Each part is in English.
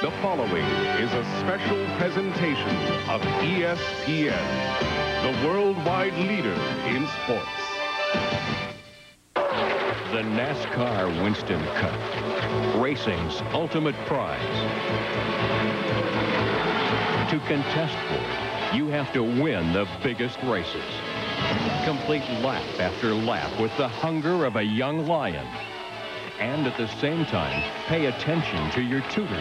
The following is a special presentation of ESPN, the worldwide leader in sports. The NASCAR Winston Cup, racing's ultimate prize. To contest for it, you have to win the biggest races. Complete lap after lap with the hunger of a young lion. And at the same time, pay attention to your tutor.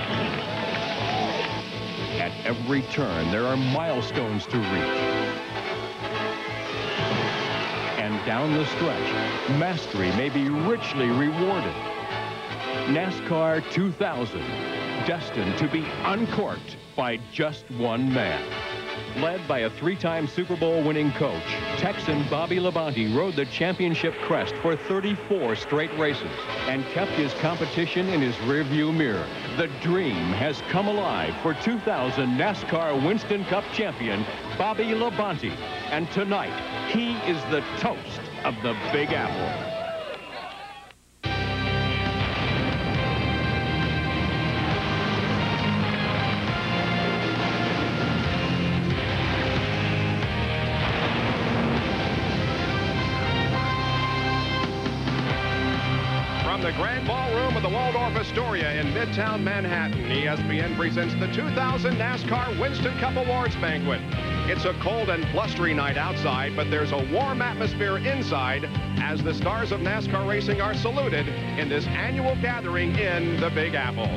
At every turn, there are milestones to reach. And down the stretch, mastery may be richly rewarded. NASCAR 2000, destined to be uncorked by just one man. Led by a three-time Super Bowl winning coach, Texan Bobby Labonte rode the championship crest for 34 straight races and kept his competition in his rearview mirror. The dream has come alive for 2000 NASCAR Winston Cup champion Bobby Labonte. And tonight, he is the toast of the Big Apple. Midtown Manhattan, ESPN presents the 2000 NASCAR Winston Cup Awards Banquet. It's a cold and blustery night outside, but there's a warm atmosphere inside as the stars of NASCAR racing are saluted in this annual gathering in the Big Apple.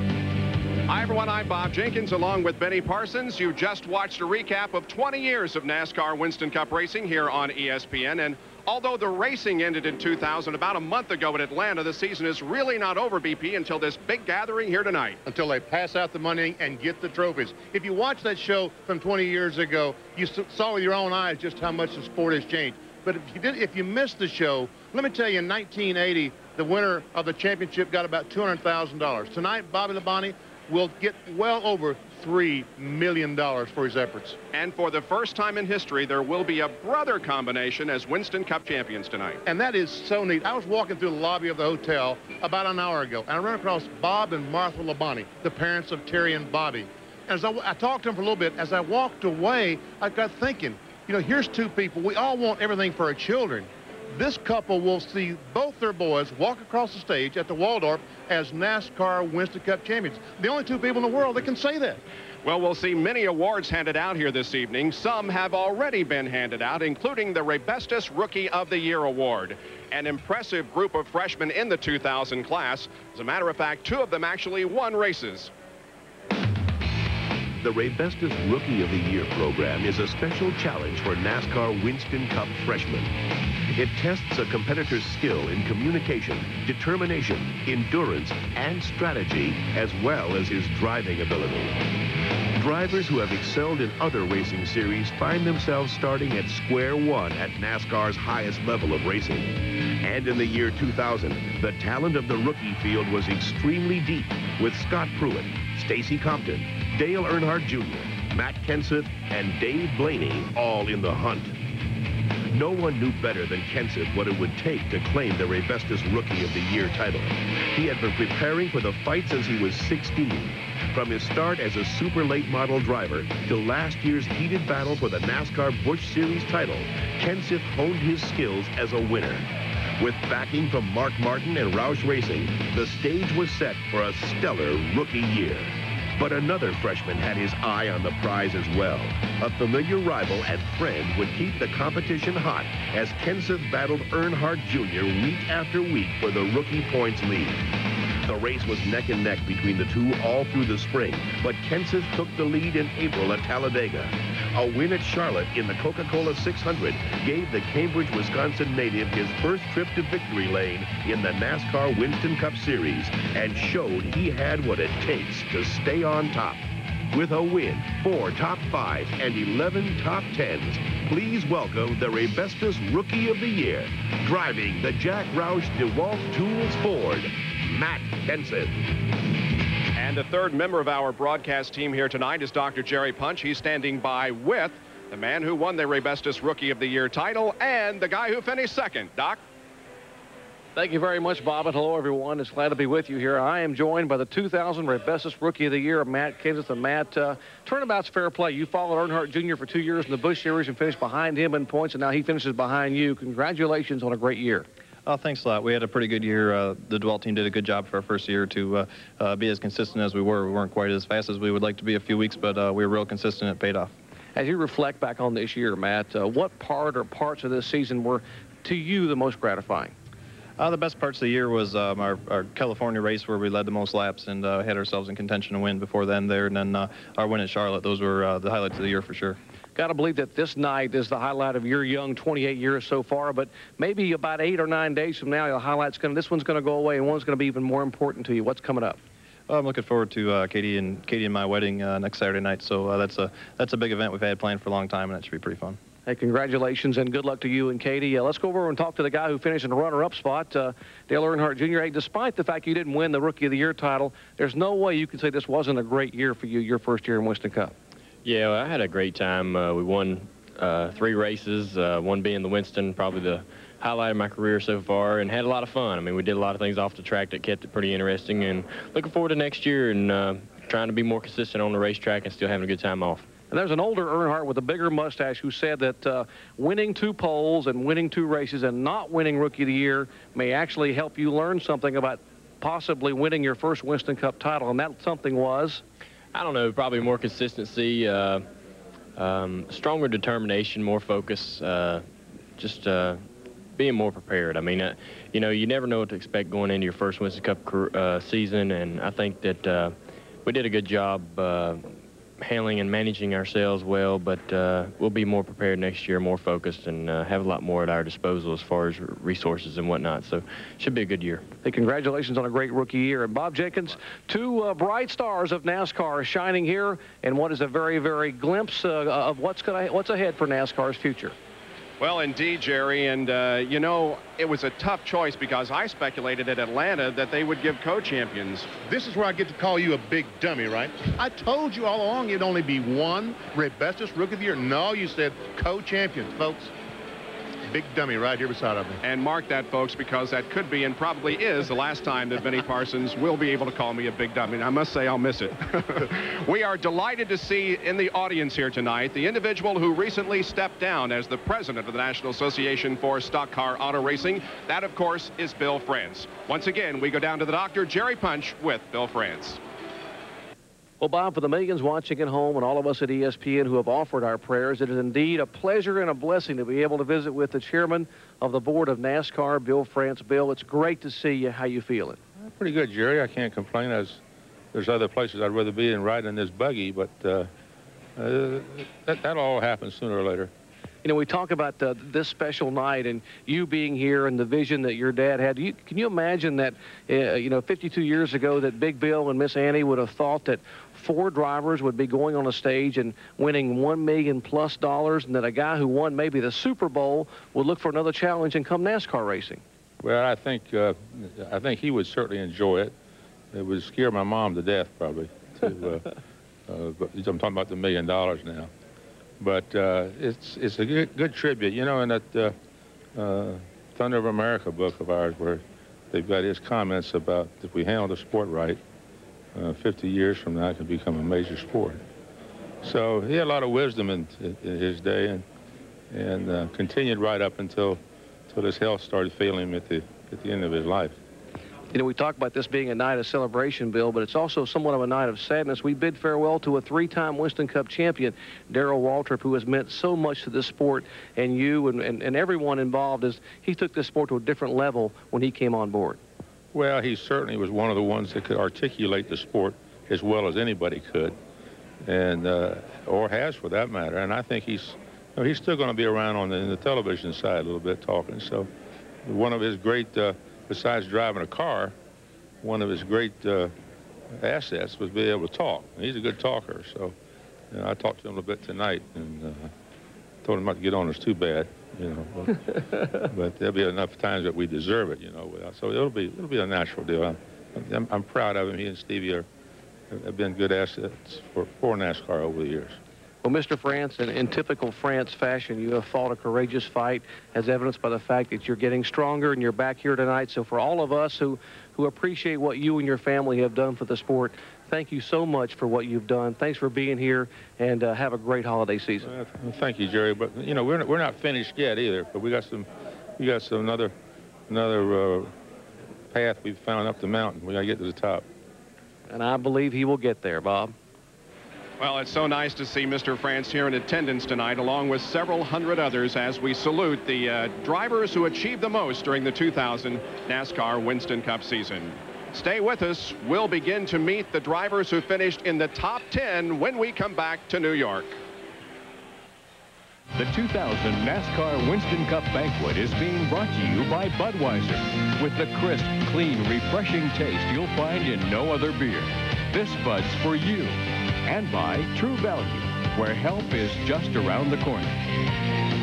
Hi, everyone. I'm Bob Jenkins along with Benny Parsons. You just watched a recap of 20 years of NASCAR Winston Cup racing here on ESPN. And although the racing ended in 2000 about a month ago in Atlanta, the season is really not over, BP, until this big gathering here tonight. Until they pass out the money and get the trophies. If you watch that show from 20 years ago, you saw with your own eyes just how much the sport has changed. But if you, did, if you missed the show, let me tell you, in 1980, the winner of the championship got about $200,000. Tonight, Bobby Labonte will get well over $3 million for his efforts. And for the first time in history, there will be a brother combination as Winston Cup champions tonight. And that is so neat. I was walking through the lobby of the hotel about an hour ago, and I ran across Bob and Martha Labonte, the parents of Terry and Bobby. And as I, I talked to them for a little bit, as I walked away, I got thinking, you know, here's two people. We all want everything for our children this couple will see both their boys walk across the stage at the Waldorf as NASCAR Winston Cup champions. The only two people in the world that can say that. Well, we'll see many awards handed out here this evening. Some have already been handed out, including the Raybestos Rookie of the Year Award. An impressive group of freshmen in the 2000 class. As a matter of fact, two of them actually won races. The Raybestos Rookie of the Year program is a special challenge for NASCAR Winston Cup freshmen. It tests a competitor's skill in communication, determination, endurance, and strategy, as well as his driving ability. Drivers who have excelled in other racing series find themselves starting at square one at NASCAR's highest level of racing. And in the year 2000, the talent of the rookie field was extremely deep with Scott Pruett, Stacy Compton, Dale Earnhardt Jr., Matt Kenseth, and Dave Blaney all in the hunt. No one knew better than Kenseth what it would take to claim the Raybestos Rookie of the Year title. He had been preparing for the fight since he was 16. From his start as a super late model driver to last year's heated battle for the NASCAR Busch Series title, Kenseth honed his skills as a winner. With backing from Mark Martin and Roush Racing, the stage was set for a stellar rookie year. But another freshman had his eye on the prize as well. A familiar rival and friend would keep the competition hot as Kenseth battled Earnhardt Jr. week after week for the rookie points lead. The race was neck and neck between the two all through the spring, but Kenseth took the lead in April at Talladega. A win at Charlotte in the Coca-Cola 600 gave the Cambridge, Wisconsin native his first trip to victory lane in the NASCAR Winston Cup Series and showed he had what it takes to stay on top. With a win, four top fives, and 11 top tens, please welcome the Raybestos Rookie of the Year, driving the Jack Roush DeWalt Tools Ford, Matt Kenseth. And the third member of our broadcast team here tonight is Dr. Jerry Punch. He's standing by with the man who won the Raybestos Rookie of the Year title and the guy who finished second. Doc? Thank you very much, Bob, and hello, everyone. It's glad to be with you here. I am joined by the 2000 Raybestos Rookie of the Year, Matt Kenseth. And Matt, uh, turnabout's fair play. You followed Earnhardt Jr. for two years in the Busch Series and finished behind him in points, and now he finishes behind you. Congratulations on a great year. Oh, thanks a lot. We had a pretty good year. Uh, the DeWalt team did a good job for our first year to uh, uh, be as consistent as we were. We weren't quite as fast as we would like to be a few weeks, but uh, we were real consistent. It paid off. As you reflect back on this year, Matt, uh, what part or parts of this season were, to you, the most gratifying? Uh, the best parts of the year was um, our, our, California race where we led the most laps and uh, had ourselves in contention to win before then there, and then uh, our win at Charlotte. Those were uh, the highlights of the year for sure. Got to believe that this night is the highlight of your young 28 years so far, but maybe about eight or nine days from now, the highlight's going. This one's going to go away, and one's going to be even more important to you. What's coming up? Well, I'm looking forward to uh, Katie and Katie and my wedding uh, next Saturday night. So that's a that's a big event we've had planned for a long time, and it should be pretty fun. Hey, congratulations and good luck to you and Katie. Uh, let's go over and talk to the guy who finished in the runner-up spot, uh, Dale Earnhardt Jr. Hey, despite the fact you didn't win the Rookie of the Year title, there's no way you can say this wasn't a great year for you, your first year in Winston Cup. Yeah, well, I had a great time. Uh, we won uh, three races, uh, one being the Winston, probably the highlight of my career so far, and had a lot of fun. I mean, we did a lot of things off the track that kept it pretty interesting, and looking forward to next year and uh, trying to be more consistent on the racetrack and still having a good time off. And there's an older Earnhardt with a bigger mustache who said that uh, winning two poles and winning two races and not winning Rookie of the Year may actually help you learn something about possibly winning your first Winston Cup title. And that something was? I don't know, probably more consistency, uh, um, stronger determination, more focus, uh, just uh, being more prepared. I mean, uh, you know, you never know what to expect going into your first Winston Cup uh, season, and I think that we did a good job handling and managing ourselves well, but uh, we'll be more prepared next year, more focused, and uh, have a lot more at our disposal as far as resources and whatnot. So should be a good year. Hey, congratulations on a great rookie year. And Bob Jenkins, two uh, bright stars of NASCAR shining here, and what is a very, very glimpse uh, of what's, gonna, what's ahead for NASCAR's future. Well, indeed, Jerry. And, uh, you know, it was a tough choice because I speculated at Atlanta that they would give co-champions. This is where I get to call you a big dummy, right? I told you all along it'd only be one Raybestos rookie of the year. No, you said co-champions, folks big dummy right here beside of me. And mark that, folks, because that could be and probably is the last time that Benny Parsons will be able to call me a big dummy. And I must say I'll miss it. we are delighted to see in the audience here tonight the individual who recently stepped down as the president of the National Association for Stock Car Auto Racing. That, of course, is Bill France. Once again, we go down to the doctor, Jerry Punch, with Bill France. Well, Bob, for the millions watching at home and all of us at ESPN who have offered our prayers, it is indeed a pleasure and a blessing to be able to visit with the chairman of the board of NASCAR, Bill France. Bill, it's great to see you. How you feeling? Pretty good, Jerry. I can't complain. As there's other places I'd rather be than riding in this buggy, but uh, uh, that, that'll all happen sooner or later you know, we talk about uh, this special night and you being here and the vision that your dad had. You, can you imagine that, uh, you know, 52 years ago that Big Bill and Miss Annie would have thought that four drivers would be going on a stage and winning one million plus dollars, and that a guy who won maybe the Super Bowl would look for another challenge and come NASCAR racing? Well, I think uh, I think he would certainly enjoy it. It would scare my mom to death, probably. To, uh, uh, but I'm talking about the million dollars now. But uh, it's it's a good, good tribute, you know, in that uh, uh, Thunder of America book of ours, where they've got his comments about if we handle the sport right, uh, 50 years from now, it can become a major sport. So he had a lot of wisdom in, in his day and, and uh, continued right up until, until his health started failing him at the, at the end of his life. You know, we talk about this being a night of celebration, Bill, but it's also somewhat of a night of sadness. We bid farewell to a three-time Winston Cup champion, Darrell Waltrip, who has meant so much to this sport, and you and, and, and everyone involved as he took this sport to a different level when he came on board. Well, he certainly was one of the ones that could articulate the sport as well as anybody could, and uh, or has for that matter. And I think he's you know, he's still going to be around on the, the, television side a little bit talking. So one of his great, uh, besides driving a car, one of his great uh, assets was being able to talk. And he's a good talker. So you know, I talked to him a little bit tonight and uh, told him not to get on us too bad you know. But, but, there'll be enough times that we deserve it, you know. Uh, so it'll be it'll be a natural deal. I'm, I'm, I'm proud of him. He and Stevie are, have been good assets for, for NASCAR over the years. Well, Mr. France, in, in, typical France fashion, you have fought a courageous fight, as evidenced by the fact that you're getting stronger and you're back here tonight. So for all of us who, who appreciate what you and your family have done for the sport, thank you so much for what you've done. Thanks for being here, and uh, have a great holiday season. Well, thank you, Jerry. But you know, we're not, we're not finished yet either. But we got some, we got some another, another uh, path we've found up the mountain. We got to get to the top. And I believe he will get there, Bob. Well, it's so nice to see Mr. France here in attendance tonight, along with several hundred others, as we salute the uh, drivers who achieved the most during the 2000 NASCAR Winston Cup season. Stay with us. We'll begin to meet the drivers who finished in the top 10 when we come back to New York. The 2000 NASCAR Winston Cup Banquet is being brought to you by Budweiser with the crisp, clean, refreshing taste you'll find in no other beer. This Bud's for you and by True Value, where help is just around the corner.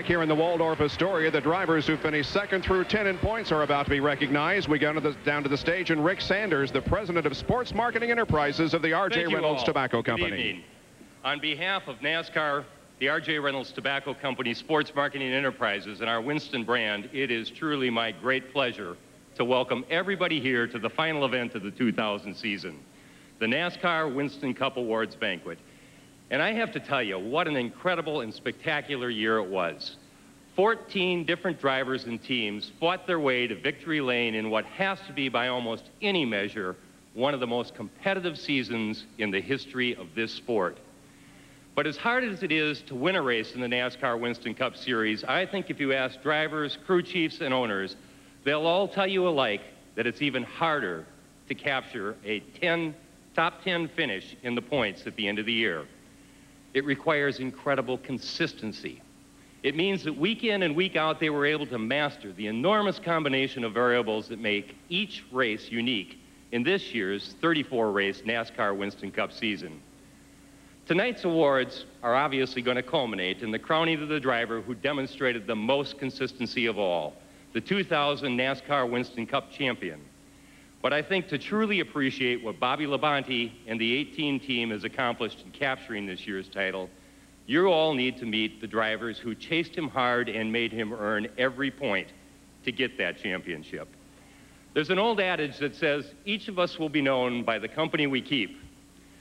Back here in the Waldorf Astoria, the drivers who finished second through 10 in points are about to be recognized. We go to the, down to the stage, and Rick Sanders, the president of Sports Marketing Enterprises of the R.J. Reynolds all. Tobacco Company. On behalf of NASCAR, the R.J. Reynolds Tobacco Company Sports Marketing Enterprises, and our Winston brand, it is truly my great pleasure to welcome everybody here to the final event of the 2000 season, the NASCAR Winston Cup Awards Banquet. And I have to tell you, what an incredible and spectacular year it was. 14 different drivers and teams fought their way to victory lane in what has to be, by almost any measure, one of the most competitive seasons in the history of this sport. But as hard as it is to win a race in the NASCAR Winston Cup Series, I think if you ask drivers, crew chiefs, and owners, they'll all tell you alike that it's even harder to capture a 10, top 10 finish in the points at the end of the year. It requires incredible consistency. It means that week in and week out, they were able to master the enormous combination of variables that make each race unique in this year's 34 race NASCAR Winston Cup season. Tonight's awards are obviously going to culminate in the crowning of the driver who demonstrated the most consistency of all, the 2000 NASCAR Winston Cup champion. But I think to truly appreciate what Bobby Labonte and the 18 team has accomplished in capturing this year's title, you all need to meet the drivers who chased him hard and made him earn every point to get that championship. There's an old adage that says each of us will be known by the company we keep.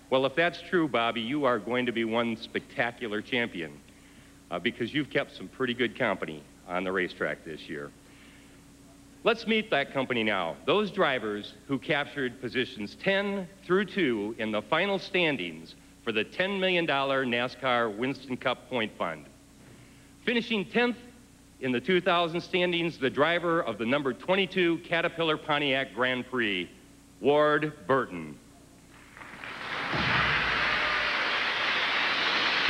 Well, if that's true, Bobby, you are going to be one spectacular champion uh, because you've kept some pretty good company on the racetrack this year. Let's meet that company now. Those drivers who captured positions 10 through 2 in the final standings for the $10 million NASCAR Winston Cup Point Fund. Finishing 10th in the 2000 standings, the driver of the number 22 Caterpillar Pontiac Grand Prix, Ward Burton.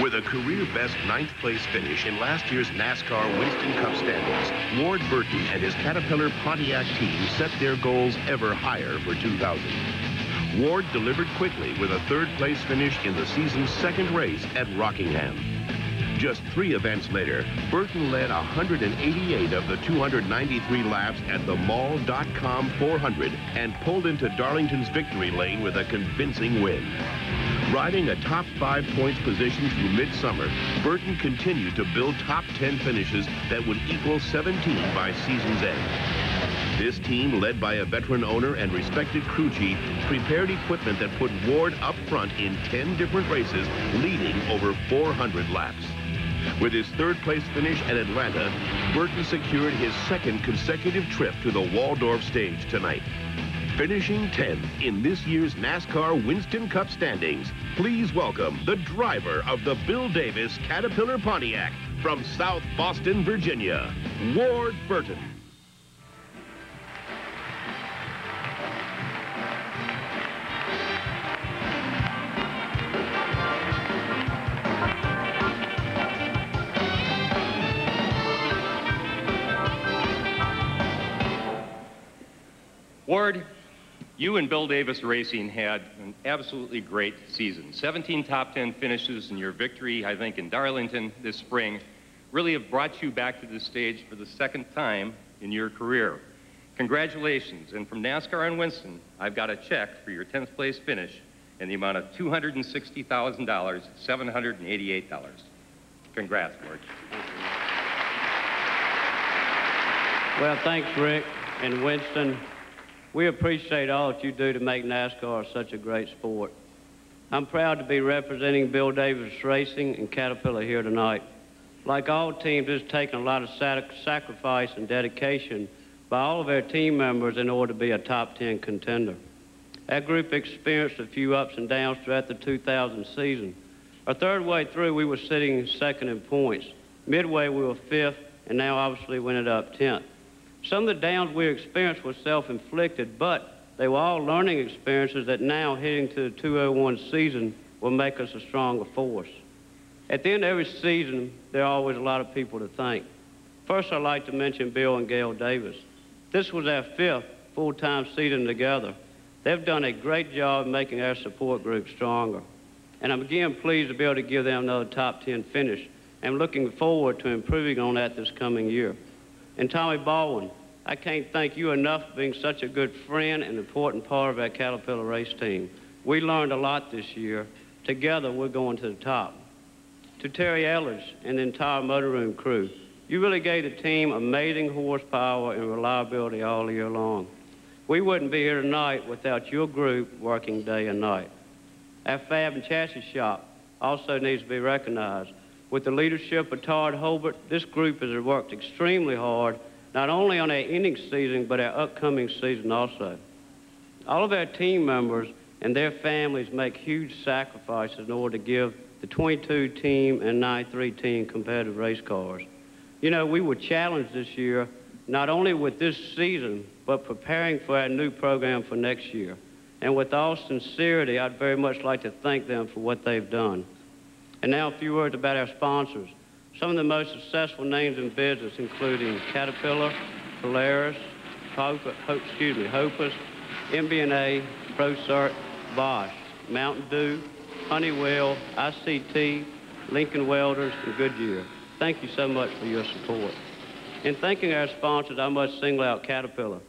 With a career best ninth place finish in last year's NASCAR Winston Cup standings, Ward Burton and his Caterpillar Pontiac team set their goals ever higher for 2000. Ward delivered quickly with a third place finish in the season's second race at Rockingham. Just three events later, Burton led 188 of the 293 laps at the Mall.com 400 and pulled into Darlington's victory lane with a convincing win. Riding a top five points position through midsummer, Burton continued to build top 10 finishes that would equal 17 by season's end. This team, led by a veteran owner and respected crew chief, prepared equipment that put Ward up front in 10 different races, leading over 400 laps. With his third place finish at Atlanta, Burton secured his second consecutive trip to the Waldorf stage tonight. Finishing 10th in this year's NASCAR Winston Cup standings, please welcome the driver of the Bill Davis Caterpillar Pontiac from South Boston, Virginia, Ward Burton. Ward, you and Bill Davis Racing had an absolutely great season. 17 top 10 finishes and your victory, I think, in Darlington this spring really have brought you back to the stage for the second time in your career. Congratulations, and from NASCAR and Winston, I've got a check for your 10th place finish in the amount of $260,000, $788. Congrats, George. Well, thanks, Rick and Winston. We appreciate all that you do to make NASCAR such a great sport. I'm proud to be representing Bill Davis Racing and Caterpillar here tonight. Like all teams, it's taken a lot of sacrifice and dedication by all of our team members in order to be a top 10 contender. Our group experienced a few ups and downs throughout the 2000 season. Our third way through, we were sitting second in points. Midway, we were fifth, and now obviously we ended up 10th. Some of the downs we experienced were self-inflicted, but they were all learning experiences that now, heading to the 201 season, will make us a stronger force. At the end of every season, there are always a lot of people to thank. First, I'd like to mention Bill and Gail Davis. This was our fifth full-time season together. They've done a great job making our support group stronger. And I'm again pleased to be able to give them another top 10 finish I'm looking forward to improving on that this coming year. And Tommy Baldwin, I can't thank you enough for being such a good friend and important part of our Caterpillar race team. We learned a lot this year. Together, we're going to the top. To Terry Ellis and the entire motor room crew, you really gave the team amazing horsepower and reliability all year long. We wouldn't be here tonight without your group working day and night. Our fab and chassis shop also needs to be recognized. With the leadership of Todd Holbert, this group has worked extremely hard, not only on our ending season, but our upcoming season also. All of our team members and their families make huge sacrifices in order to give the 22 team and 93 team competitive race cars. You know, we were challenged this year, not only with this season, but preparing for our new program for next year. And with all sincerity, I'd very much like to thank them for what they've done. And now a few words about our sponsors. Some of the most successful names in business, including Caterpillar, Polaris, Hope, excuse me, Hopus, MBNA, ProCert, Bosch, Mountain Dew, Honeywell, ICT, Lincoln Welders, and Goodyear. Thank you so much for your support. In thanking our sponsors, I must single out Caterpillar.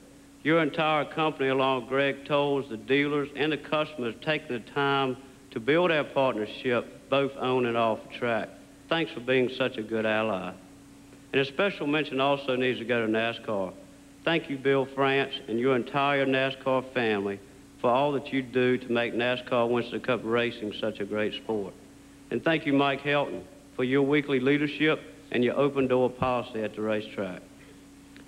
Your entire company, along with Greg Tolles, the dealers, and the customers, taking the time to build our partnership both on and off track. Thanks for being such a good ally. And a special mention also needs to go to NASCAR. Thank you, Bill France, and your entire NASCAR family for all that you do to make NASCAR Winston Cup racing such a great sport. And thank you, Mike Helton, for your weekly leadership and your open door policy at the racetrack.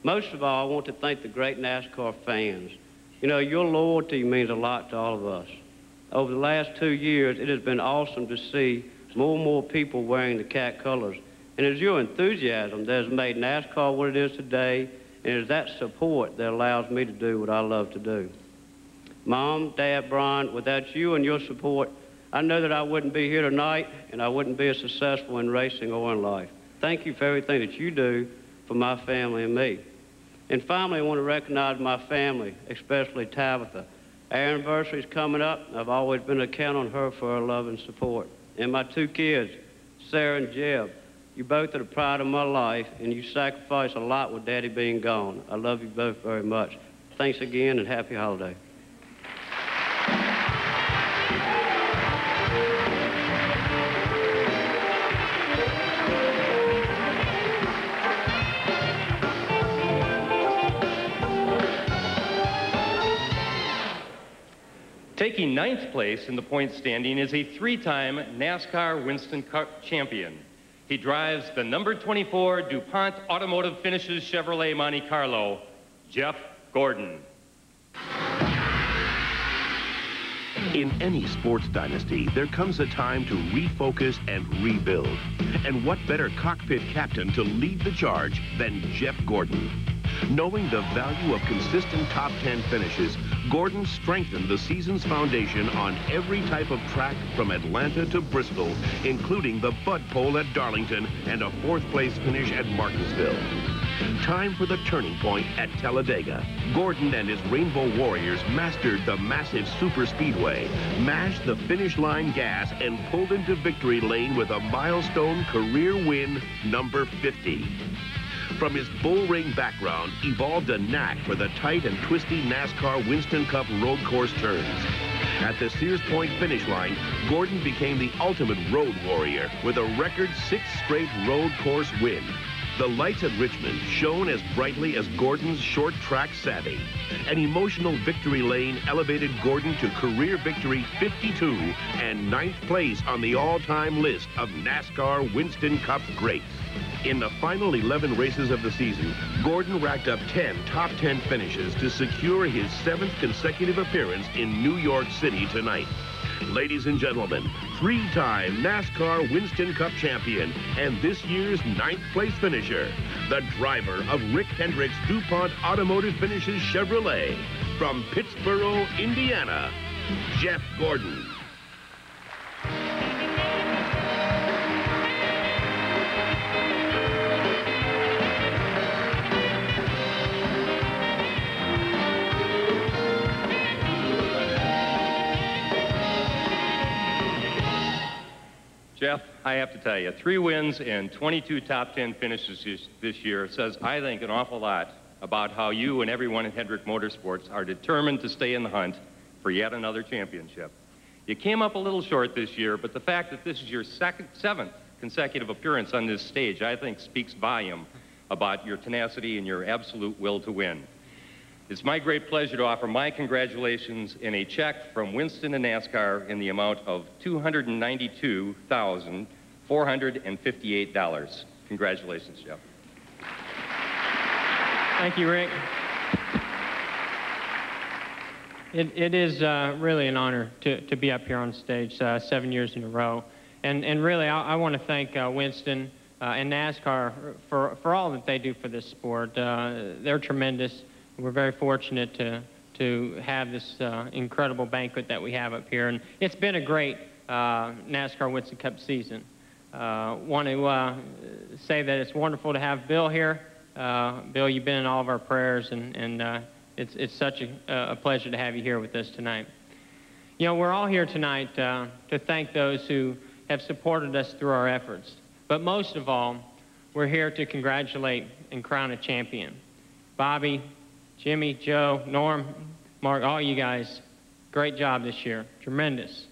Most of all, I want to thank the great NASCAR fans. You know, your loyalty means a lot to all of us over the last two years, it has been awesome to see more and more people wearing the cat colors. And it's your enthusiasm that has made NASCAR what it is today, and it's that support that allows me to do what I love to do. Mom, Dad, Brian, without you and your support, I know that I wouldn't be here tonight, and I wouldn't be as successful in racing or in life. Thank you for everything that you do for my family and me. And finally, I want to recognize my family, especially Tabitha. Our anniversary is coming up. I've always been a count on her for her love and support. And my two kids, Sarah and Jeb, you both are the pride of my life, and you sacrifice a lot with Daddy being gone. I love you both very much. Thanks again, and happy holiday. Ninth place in the point standing is a three-time NASCAR Winston Cup champion. He drives the number 24 DuPont Automotive Finishes Chevrolet Monte Carlo, Jeff Gordon. In any sports dynasty, there comes a time to refocus and rebuild. And what better cockpit captain to lead the charge than Jeff Gordon? Knowing the value of consistent top 10 finishes, Gordon strengthened the season's foundation on every type of track from Atlanta to Bristol, including the Bud Pole at Darlington and a fourth place finish at Martinsville. Time for the turning point at Talladega. Gordon and his Rainbow Warriors mastered the massive super speedway, mashed the finish line gas, and pulled into victory lane with a milestone career win, number 50. From his bull-ring background, evolved a knack for the tight and twisty NASCAR Winston Cup road course turns. At the Sears Point finish line, Gordon became the ultimate road warrior with a record six straight road course win. The lights at Richmond shone as brightly as Gordon's short track savvy. An emotional victory lane elevated Gordon to career victory 52 and ninth place on the all-time list of NASCAR Winston Cup greats. In the final 11 races of the season, Gordon racked up 10 top 10 finishes to secure his seventh consecutive appearance in New York City tonight. Ladies and gentlemen, three-time NASCAR Winston Cup champion and this year's ninth place finisher, the driver of Rick Hendrick's DuPont Automotive Finishes Chevrolet from Pittsboro, Indiana, Jeff Gordon. Jeff, I have to tell you, three wins and 22 top 10 finishes this, this year says, I think, an awful lot about how you and everyone at Hendrick Motorsports are determined to stay in the hunt for yet another championship. You came up a little short this year, but the fact that this is your second, seventh consecutive appearance on this stage, I think speaks volume about your tenacity and your absolute will to win. It's my great pleasure to offer my congratulations in a check from Winston and NASCAR in the amount of $292,458. Congratulations, Jeff. Thank you, Rick. It, it is uh, really an honor to, to be up here on stage uh, seven years in a row. And, and really, I, I want to thank uh, Winston uh, and NASCAR for, for all that they do for this sport. Uh, they're tremendous. We're very fortunate to, to have this uh, incredible banquet that we have up here. And it's been a great uh, NASCAR Winston Cup season. Uh, want to uh, say that it's wonderful to have Bill here. Uh, Bill, you've been in all of our prayers, and, and uh, it's, it's such a, a, pleasure to have you here with us tonight. You know, we're all here tonight to thank those who have supported us through our efforts. But most of all, we're here to congratulate and crown a champion. Bobby, Jimmy, Joe, Norm, Mark, all you guys, great job this year. Tremendous.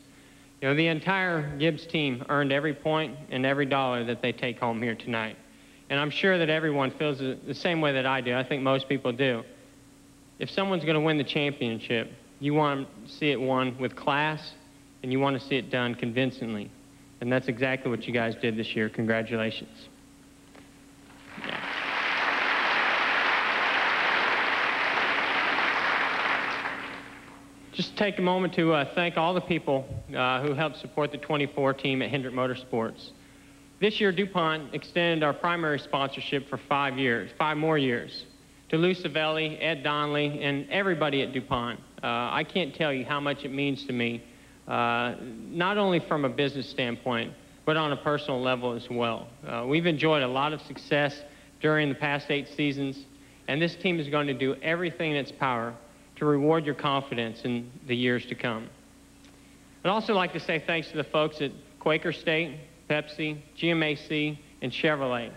You know, the entire Gibbs team earned every point and every dollar that they take home here tonight. And I'm sure that everyone feels the same way that I do. I think most people do. If someone's going to win the championship, you want to see it won with class, and you want to see it done convincingly. And that's exactly what you guys did this year. Congratulations. Just take a moment to uh, thank all the people uh, who helped support the 24 team at Hendrick Motorsports. This year, DuPont extended our primary sponsorship for five years, five more years, to Lou Savelli, Ed Donnelly, and everybody at DuPont. Uh, I can't tell you how much it means to me, uh, not only from a business standpoint, but on a personal level as well. Uh, we've enjoyed a lot of success during the past eight seasons, and this team is going to do everything in its power to reward your confidence in the years to come. I'd also like to say thanks to the folks at Quaker State, Pepsi, GMAC, and Chevrolet.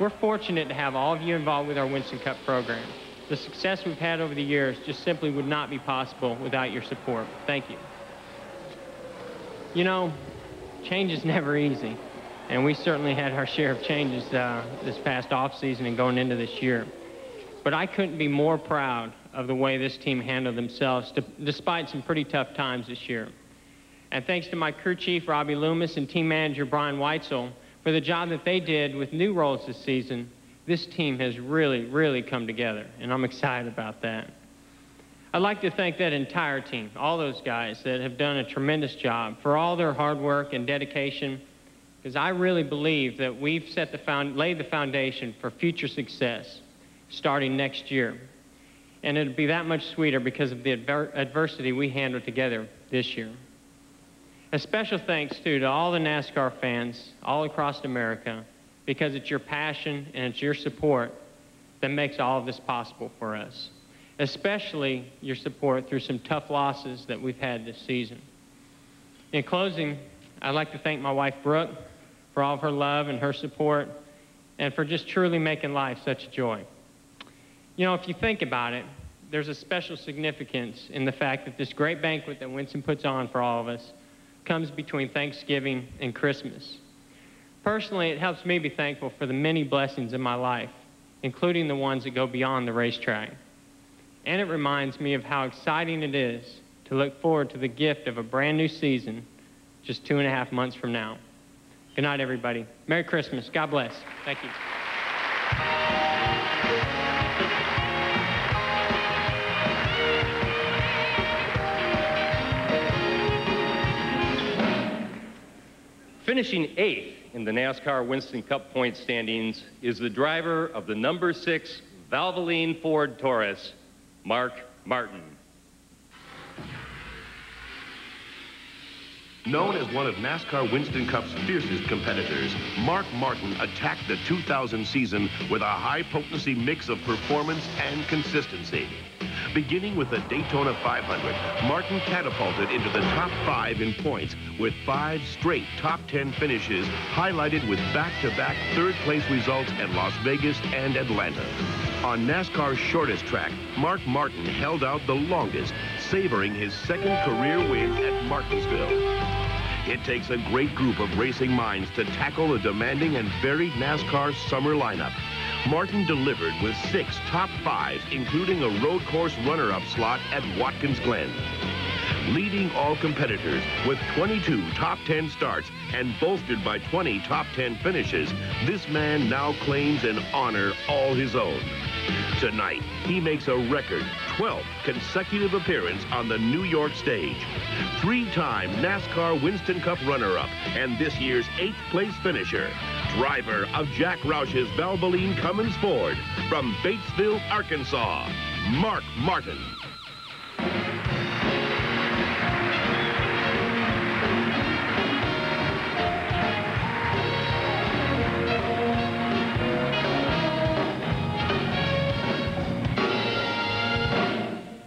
We're fortunate to have all of you involved with our Winston Cup program. The success we've had over the years just simply would not be possible without your support. Thank you. You know, change is never easy, and we certainly had our share of changes uh, this past off season and going into this year. But I couldn't be more proud of the way this team handled themselves, despite some pretty tough times this year. And thanks to my crew chief, Robbie Loomis, and team manager, Brian Whitesell, for the job that they did with new roles this season, this team has really, really come together, and I'm excited about that. I'd like to thank that entire team, all those guys that have done a tremendous job for all their hard work and dedication, because I really believe that we've set the found, laid the foundation for future success starting next year and it'd be that much sweeter because of the adver adversity we handled together this year. A special thanks, too, to all the NASCAR fans all across America because it's your passion and it's your support that makes all of this possible for us, especially your support through some tough losses that we've had this season. In closing, I'd like to thank my wife, Brooke, for all of her love and her support and for just truly making life such a joy. You know, if you think about it, there's a special significance in the fact that this great banquet that Winston puts on for all of us comes between Thanksgiving and Christmas. Personally, it helps me be thankful for the many blessings in my life, including the ones that go beyond the racetrack. And it reminds me of how exciting it is to look forward to the gift of a brand new season just two and a half months from now. Good night, everybody. Merry Christmas. God bless. Thank you. Finishing eighth in the NASCAR Winston Cup point standings is the driver of the number six Valvoline Ford Taurus, Mark Martin. Known as one of NASCAR Winston Cup's fiercest competitors, Mark Martin attacked the 2000 season with a high-potency mix of performance and consistency. Beginning with the Daytona 500, Martin catapulted into the top five in points with five straight top 10 finishes, highlighted with back-to-back third-place results at Las Vegas and Atlanta. On NASCAR's shortest track, Mark Martin held out the longest, savoring his second career win at Martinsville. It takes a great group of racing minds to tackle a demanding and varied NASCAR summer lineup. Martin delivered with six top fives, including a road course runner-up slot at Watkins Glen. Leading all competitors with 22 top 10 starts and bolstered by 20 top 10 finishes, this man now claims an honor all his own. Tonight, he makes a record 12th consecutive appearance on the New York stage. Three-time NASCAR Winston Cup runner-up and this year's eighth place finisher, driver of Jack Roush's Valvoline Cummins Ford from Batesville, Arkansas, Mark Martin.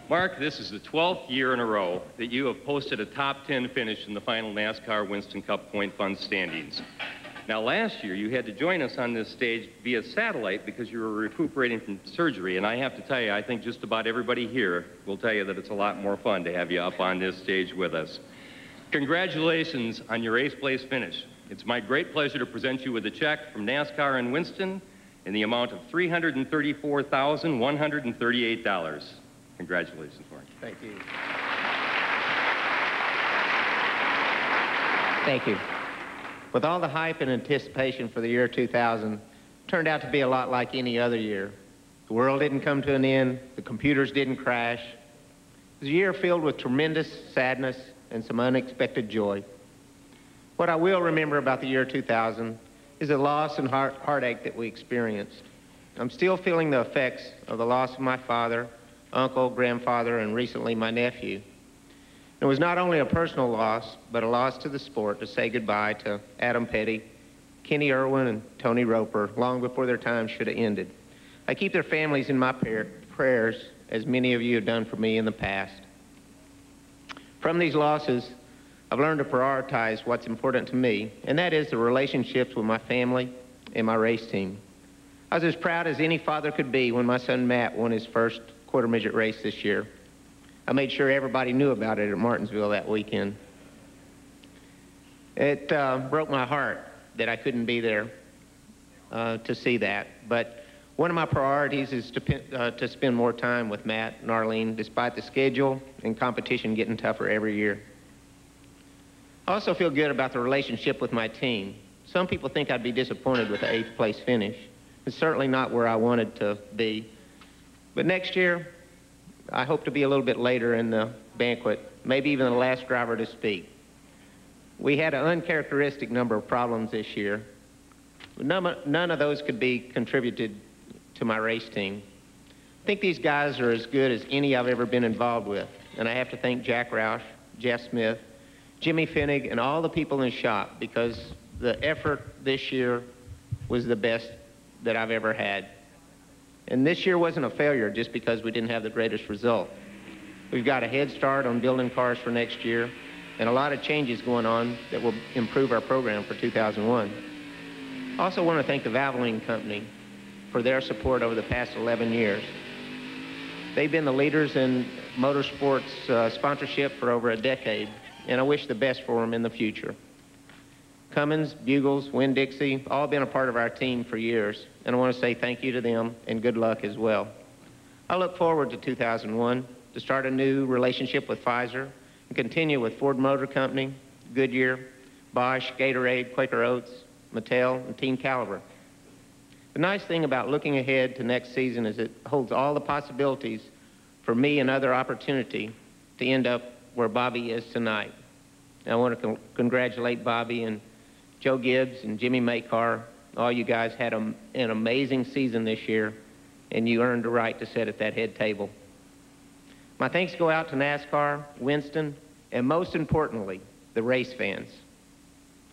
Mark, this is the 12th year in a row that you have posted a top 10 finish in the final NASCAR Winston Cup Point Fund standings. Now, last year, you had to join us on this stage via satellite because you were recuperating from surgery. And I have to tell you, I think just about everybody here will tell you that it's a lot more fun to have you up on this stage with us. Congratulations on your eighth place finish. It's my great pleasure to present you with a check from NASCAR in Winston in the amount of $334,138. Congratulations, Mark. Thank you. Thank you. With all the hype and anticipation for the year 2000, turned out to be a lot like any other year. The world didn't come to an end. The computers didn't crash. It was a year filled with tremendous sadness and some unexpected joy. What I will remember about the year 2000 is the loss and heart heartache that we experienced. I'm still feeling the effects of the loss of my father uncle, grandfather, and recently my nephew. It was not only a personal loss, but a loss to the sport to say goodbye to Adam Petty, Kenny Irwin, and Tony Roper long before their time should have ended. I keep their families in my prayers, as many of you have done for me in the past. From these losses, I've learned to prioritize what's important to me, and that is the relationships with my family and my race team. I was as proud as any father could be when my son Matt won his first quarter midget race this year. I made sure everybody knew about it at Martinsville that weekend. It uh, broke my heart that I couldn't be there uh, to see that. But one of my priorities is to, uh, to spend more time with Matt and Arlene, despite the schedule and competition getting tougher every year. I also feel good about the relationship with my team. Some people think I'd be disappointed with the eighth place finish. It's certainly not where I wanted to be. But next year, I hope to be a little bit later in the banquet, maybe even the last driver to speak. We had an uncharacteristic number of problems this year. None, none of those could be contributed to my race team. I think these guys are as good as any I've ever been involved with. And I have to thank Jack Roush, Jeff Smith, Jimmy Fennig, and all the people in the shop because the effort this year was the best that I've ever had. And this year wasn't a failure just because we didn't have the greatest result. We've got a head start on building cars for next year and a lot of changes going on that will improve our program for 2001. I also want to thank the Valvoline Company for their support over the past 11 years. They've been the leaders in motorsports uh, sponsorship for over a decade, and I wish the best for them in the future. Cummins, Bugles, Winn-Dixie, all been a part of our team for years, and I want to say thank you to them and good luck as well. I look forward to 2001 to start a new relationship with Pfizer and continue with Ford Motor Company, Goodyear, Bosch, Gatorade, Quaker Oats, Mattel, and Team Caliber. The nice thing about looking ahead to next season is it holds all the possibilities for me another opportunity to end up where Bobby is tonight. And I want to con congratulate Bobby and Joe Gibbs and Jimmy Makar. All you guys had a, an amazing season this year, and you earned the right to sit at that head table. My thanks go out to NASCAR, Winston, and most importantly, the race fans.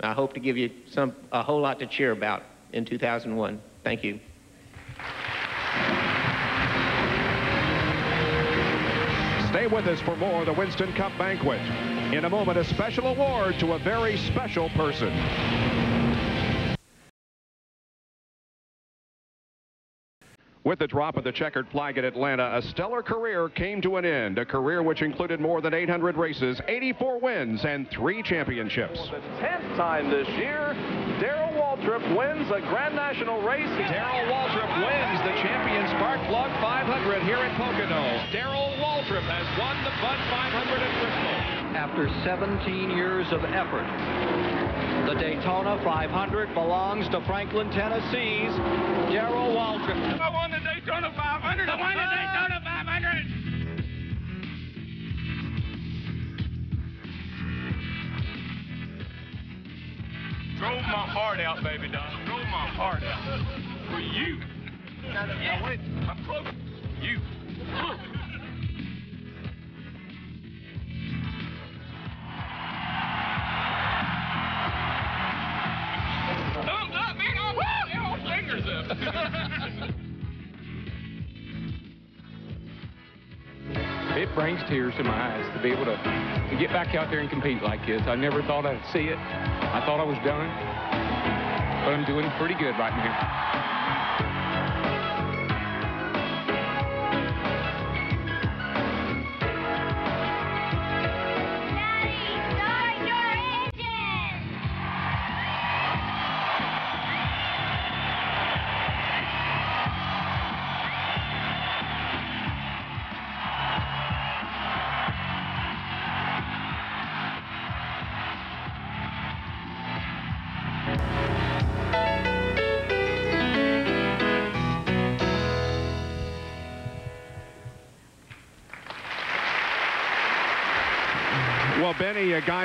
I hope to give you some, a whole lot to cheer about in 2001. Thank you. Stay with us for more of the Winston Cup Banquet. In a moment, a special award to a very special person. With the drop of the checkered flag at Atlanta, a stellar career came to an end. A career which included more than 800 races, 84 wins, and three championships. For the 10th time this year, Darrell Waltrip wins a Grand National race. Darrell Waltrip wins the Champion Spark Plug 500 here at Pocono. Darrell Waltrip has won the Bud 500 at Bristol. After 17 years of effort, the Daytona 500 belongs to Franklin, Tennessee's Darrell Waltrip. I won the Daytona 500. I won the Daytona 500. Drove my heart out, baby Don. Drove my heart out. For you. Now, now wait. I'm close. You. It brings tears to my eyes to be able to, to get back out there and compete like this. I never thought I'd see it. I thought I was done, but I'm doing pretty good right now.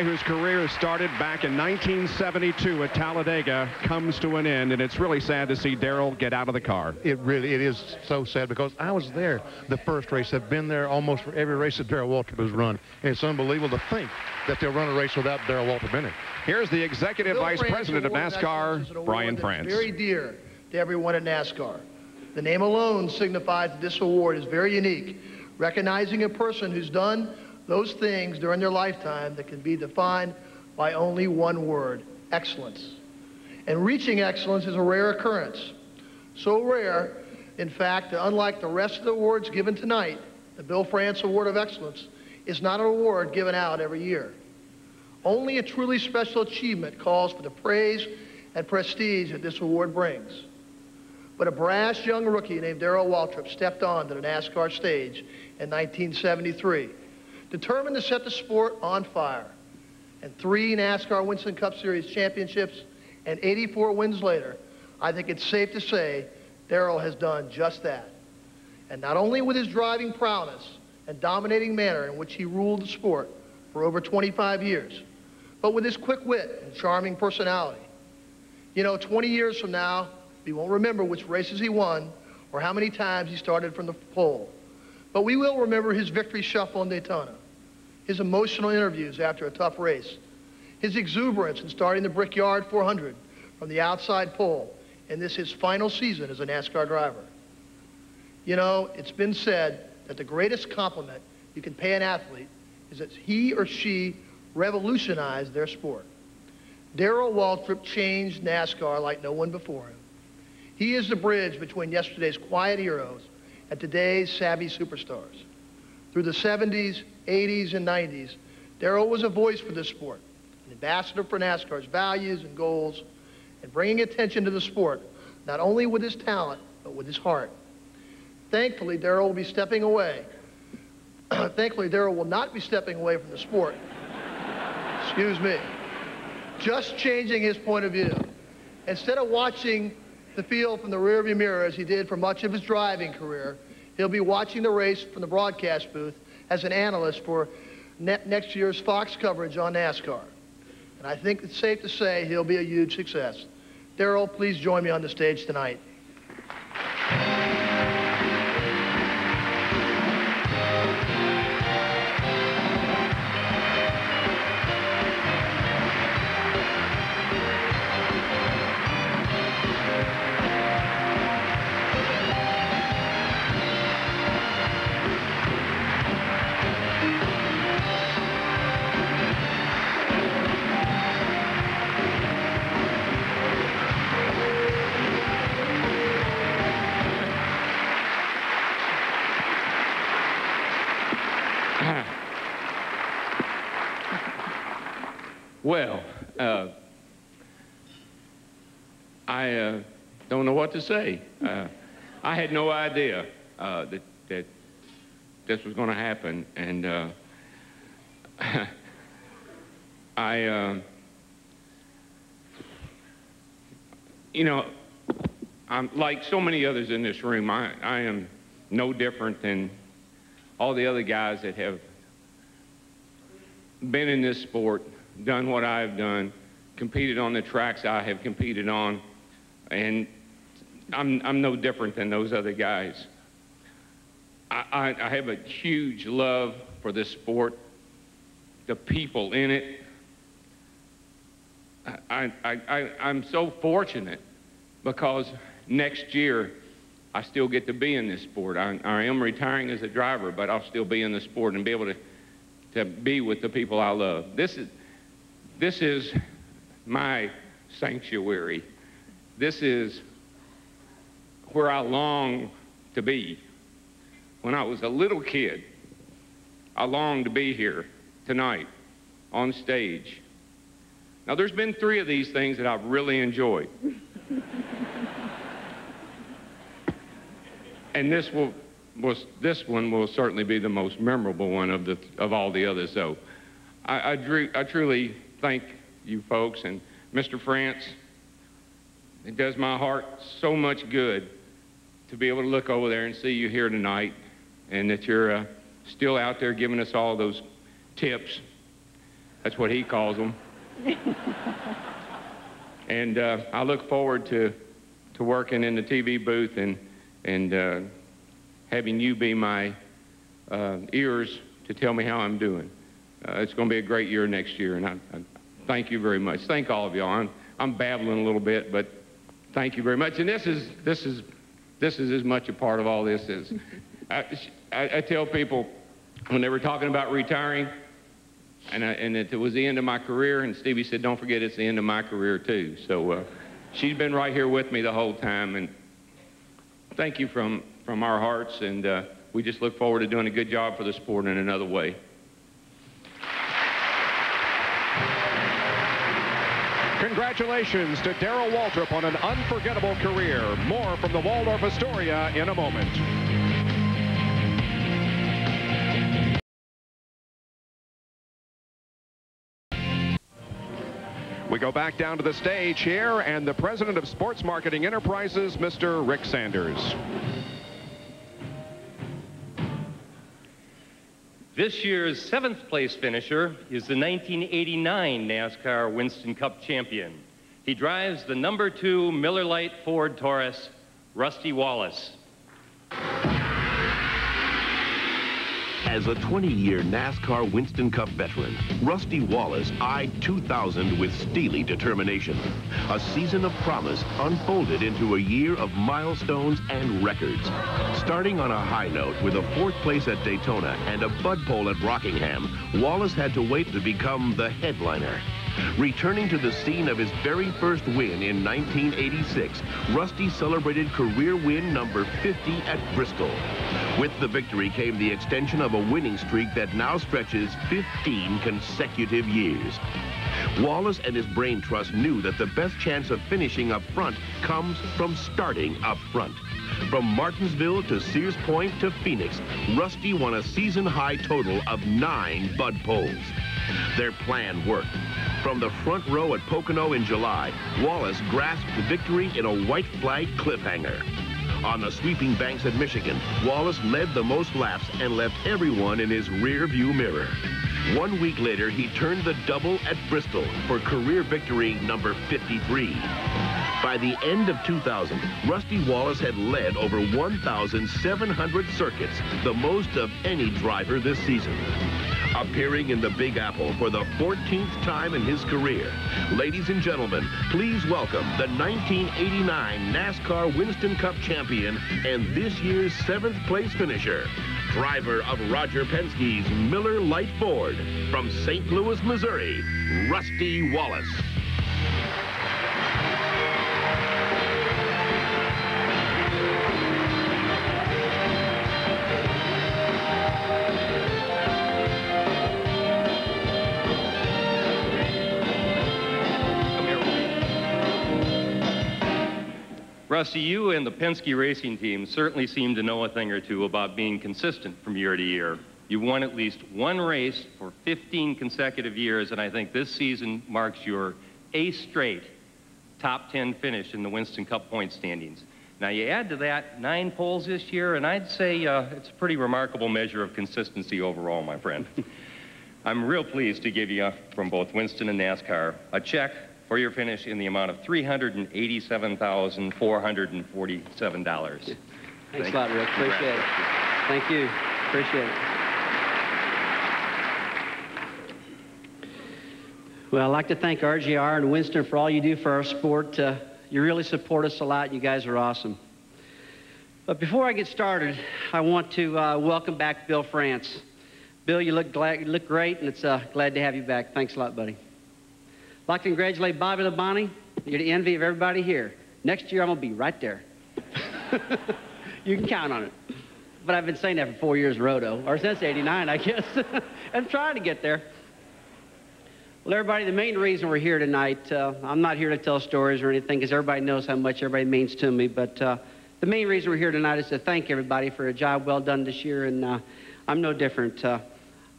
Whose career started back in 1972 at Talladega, comes to an end, and it's really sad to see Darrell get out of the car. It really, it is so sad because I was there the first race. I've been there almost for every race that Darrell Waltrip has run. And it's unbelievable to think that they'll run a race without Darrell Waltrip in it. Here's the Executive Bill Vice France President of Award of Excellence is an NASCAR, Brian France. Very dear to everyone at NASCAR. The name alone signifies that this award is very unique, recognizing a person who's done those things during their lifetime that can be defined by only one word, excellence. And reaching excellence is a rare occurrence. So rare, in fact, that unlike the rest of the awards given tonight, the Bill France Award of Excellence is not an award given out every year. Only a truly special achievement calls for the praise and prestige that this award brings. But a brash young rookie named Darrell Waltrip stepped onto the NASCAR stage in 1973, determined to set the sport on fire. And three NASCAR Winston Cup Series championships and 84 wins later, I think it's safe to say Darrell has done just that. And not only with his driving prowess and dominating manner in which he ruled the sport for over 25 years, but with his quick wit and charming personality. You know, 20 years from now, we won't remember which races he won or how many times he started from the pole. But we will remember his victory shuffle in Daytona, his emotional interviews after a tough race, his exuberance in starting the Brickyard 400 from the outside pole, and this his final season as a NASCAR driver. You know, it's been said that the greatest compliment you can pay an athlete is that he or she revolutionized their sport. Darrell Waltrip changed NASCAR like no one before him. He is the bridge between yesterday's quiet heroes and today's savvy superstars. Through the 70s, 80s, and 90s, Darrell was a voice for this sport, an ambassador for NASCAR's values and goals, and bringing attention to the sport, not only with his talent, but with his heart. Thankfully, Darrell will be stepping away. Thankfully, Darrell will not be stepping away from the sport. Excuse me. Just changing his point of view. Instead of watching the field from the rearview mirror as he did for much of his driving career, he'll be watching the race from the broadcast booth as an analyst for ne next year's Fox coverage on NASCAR. And I think it's safe to say he'll be a huge success. Darrell, please join me on the stage tonight. Well, uh, I uh, don't know what to say. Uh, I had no idea uh, that, that this was going to happen. And uh, I, uh, you know, I'm like so many others in this room, I, I am no different than all the other guys that have been in this sport done what I've done, competed on the tracks I have competed on, and I'm, I'm no different than those other guys. I, I, I have a huge love for this sport, the people in it. I, I, I, I'm so fortunate because next year I still get to be in this sport. I, I am retiring as a driver, but I'll still be in the sport and be able to, to be with the people I love. This is, this is my sanctuary. This is where I long to be. When I was a little kid, I longed to be here tonight on stage. Now, there's been three of these things that I've really enjoyed. and this will was this one will certainly be the most memorable one of the of all the others. So, I, I, drew, I truly thank you folks and Mr. France. It does my heart so much good to be able to look over there and see you here tonight and that you're uh, still out there giving us all those tips. That's what he calls them. and uh, I look forward to, to working in the TV booth and, and uh, having you be my uh, ears to tell me how I'm doing. Uh, it's going to be a great year next year, and I, I thank you very much. Thank all of y'all. I'm, I'm babbling a little bit, but thank you very much. And this is, this is, this is as much a part of all this as I, I, I tell people when they were talking about retiring, and, I, and it was the end of my career, and Stevie said, don't forget it's the end of my career too. So uh, she's been right here with me the whole time, and thank you from, from our hearts, and uh, we just look forward to doing a good job for the sport in another way. Congratulations to Darrell Waltrip on an unforgettable career. More from the Waldorf Astoria in a moment. We go back down to the stage here, and the president of Sports Marketing Enterprises, Mr. Rick Sanders. This year's seventh place finisher is the 1989 NASCAR Winston Cup champion. He drives the number two Miller Lite Ford Taurus, Rusty Wallace. As a 20-year NASCAR Winston Cup veteran, Rusty Wallace eyed 2000 with steely determination. A season of promise unfolded into a year of milestones and records. Starting on a high note with a fourth place at Daytona and a bud pole at Rockingham, Wallace had to wait to become the headliner. Returning to the scene of his very first win in 1986, Rusty celebrated career win number 50 at Bristol. With the victory came the extension of a winning streak that now stretches 15 consecutive years. Wallace and his brain trust knew that the best chance of finishing up front comes from starting up front. From Martinsville to Sears Point to Phoenix, Rusty won a season-high total of nine Bud Poles. Their plan worked. From the front row at Pocono in July, Wallace grasped the victory in a white flag cliffhanger. On the sweeping banks at Michigan, Wallace led the most laps and left everyone in his rear view mirror. One week later, he turned the double at Bristol for career victory number 53. By the end of 2000, Rusty Wallace had led over 1,700 circuits, the most of any driver this season. Appearing in the Big Apple for the 14th time in his career, ladies and gentlemen, please welcome the 1989 NASCAR Winston Cup champion and this year's seventh place finisher, driver of Roger Penske's Miller Lite Ford from St. Louis, Missouri, Rusty Wallace. Rusty, you and the Penske racing team certainly seem to know a thing or two about being consistent from year to year. You've won at least one race for 15 consecutive years, and I think this season marks your eighth straight top 10 finish in the Winston Cup point standings. Now, you add to that nine poles this year, and I'd say uh, it's a pretty remarkable measure of consistency overall, my friend. I'm real pleased to give you, from both Winston and NASCAR, a check for your finish in the amount of $387,447. Thanks a lot, Rick. Appreciate it. Thank you. Appreciate it. Well, I'd like to thank RJR and Winston for all you do for our sport. Uh, you really support us a lot. You guys are awesome. But before I get started, I want to uh, welcome back Bill France. Bill, you look, glad, you look great, and it's uh, glad to have you back. Thanks a lot, buddy. I'd like to congratulate Bobby Labonte. You're the envy of everybody here. Next year, I'm going to be right there. you can count on it. But I've been saying that for four years Roto, or since 89, I guess. I'm trying to get there. Well, everybody, the main reason we're here tonight, uh, I'm not here to tell stories or anything because everybody knows how much everybody means to me, but uh, the main reason we're here tonight is to thank everybody for a job well done this year, and uh, I'm no different.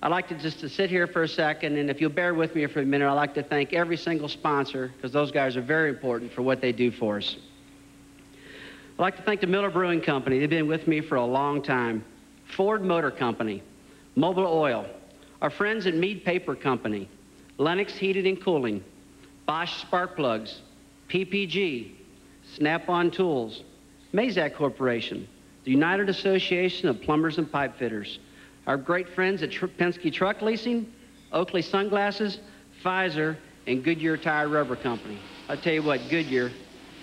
I'd like to just to sit here for a second, and if you'll bear with me for a minute, I'd like to thank every single sponsor because those guys are very important for what they do for us. I'd like to thank the Miller Brewing Company. They've been with me for a long time. Ford Motor Company, Mobil Oil, our friends at Mead Paper Company, Lennox Heated and Cooling, Bosch Spark Plugs, PPG, Snap-on Tools, Mazak Corporation, the United Association of Plumbers and Pipe Fitters, our great friends at Tr Penske Truck Leasing, Oakley Sunglasses, Pfizer, and Goodyear Tire Rubber Company. I tell you what, Goodyear,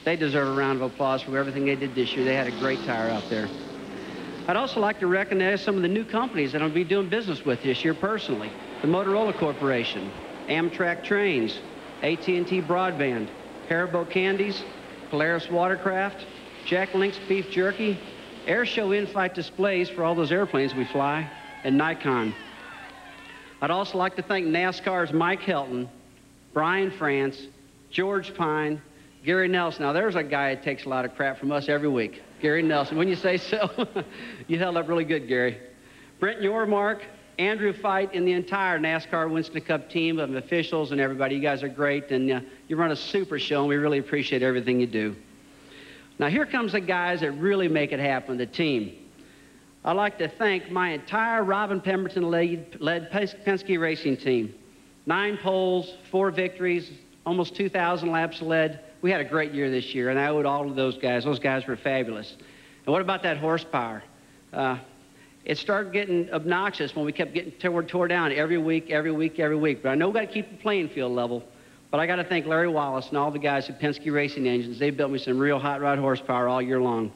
they deserve a round of applause for everything they did this year. They had a great tire out there. I'd also like to recognize some of the new companies that I'll be doing business with this year personally. The Motorola Corporation, Amtrak Trains, AT&T Broadband, Haribo Candies, Polaris Watercraft, Jack Link's Beef Jerky, Airshow in-flight displays for all those airplanes we fly, and Nikon. I'd also like to thank NASCAR's Mike Helton, Brian France, George Pine, Gary Nelson. Now, there's a guy that takes a lot of crap from us every week. Gary Nelson. When you say so, you held up really good, Gary. Brett Yormark, Andrew Fight, and the entire NASCAR Winston Cup team of officials and everybody. You guys are great, and uh, you run a super show, and we really appreciate everything you do. Now, here comes the guys that really make it happen, the team. I'd like to thank my entire Robin Pemberton led, led Penske racing team. Nine poles, four victories, almost 2,000 laps led. We had a great year this year, and I owed all of those guys. Those guys were fabulous. And what about that horsepower? Uh, it started getting obnoxious when we kept getting tore, tore down every week, every week, every week. But I know we've got to keep the playing field level. But I got to thank Larry Wallace and all the guys at Penske Racing Engines. They built me some real hot rod horsepower all year long.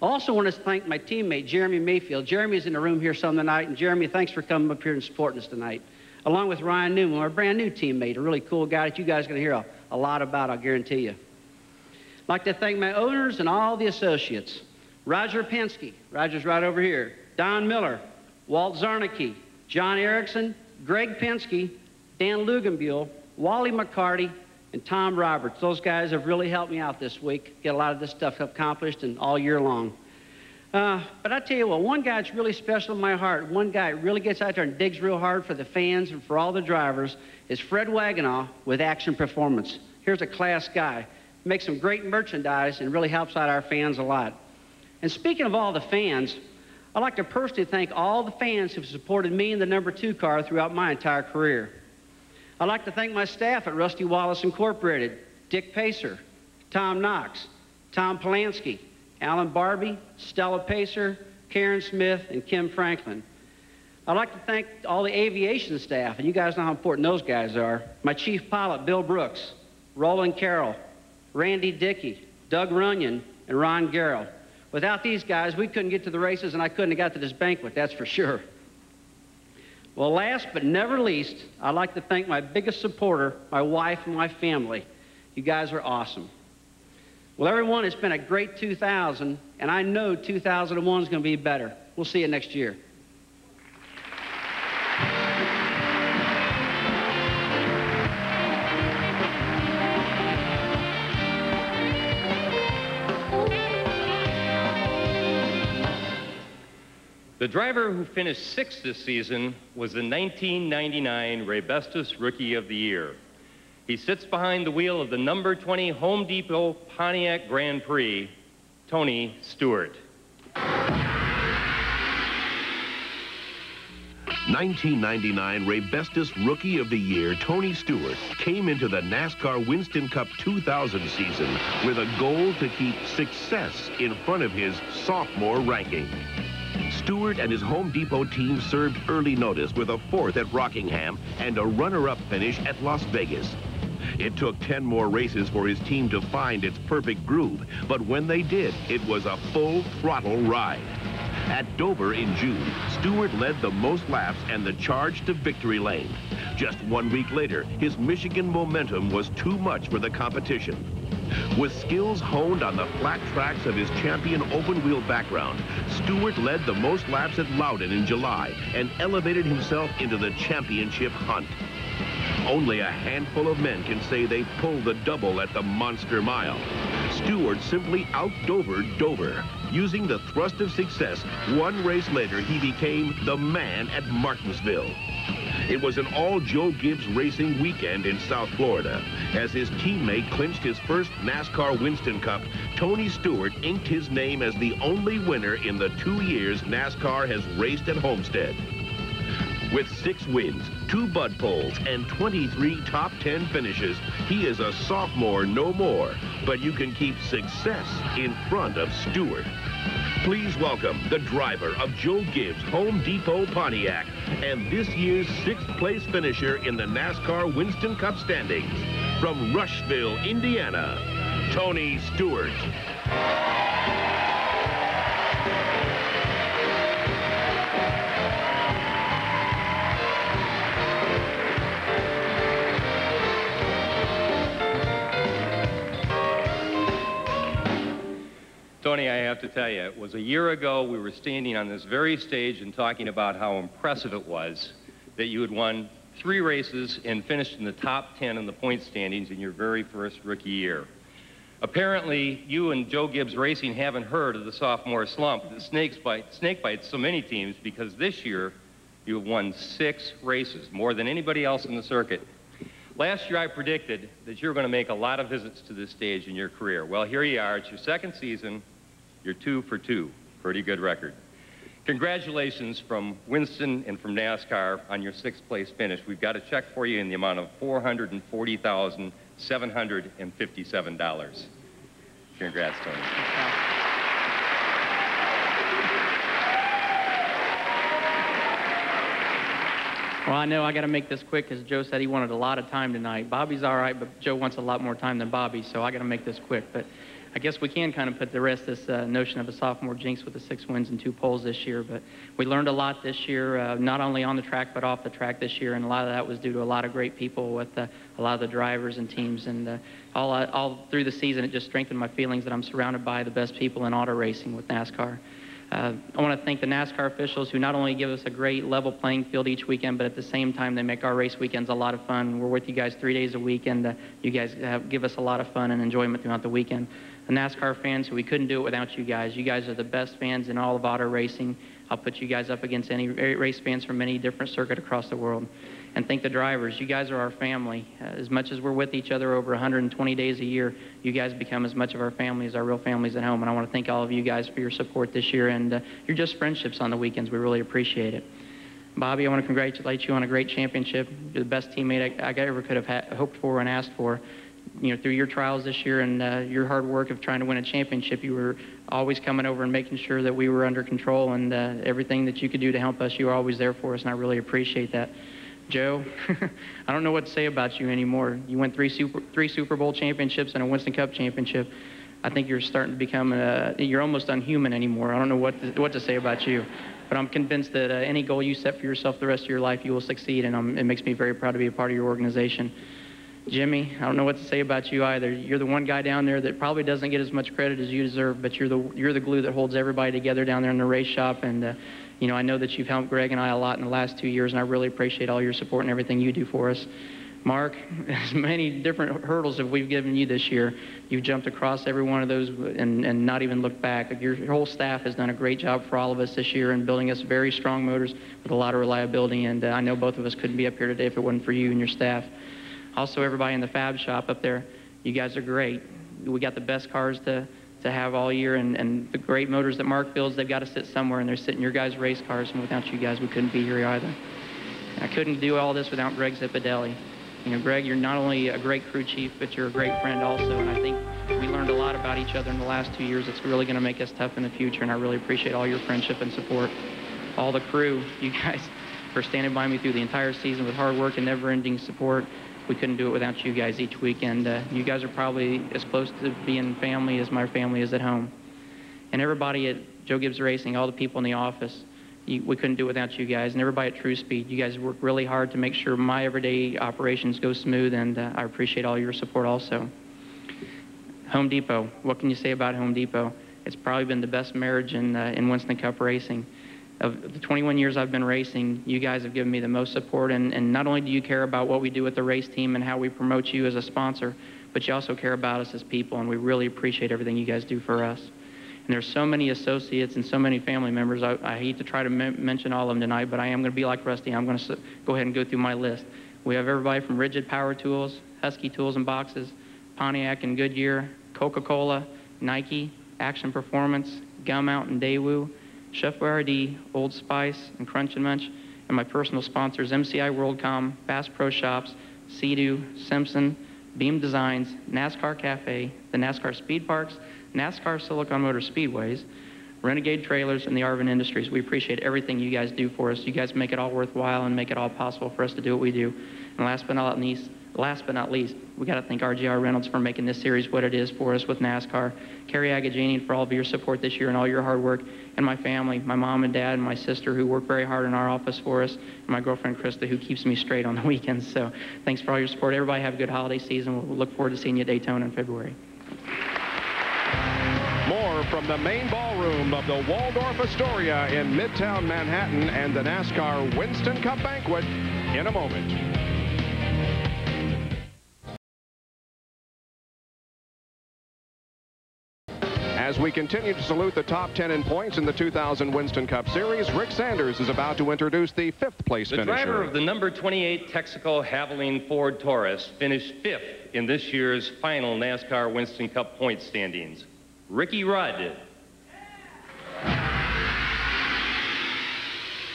I also want to thank my teammate, Jeremy Mayfield. Jeremy's in the room here some tonight, and Jeremy, thanks for coming up here and supporting us tonight. along with Ryan Newman, our brand new teammate, a really cool guy that you guys are going to hear a, a lot about, I'll guarantee you. I'd like to thank my owners and all the associates. Roger Penske, Roger's right over here, Don Miller, Walt Czarnecki, John Erickson, Greg Penske, Dan Lugenbuehl, Wally McCarty, and Tom Roberts. Those guys have really helped me out this week, get a lot of this stuff accomplished and all year long. Uh, but I tell you what, one guy that's really special in my heart, one guy really gets out there and digs real hard for the fans and for all the drivers, is Fred Wagenhals with Action Performance. Here's a class guy. Makes some great merchandise and really helps out our fans a lot. And speaking of all the fans, I'd like to personally thank all the fans who've supported me in the number two car throughout my entire career. I'd like to thank my staff at Rusty Wallace Incorporated, Dick Pacer, Tom Knox, Tom Polanski, Alan Barbie, Stella Pacer, Karen Smith, and Kim Franklin. I'd like to thank all the aviation staff, and you guys know how important those guys are. My chief pilot, Bill Brooks, Roland Carroll, Randy Dickey, Doug Runyon, and Ron Garrow. Without these guys, we couldn't get to the races, and I couldn't have got to this banquet, that's for sure. Well, last but never least, I'd like to thank my biggest supporter, my wife and my family. You guys are awesome. Well, everyone, it's been a great 2000, and I know 2001 is going to be better. We'll see you next year. The driver who finished sixth this season was the 1999 Raybestos Rookie of the Year. He sits behind the wheel of the number 20 Home Depot Pontiac Grand Prix, Tony Stewart. 1999 Raybestos Rookie of the Year, Tony Stewart, came into the NASCAR Winston Cup 2000 season with a goal to keep success in front of his sophomore ranking. Stewart and his Home Depot team served early notice with a fourth at Rockingham and a runner-up finish at Las Vegas. It took 10 more races for his team to find its perfect groove, but when they did, it was a full throttle ride. At Dover in June, Stewart led the most laps and the charge to victory lane. Just one week later, his Michigan momentum was too much for the competition. With skills honed on the flat tracks of his champion open-wheel background, Stewart led the most laps at Loudon in July and elevated himself into the championship hunt. Only a handful of men can say they pulled the double at the Monster Mile. Stewart simply out-dovered Dover. Using the thrust of success, one race later, he became the man at Martinsville. It was an all Joe Gibbs racing weekend in South Florida. As his teammate clinched his first NASCAR Winston Cup, Tony Stewart inked his name as the only winner in the two years NASCAR has raced at Homestead. With six wins, two Bud Poles, and 23 top 10 finishes, he is a sophomore no more. But you can keep success in front of Stewart. Please welcome the driver of Joe Gibbs Home Depot Pontiac and this year's sixth place finisher in the NASCAR Winston Cup standings from Rushville, Indiana, Tony Stewart. Tony, I have to tell you, it was a year ago we were standing on this very stage and talking about how impressive it was that you had won three races and finished in the top 10 in the point standings in your very first rookie year. Apparently, you and Joe Gibbs Racing haven't heard of the sophomore slump that snakes bite, snake bites so many teams because this year you have won six races, more than anybody else in the circuit. Last year I predicted that you were going to make a lot of visits to this stage in your career. Well, here you are. It's your second season. You're two for two. Pretty good record. Congratulations from Winston and from NASCAR on your sixth place finish. We've got a check for you in the amount of $440,757. Congrats, Tony. Well, I know I got to make this quick because Joe said he wanted a lot of time tonight. Bobby's all right, but Joe wants a lot more time than Bobby, so I got to make this quick. But I guess we can kind of put the rest this uh, notion of a sophomore jinx with the six wins and two poles this year. But we learned a lot this year, uh, not only on the track but off the track this year, and a lot of that was due to a lot of great people with uh, a lot of the drivers and teams. And uh, all uh, all through the season, it just strengthened my feelings that I'm surrounded by the best people in auto racing with NASCAR. Uh, I want to thank the NASCAR officials who not only give us a great level playing field each weekend, but at the same time they make our race weekends a lot of fun. We're with you guys three days a week, and uh, you guys have, give us a lot of fun and enjoyment throughout the weekend. The NASCAR fans, we couldn't do it without you guys. You guys are the best fans in all of auto racing. I'll put you guys up against any race fans from any different circuit across the world and thank the drivers. You guys are our family. Uh, as much as we're with each other over 120 days a year, you guys become as much of our family as our real families at home. And I want to thank all of you guys for your support this year and uh, your just friendships on the weekends. We really appreciate it. Bobby, I want to congratulate you on a great championship. You're the best teammate I, I ever could have hoped for and asked for. You know, through your trials this year and uh, your hard work of trying to win a championship, you were always coming over and making sure that we were under control and uh, everything that you could do to help us, you were always there for us, and I really appreciate that. Joe, I don't know what to say about you anymore. You won three Super, three Super Bowl championships and a Winston Cup championship. I think you're starting to become, a, you're almost unhuman anymore. I don't know what to, what to say about you. But I'm convinced that uh, any goal you set for yourself the rest of your life, you will succeed, and it makes me very proud to be a part of your organization. Jimmy, I don't know what to say about you either. You're the one guy down there that probably doesn't get as much credit as you deserve, but you're the you're the glue that holds everybody together down there in the race shop, and uh, you know, I know that you've helped Greg and I a lot in the last two years, and I really appreciate all your support and everything you do for us. Mark, as many different hurdles have we've given you this year. You've jumped across every one of those and, and not even looked back. Your whole staff has done a great job for all of us this year in building us very strong motors with a lot of reliability, and uh, I know both of us couldn't be up here today if it wasn't for you and your staff. Also, everybody in the fab shop up there, you guys are great. We got the best cars to to have all year. And, and the great motors that Mark builds, they've got to sit somewhere, and they're sitting your guys' race cars. And without you guys, we couldn't be here either. I couldn't do all this without Greg Zipadelli. You know, Greg, you're not only a great crew chief, but you're a great friend also. And I think we learned a lot about each other in the last two years. It's really going to make us tough in the future. And I really appreciate all your friendship and support. All the crew, you guys, for standing by me through the entire season with hard work and never-ending support we couldn't do it without you guys each week. And uh, you guys are probably as close to being family as my family is at home. And everybody at Joe Gibbs Racing, all the people in the office, you, we couldn't do it without you guys. And everybody at True Speed, you guys work really hard to make sure my everyday operations go smooth, and uh, I appreciate all your support also. Home Depot, what can you say about Home Depot? It's probably been the best marriage in, uh, in Winston Cup racing of the 21 years I've been racing, you guys have given me the most support. And, and not only do you care about what we do with the race team and how we promote you as a sponsor, but you also care about us as people. And we really appreciate everything you guys do for us. And there's so many associates and so many family members. I, I hate to try to mention all of them tonight, but I am going to be like Rusty. I'm going to go ahead and go through my list. We have everybody from Ridgid Power Tools, Husky Tools and Boxes, Pontiac and Goodyear, Coca-Cola, Nike, Action Performance, Gum Out and Daewoo, Chef Boyardee, Old Spice, and Crunch and Munch, and my personal sponsors MCI WorldCom, Bass Pro Shops, Sea-Doo, Simpson, Beam Designs, NASCAR Cafe, the NASCAR Speed Parks, NASCAR Silicon Motor Speedways, Renegade Trailers, and the Arvin Industries. We appreciate everything you guys do for us. You guys make it all worthwhile and make it all possible for us to do what we do. And last but not least, last but not least, we got to thank RJR Reynolds for making this series what it is for us with NASCAR. Cary Agajanian for all of your support this year and all your hard work and my family, my mom and dad and my sister who work very hard in our office for us, and my girlfriend Krista who keeps me straight on the weekends. So thanks for all your support. Everybody have a good holiday season. We'll look forward to seeing you at Daytona in February. More from the main ballroom of the Waldorf Astoria in Midtown Manhattan and the NASCAR Winston Cup Banquet in a moment. As we continue to salute the top 10 in points in the 2000 Winston Cup Series, Rick Sanders is about to introduce the fifth place the finisher. The driver of the number 28 Texaco Havoline Ford Taurus finished fifth in this year's final NASCAR Winston Cup point standings. Ricky Rudd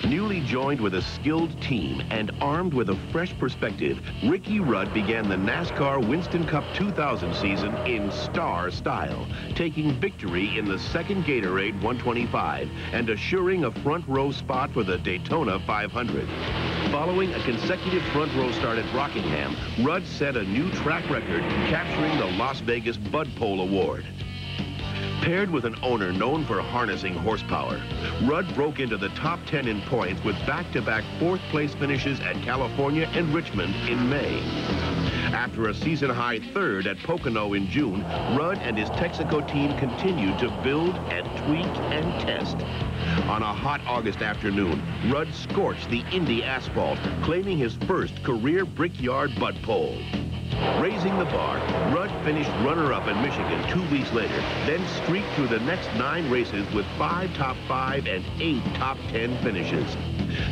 Newly joined with a skilled team and armed with a fresh perspective, Ricky Rudd began the NASCAR Winston Cup 2000 season in star style, taking victory in the second Gatorade 125 and assuring a front row spot for the Daytona 500. Following a consecutive front row start at Rockingham, Rudd set a new track record, capturing the Las Vegas Bud Pole Award. Paired with an owner known for harnessing horsepower, Rudd broke into the top 10 in points with back-to-back fourth-place finishes at California and Richmond in May. After a season-high third at Pocono in June, Rudd and his Texaco team continued to build and tweak and test. On a hot August afternoon, Rudd scorched the Indy asphalt, claiming his first career Brickyard Bud Pole. Raising the bar, Rudd finished runner-up in Michigan two weeks later, then streaked through the next nine races with five top five and eight top ten finishes.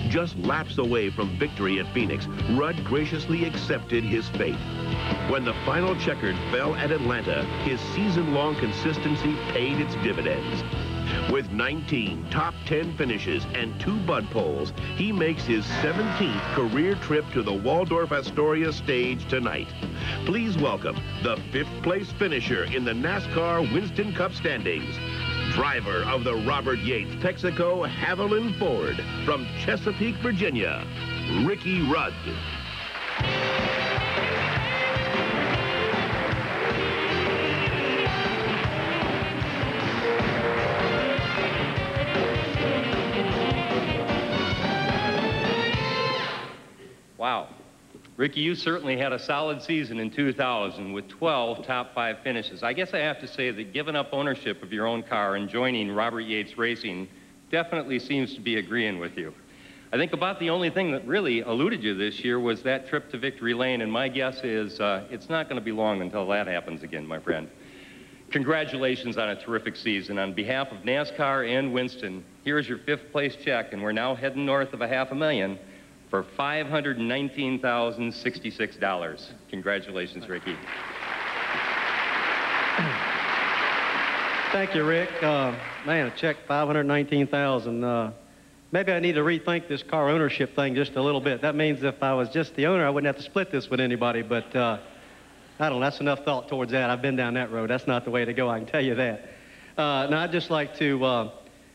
Just laps away from victory at Phoenix, Rudd graciously accepted his fate. When the final checkered fell at Atlanta, his season-long consistency paid its dividends. With 19 top 10 finishes and two bud poles, he makes his 17th career trip to the Waldorf Astoria stage tonight. Please welcome the fifth place finisher in the NASCAR Winston Cup standings, driver of the Robert Yates Texaco Havoline Ford from Chesapeake, Virginia, Ricky Rudd. Wow. Ricky, you certainly had a solid season in 2000 with 12 top five finishes. I guess I have to say that giving up ownership of your own car and joining Robert Yates Racing definitely seems to be agreeing with you. I think about the only thing that really eluded you this year was that trip to Victory Lane, and my guess is uh, it's not going to be long until that happens again, my friend. Congratulations on a terrific season. On behalf of NASCAR and Winston, here's your fifth place check, and we're now heading north of a half a million for $519,066. Congratulations, Ricky. Thank you, Rick. Uh, man, a check 519000 uh, Maybe I need to rethink this car ownership thing just a little bit. That means if I was just the owner, I wouldn't have to split this with anybody, but uh, I don't know. That's enough thought towards that. I've been down that road. That's not the way to go, I can tell you that. Uh, now, I'd just like to, uh,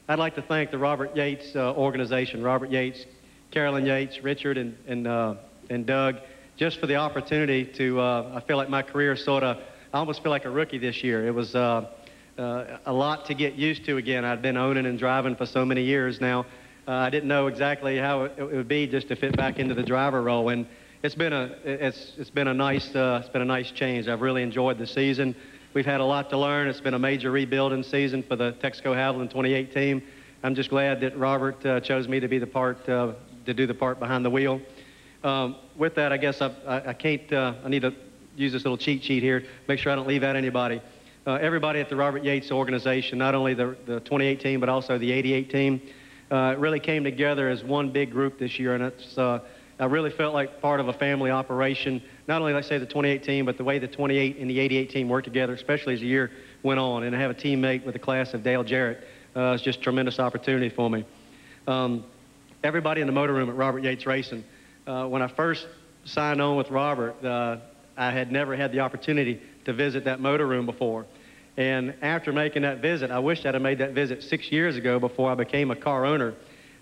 I'd like to thank the Robert Yates uh, organization, Robert Yates, Carolyn Yates, Richard, and, and, uh, and Doug, just for the opportunity to, uh, I feel like my career sort of, I almost feel like a rookie this year. It was uh, uh, a lot to get used to again. I've been owning and driving for so many years now. Uh, I didn't know exactly how it, it would be just to fit back into the driver role. And it's been a, it's, it's been a nice, uh, it's been a nice change. I've really enjoyed the season. We've had a lot to learn. It's been a major rebuilding season for the Texaco Havoline 28 team. I'm just glad that Robert uh, chose me to be the part, uh, to do the part behind the wheel. Um, with that, I guess I, I, I can't, uh, I need to use this little cheat sheet here, make sure I don't leave out anybody. Uh, everybody at the Robert Yates organization, not only the, the 28 team, but also the 88 team, uh, really came together as one big group this year, and it's, uh, I really felt like part of a family operation. Not only, let's say, the 28 team, but the way the 28 and the 88 team worked together, especially as the year went on. And to have a teammate with the class of Dale Jarrett uh, is just a tremendous opportunity for me. Um, everybody in the motor room at Robert Yates Racing, uh, when I first signed on with Robert, uh, I had never had the opportunity to visit that motor room before. And after making that visit, I wish I'd have made that visit six years ago before I became a car owner.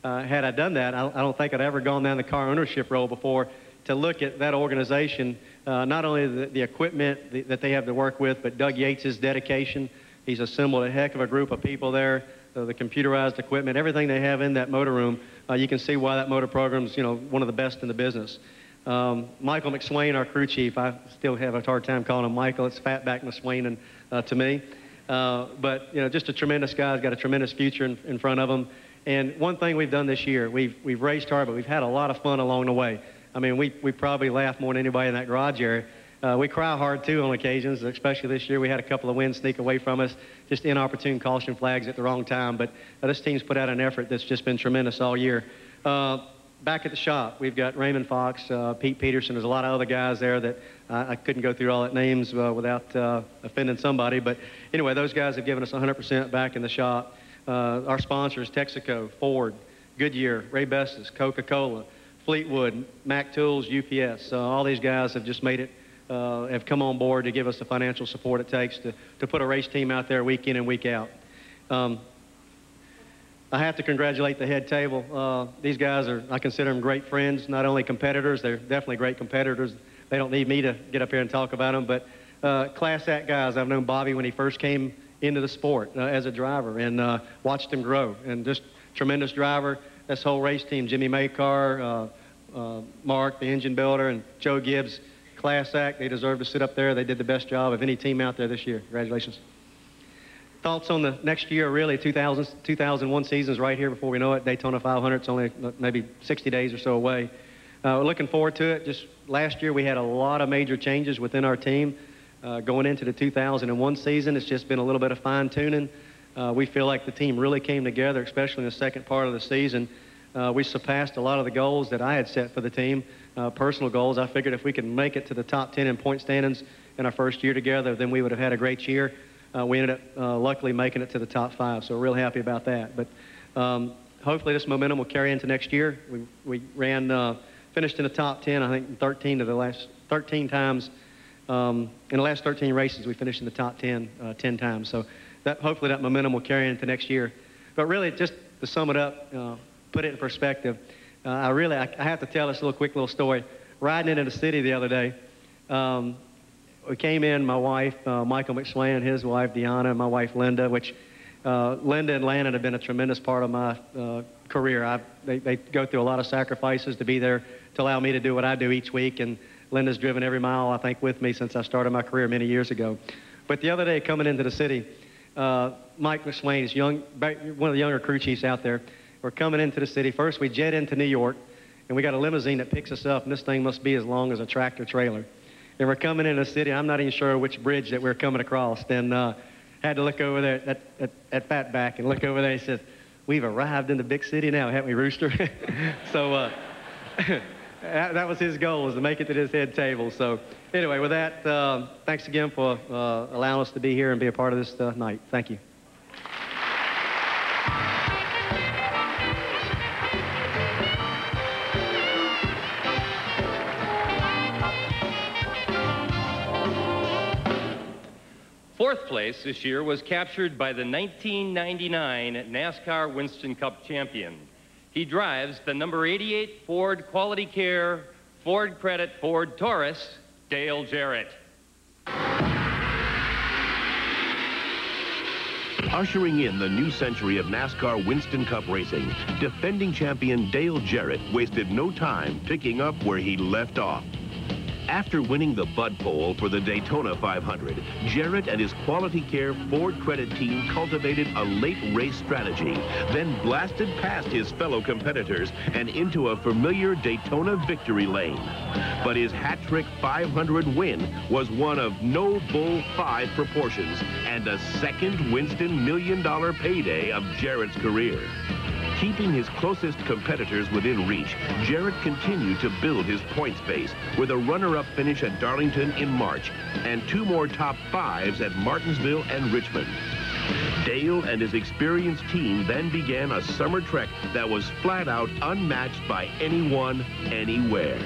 Uh, had I done that, I, I, don't think I'd ever gone down the car ownership role before to look at that organization, uh, not only the, the equipment the, that they have to work with, but Doug Yates' dedication. He's assembled a heck of a group of people there, uh, the computerized equipment, everything they have in that motor room. Uh, you can see why that motor program's, you know, one of the best in the business. Um, Michael McSwain, our crew chief, I still have a hard time calling him Michael. It's Fatback McSwain and, uh, to me. Uh, but, you know, just a tremendous guy. He's got a tremendous future in, in front of him. And one thing we've done this year, we've, we've raced hard, but we've had a lot of fun along the way. I mean, we, we probably laugh more than anybody in that garage area. Uh, we cry hard, too, on occasions, especially this year. We had a couple of wins sneak away from us, just inopportune caution flags at the wrong time. But uh, this team's put out an effort that's just been tremendous all year. Uh, back at the shop, we've got Raymond Fox, uh, Pete Peterson. There's a lot of other guys there that I couldn't go through all that names uh, without uh, offending somebody. But anyway, those guys have given us 100% back in the shop. Our sponsors, Texaco, Ford, Goodyear, Raybestos, Coca-Cola, Fleetwood, Mac Tools, UPS. All these guys have just made it, have come on board to give us the financial support it takes to, to put a race team out there week in and week out. Um, I have to congratulate the head table. Uh, these guys are, I consider them great friends, not only competitors, they're definitely great competitors. They don't need me to get up here and talk about them, but uh, class act guys. I've known Bobby when he first came into the sport uh, as a driver and uh, watched him grow. And just tremendous driver. This whole race team, Jimmy Makar, uh, uh, Mark, the engine builder, and Joe Gibbs, class act. They deserve to sit up there. They did the best job of any team out there this year. Congratulations. Thoughts on the next year, really, 2000, 2001 season's right here before we know it. Daytona 500, it's only uh, maybe 60 days or so away. Uh, we're looking forward to it. Just last year, we had a lot of major changes within our team. Uh, going into the 2001 season, it's just been a little bit of fine tuning. Uh, we feel like the team really came together, especially in the second part of the season. Uh, we surpassed a lot of the goals that I had set for the team, uh, personal goals. I figured if we could make it to the top 10 in point standings in our first year together, then we would have had a great year. Uh, we ended up uh, luckily making it to the top five, so we're real happy about that. But um, hopefully this momentum will carry into next year. We, we ran finished in the top 10, I think 13 of the last 13 times. Um, in the last 13 races, we finished in the top 10 uh, 10 times. So that hopefully that momentum will carry into next year. But really, just to sum it up, uh, put it in perspective, uh, I really I, I, have to tell this little quick little story. Riding into the city the other day, um, we came in, my wife, uh, Michael McSwain, and his wife, Deanna, and my wife, Linda, which uh, Linda and Landon have been a tremendous part of my uh, career. I've, they, they go through a lot of sacrifices to be there to allow me to do what I do each week. And Linda's driven every mile, I think, with me since I started my career many years ago. But the other day, coming into the city, uh, Mike McSwain is young, one of the younger crew chiefs out there. We're coming into the city. First, we jet into New York, and we got a limousine that picks us up, and this thing must be as long as a tractor trailer. And we're coming into the city. I'm not even sure which bridge that we're coming across. And uh, had to look over there at, at, at Fatback and look over there. He says, "We've arrived in the big city now, haven't we, Rooster?" so. Uh, that, that, was his goal, was to make it to this head table. So anyway, with that, uh, thanks again for uh, allowing us to be here and be a part of this uh, night. Thank you. Fourth place this year was captured by the 1999 NASCAR Winston Cup champion, he drives the number 88 Ford Quality Care Ford Credit Ford Taurus, Dale Jarrett. Ushering in the new century of NASCAR Winston Cup racing, defending champion Dale Jarrett wasted no time picking up where he left off. After winning the Bud Pole for the Daytona 500, Jarrett and his Quality Care Ford Credit team cultivated a late race strategy, then blasted past his fellow competitors and into a familiar Daytona victory lane. But his hat-trick 500 win was one of no Bull 5 proportions and a second Winston million dollar payday of Jarrett's career. Keeping his closest competitors within reach, Jarrett continued to build his points base with a runner-up finish at Darlington in March and two more top fives at Martinsville and Richmond. Dale and his experienced team then began a summer trek that was flat out unmatched by anyone, anywhere.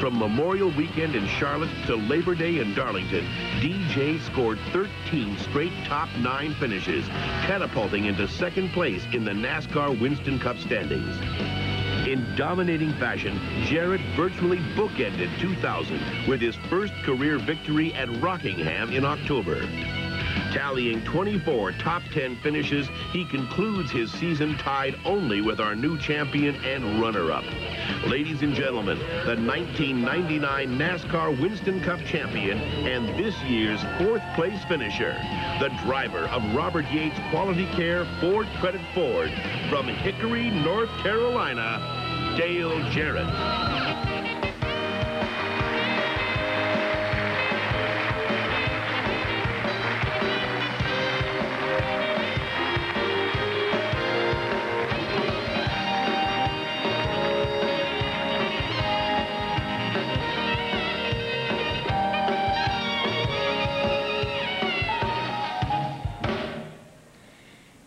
From Memorial Weekend in Charlotte to Labor Day in Darlington, DJ scored 13 straight top nine finishes, catapulting into second place in the NASCAR Winston Cup standings. In dominating fashion, Jarrett virtually bookended 2000 with his first career victory at Rockingham in October. Tallying 24 top 10 finishes, he concludes his season tied only with our new champion and runner-up. Ladies and gentlemen, the 1999 NASCAR Winston Cup champion and this year's fourth place finisher, the driver of Robert Yates Quality Care Ford Credit Ford from Hickory, North Carolina, Dale Jarrett.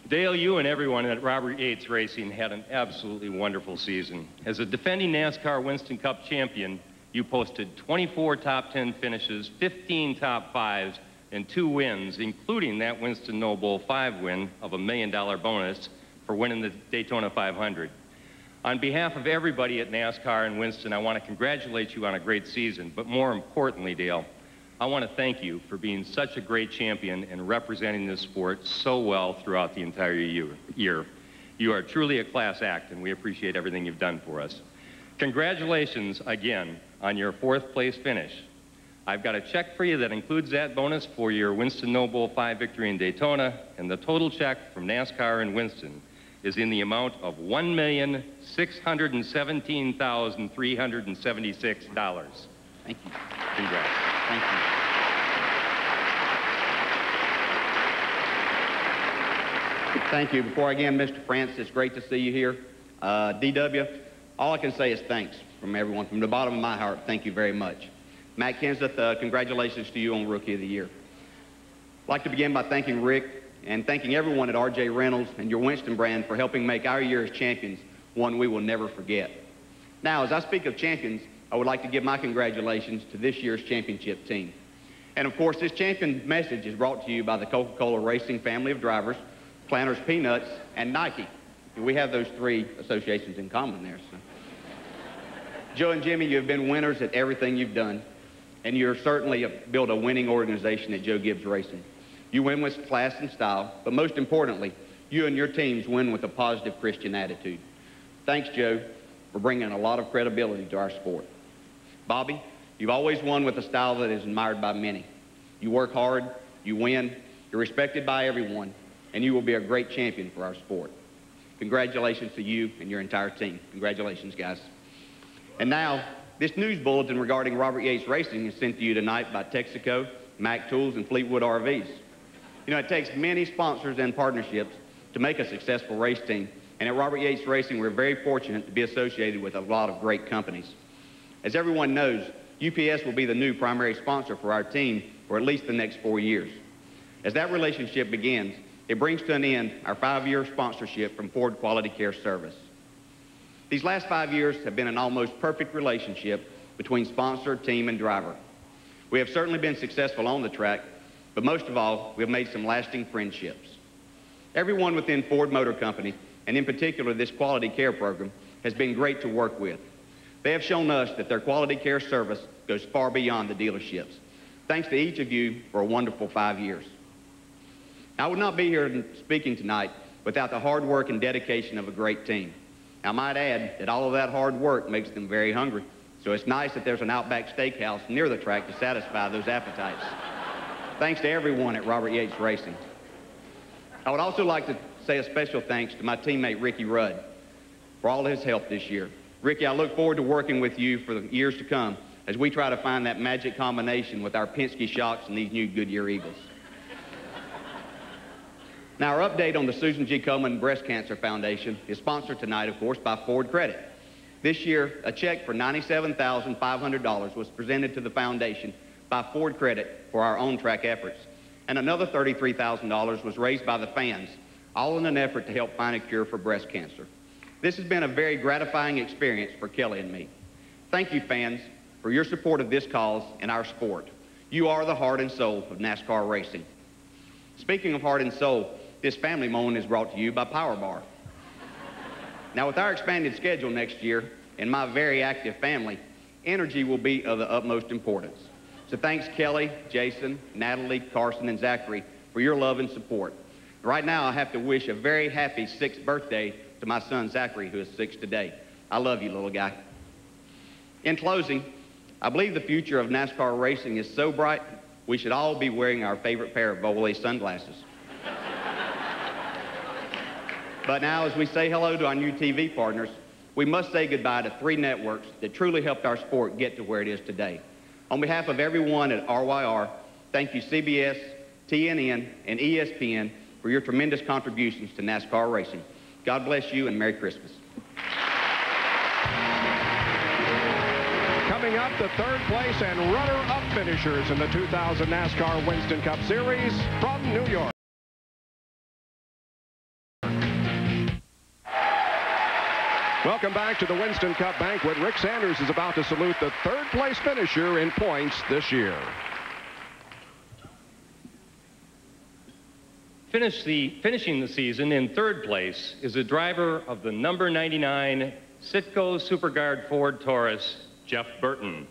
Dale, you and everyone at Robert Yates Racing had an absolutely wonderful season. As a defending NASCAR Winston Cup champion, you posted 24 top 10 finishes, 15 top fives, and two wins, including that Winston No Bull 5 win of a million dollar bonus for winning the Daytona 500. On behalf of everybody at NASCAR and Winston, I want to congratulate you on a great season, but more importantly, Dale, I want to thank you for being such a great champion and representing this sport so well throughout the entire year. You are truly a class act, and we appreciate everything you've done for us. Congratulations again on your fourth place finish. I've got a check for you that includes that bonus for your Winston No Bull 5 victory in Daytona, and the total check from NASCAR and Winston is in the amount of $1,617,376. Thank you. Congrats. Thank you. Thank you. Before I again, Mr. France, it's great to see you here. Uh, DW, all I can say is thanks from everyone. From the bottom of my heart, thank you very much. Matt Kenseth, uh, congratulations to you on Rookie of the Year. I'd like to begin by thanking Rick and thanking everyone at RJ Reynolds and your Winston brand for helping make our year as champions one we will never forget. Now, as I speak of champions, I would like to give my congratulations to this year's championship team. And of course, this champion message is brought to you by the Coca-Cola Racing family of drivers, Planters Peanuts, and Nike. We have those three associations in common there. So. Joe and Jimmy, you have been winners at everything you've done, and you're certainly a, built a winning organization at Joe Gibbs Racing. You win with class and style, but most importantly, you and your teams win with a positive Christian attitude. Thanks, Joe, for bringing a lot of credibility to our sport. Bobby, you've always won with a style that is admired by many. You work hard, you win, you're respected by everyone, and you will be a great champion for our sport. Congratulations to you and your entire team. Congratulations, guys. And now, this news bulletin regarding Robert Yates Racing is sent to you tonight by Texaco, Mac Tools, and Fleetwood RVs. You know, it takes many sponsors and partnerships to make a successful race team, and at Robert Yates Racing, we're very fortunate to be associated with a lot of great companies. As everyone knows, UPS will be the new primary sponsor for our team for at least the next four years. As that relationship begins, it brings to an end our five-year sponsorship from Ford Quality Care Service. These last five years have been an almost perfect relationship between sponsor, team, and driver. We have certainly been successful on the track, but most of all, we have made some lasting friendships. Everyone within Ford Motor Company, and in particular this quality care program, has been great to work with. They have shown us that their quality care service goes far beyond the dealerships. Thanks to each of you for a wonderful five years. I would not be here speaking tonight without the hard work and dedication of a great team. I might add that all of that hard work makes them very hungry. So it's nice that there's an Outback Steakhouse near the track to satisfy those appetites. Thanks to everyone at Robert Yates Racing. I would also like to say a special thanks to my teammate Ricky Rudd for all his help this year. Ricky, I look forward to working with you for the years to come as we try to find that magic combination with our Penske shocks and these new Goodyear Eagles. Now, our update on the Susan G. Komen Breast Cancer Foundation is sponsored tonight, of course, by Ford Credit. This year, a check for $97,500 was presented to the foundation by Ford Credit for our on-track efforts. And another $33,000 was raised by the fans, all in an effort to help find a cure for breast cancer. This has been a very gratifying experience for Kelly and me. Thank you, fans, for your support of this cause and our sport. You are the heart and soul of NASCAR racing. Speaking of heart and soul, this family moment is brought to you by Power Bar. Now, with our expanded schedule next year and my very active family, energy will be of the utmost importance. So thanks, Kelly, Jason, Natalie, Carson, and Zachary for your love and support. Right now, I have to wish a very happy sixth birthday to my son, Zachary, who is six today. I love you, little guy. In closing, I believe the future of NASCAR racing is so bright, we should all be wearing our favorite pair of Voile sunglasses. But now, as we say hello to our new TV partners, we must say goodbye to three networks that truly helped our sport get to where it is today. On behalf of everyone at RYR, thank you CBS, TNN, and ESPN for your tremendous contributions to NASCAR racing. God bless you and Merry Christmas. Coming up, the third place and runner-up finishers in the 2000 NASCAR Winston Cup Series from New York. Welcome back to the Winston Cup banquet. Rick Sanders is about to salute the third place finisher in points this year. The, finishing the season in third place is a driver of the number 99 Citgo SuperGuard Ford Taurus, Jeff Burton.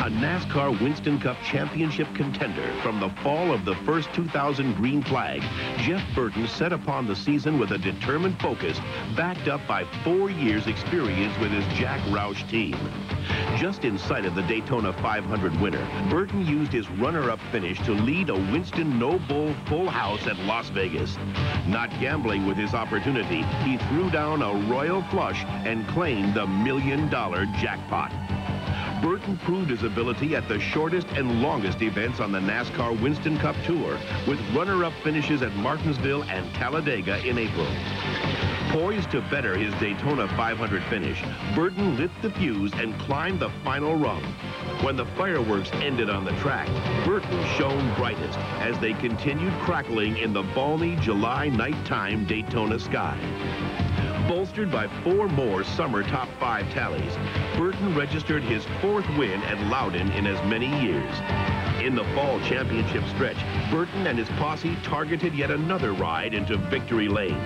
A NASCAR Winston Cup championship contender from the fall of the first 2000 green flag, Jeff Burton set upon the season with a determined focus, backed up by four years experience with his Jack Roush team. Just in sight of the Daytona 500 winner, Burton used his runner-up finish to lead a Winston No Bull full house at Las Vegas. Not gambling with his opportunity, he threw down a royal flush and claimed the million-dollar jackpot. Burton proved his ability at the shortest and longest events on the NASCAR Winston Cup Tour, with runner-up finishes at Martinsville and Talladega in April. Poised to better his Daytona 500 finish, Burton lit the fuse and climbed the final rung. When the fireworks ended on the track, Burton shone brightest as they continued crackling in the balmy July nighttime Daytona sky. Bolstered by four more summer top five tallies, Burton registered his fourth win at Loudon in as many years. In the fall championship stretch, Burton and his posse targeted yet another ride into victory lane.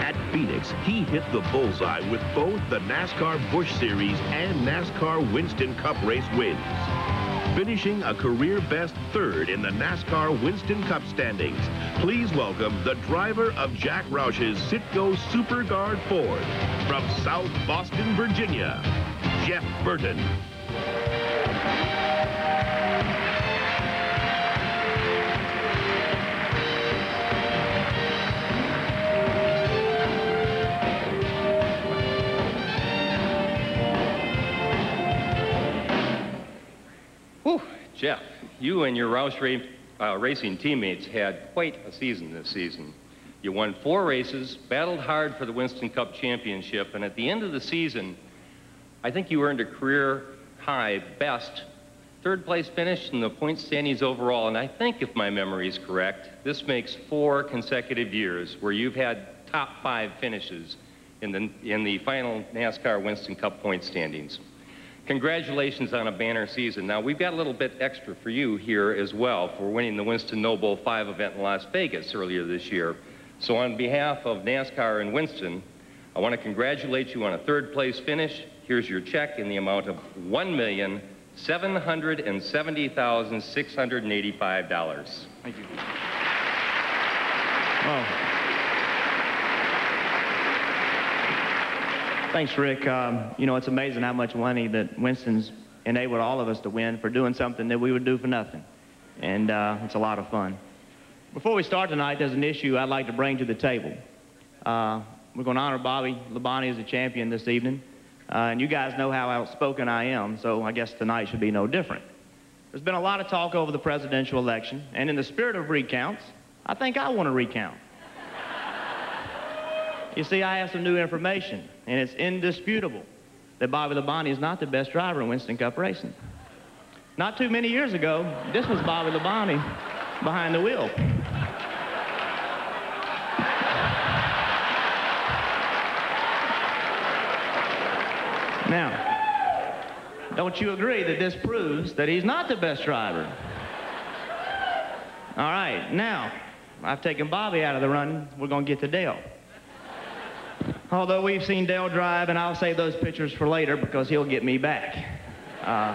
At Phoenix, he hit the bullseye with both the NASCAR Busch Series and NASCAR Winston Cup race wins finishing a career best third in the NASCAR Winston Cup standings. Please welcome the driver of Jack Roush's Citgo Super Guard Ford from South Boston, Virginia, Jeff Burton. Whew, Jeff, you and your Roush ra uh, Racing teammates had quite a season this season. You won four races, battled hard for the Winston Cup Championship, and at the end of the season, I think you earned a career high best third place finish in the point standings overall. And I think, if my memory is correct, this makes four consecutive years where you've had top five finishes in the, in the final NASCAR Winston Cup point standings. Congratulations on a banner season. Now, we've got a little bit extra for you here as well for winning the Winston No Bull 5 event in Las Vegas earlier this year. So on behalf of NASCAR and Winston, I want to congratulate you on a third place finish. Here's your check in the amount of $1,770,685. Thank you. Well, thanks, Rick. Um, you know, it's amazing how much money that Winston's enabled all of us to win for doing something that we would do for nothing. And uh, it's a lot of fun. Before we start tonight, there's an issue I'd like to bring to the table. Uh, we're going to honor Bobby Labonte as a champion this evening. Uh, and you guys know how outspoken I am, so I guess tonight should be no different. There's been a lot of talk over the presidential election, and in the spirit of recounts, I think I want to recount. you see, I have some new information, and it's indisputable that Bobby Labonte is not the best driver in Winston Cup racing. Not too many years ago, this was Bobby Labonte behind the wheel. Now, don't you agree that this proves that he's not the best driver? All right, now, I've taken Bobby out of the run. We're going to get to Dale. Although we've seen Dale drive, and I'll save those pictures for later because he'll get me back. Uh,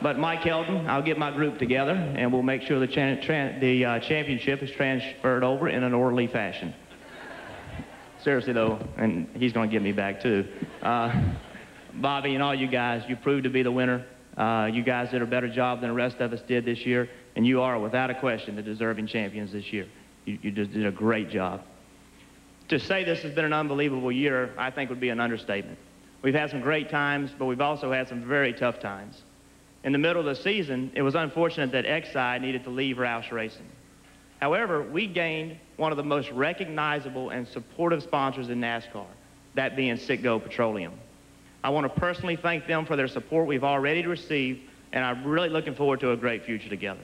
but Mike Helton, I'll get my group together, and we'll make sure the, cha the uh, championship is transferred over in an orderly fashion. Seriously, though, and he's going to get me back, too. Uh, Bobby and all you guys, you proved to be the winner. Uh, you guys did a better job than the rest of us did this year, and you are, without a question, the deserving champions this year. You, you just did a great job. To say this has been an unbelievable year, I think would be an understatement. We've had some great times, but we've also had some very tough times. In the middle of the season, it was unfortunate that Exide needed to leave Roush Racing. However, we gained one of the most recognizable and supportive sponsors in NASCAR, that being Citgo Petroleum. I want to personally thank them for their support we've already received, and I'm really looking forward to a great future together.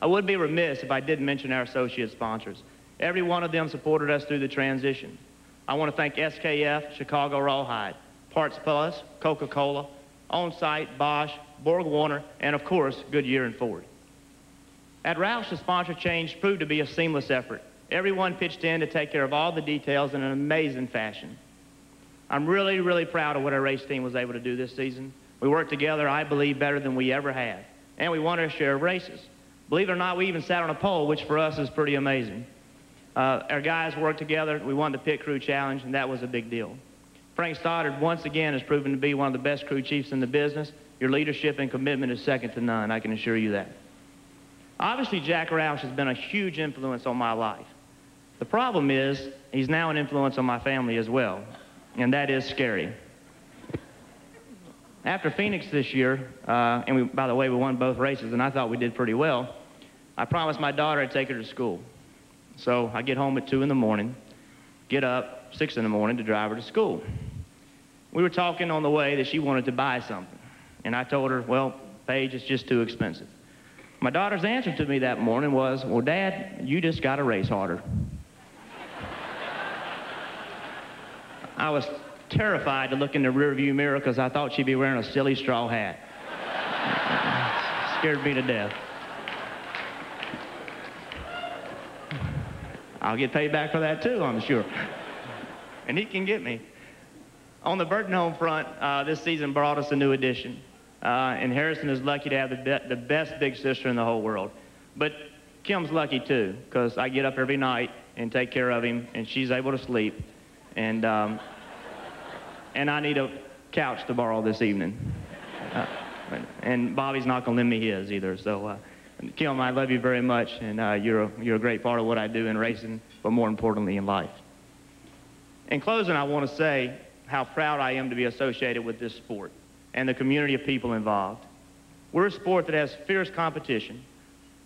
I would be remiss if I didn't mention our associate sponsors. Every one of them supported us through the transition. I want to thank SKF, Chicago Rawhide, Parts Plus, Coca-Cola, On-Site, Bosch, Borg Warner, and of course, Goodyear and Ford. At Roush, the sponsor change proved to be a seamless effort. Everyone pitched in to take care of all the details in an amazing fashion. I'm really, really proud of what our race team was able to do this season. We worked together, I believe, better than we ever have. And we won our share of races. Believe it or not, we even sat on a pole, which for us is pretty amazing. Uh, our guys worked together. We won the pit crew challenge, and that was a big deal. Frank Stoddard, once again, has proven to be one of the best crew chiefs in the business. Your leadership and commitment is second to none, I can assure you that. Obviously, Jack Roush has been a huge influence on my life. The problem is, he's now an influence on my family as well, and that is scary. After Phoenix this year, uh, and we, by the way, we won both races, and I thought we did pretty well, I promised my daughter I'd take her to school. So I get home at 2 in the morning, get up 6 in the morning to drive her to school. We were talking on the way that she wanted to buy something, and I told her, well, Paige, it's just too expensive. My daughter's answer to me that morning was, well, Dad, you just got to race harder. I was terrified to look in the rearview mirror because I thought she'd be wearing a silly straw hat. Scared me to death. I'll get paid back for that too, I'm sure. And he can get me. On the Burton home front, uh, this season brought us a new addition. Uh, and Harrison is lucky to have the, be the best big sister in the whole world. But Kim's lucky too, because I get up every night and take care of him, and she's able to sleep. And, um, and I need a couch to borrow this evening. Uh, and Bobby's not going to lend me his either. So, uh, Kim, I love you very much, and uh, you're, a, you're a great part of what I do in racing, but more importantly, in life. In closing, I want to say how proud I am to be associated with this sport and the community of people involved. We're a sport that has fierce competition,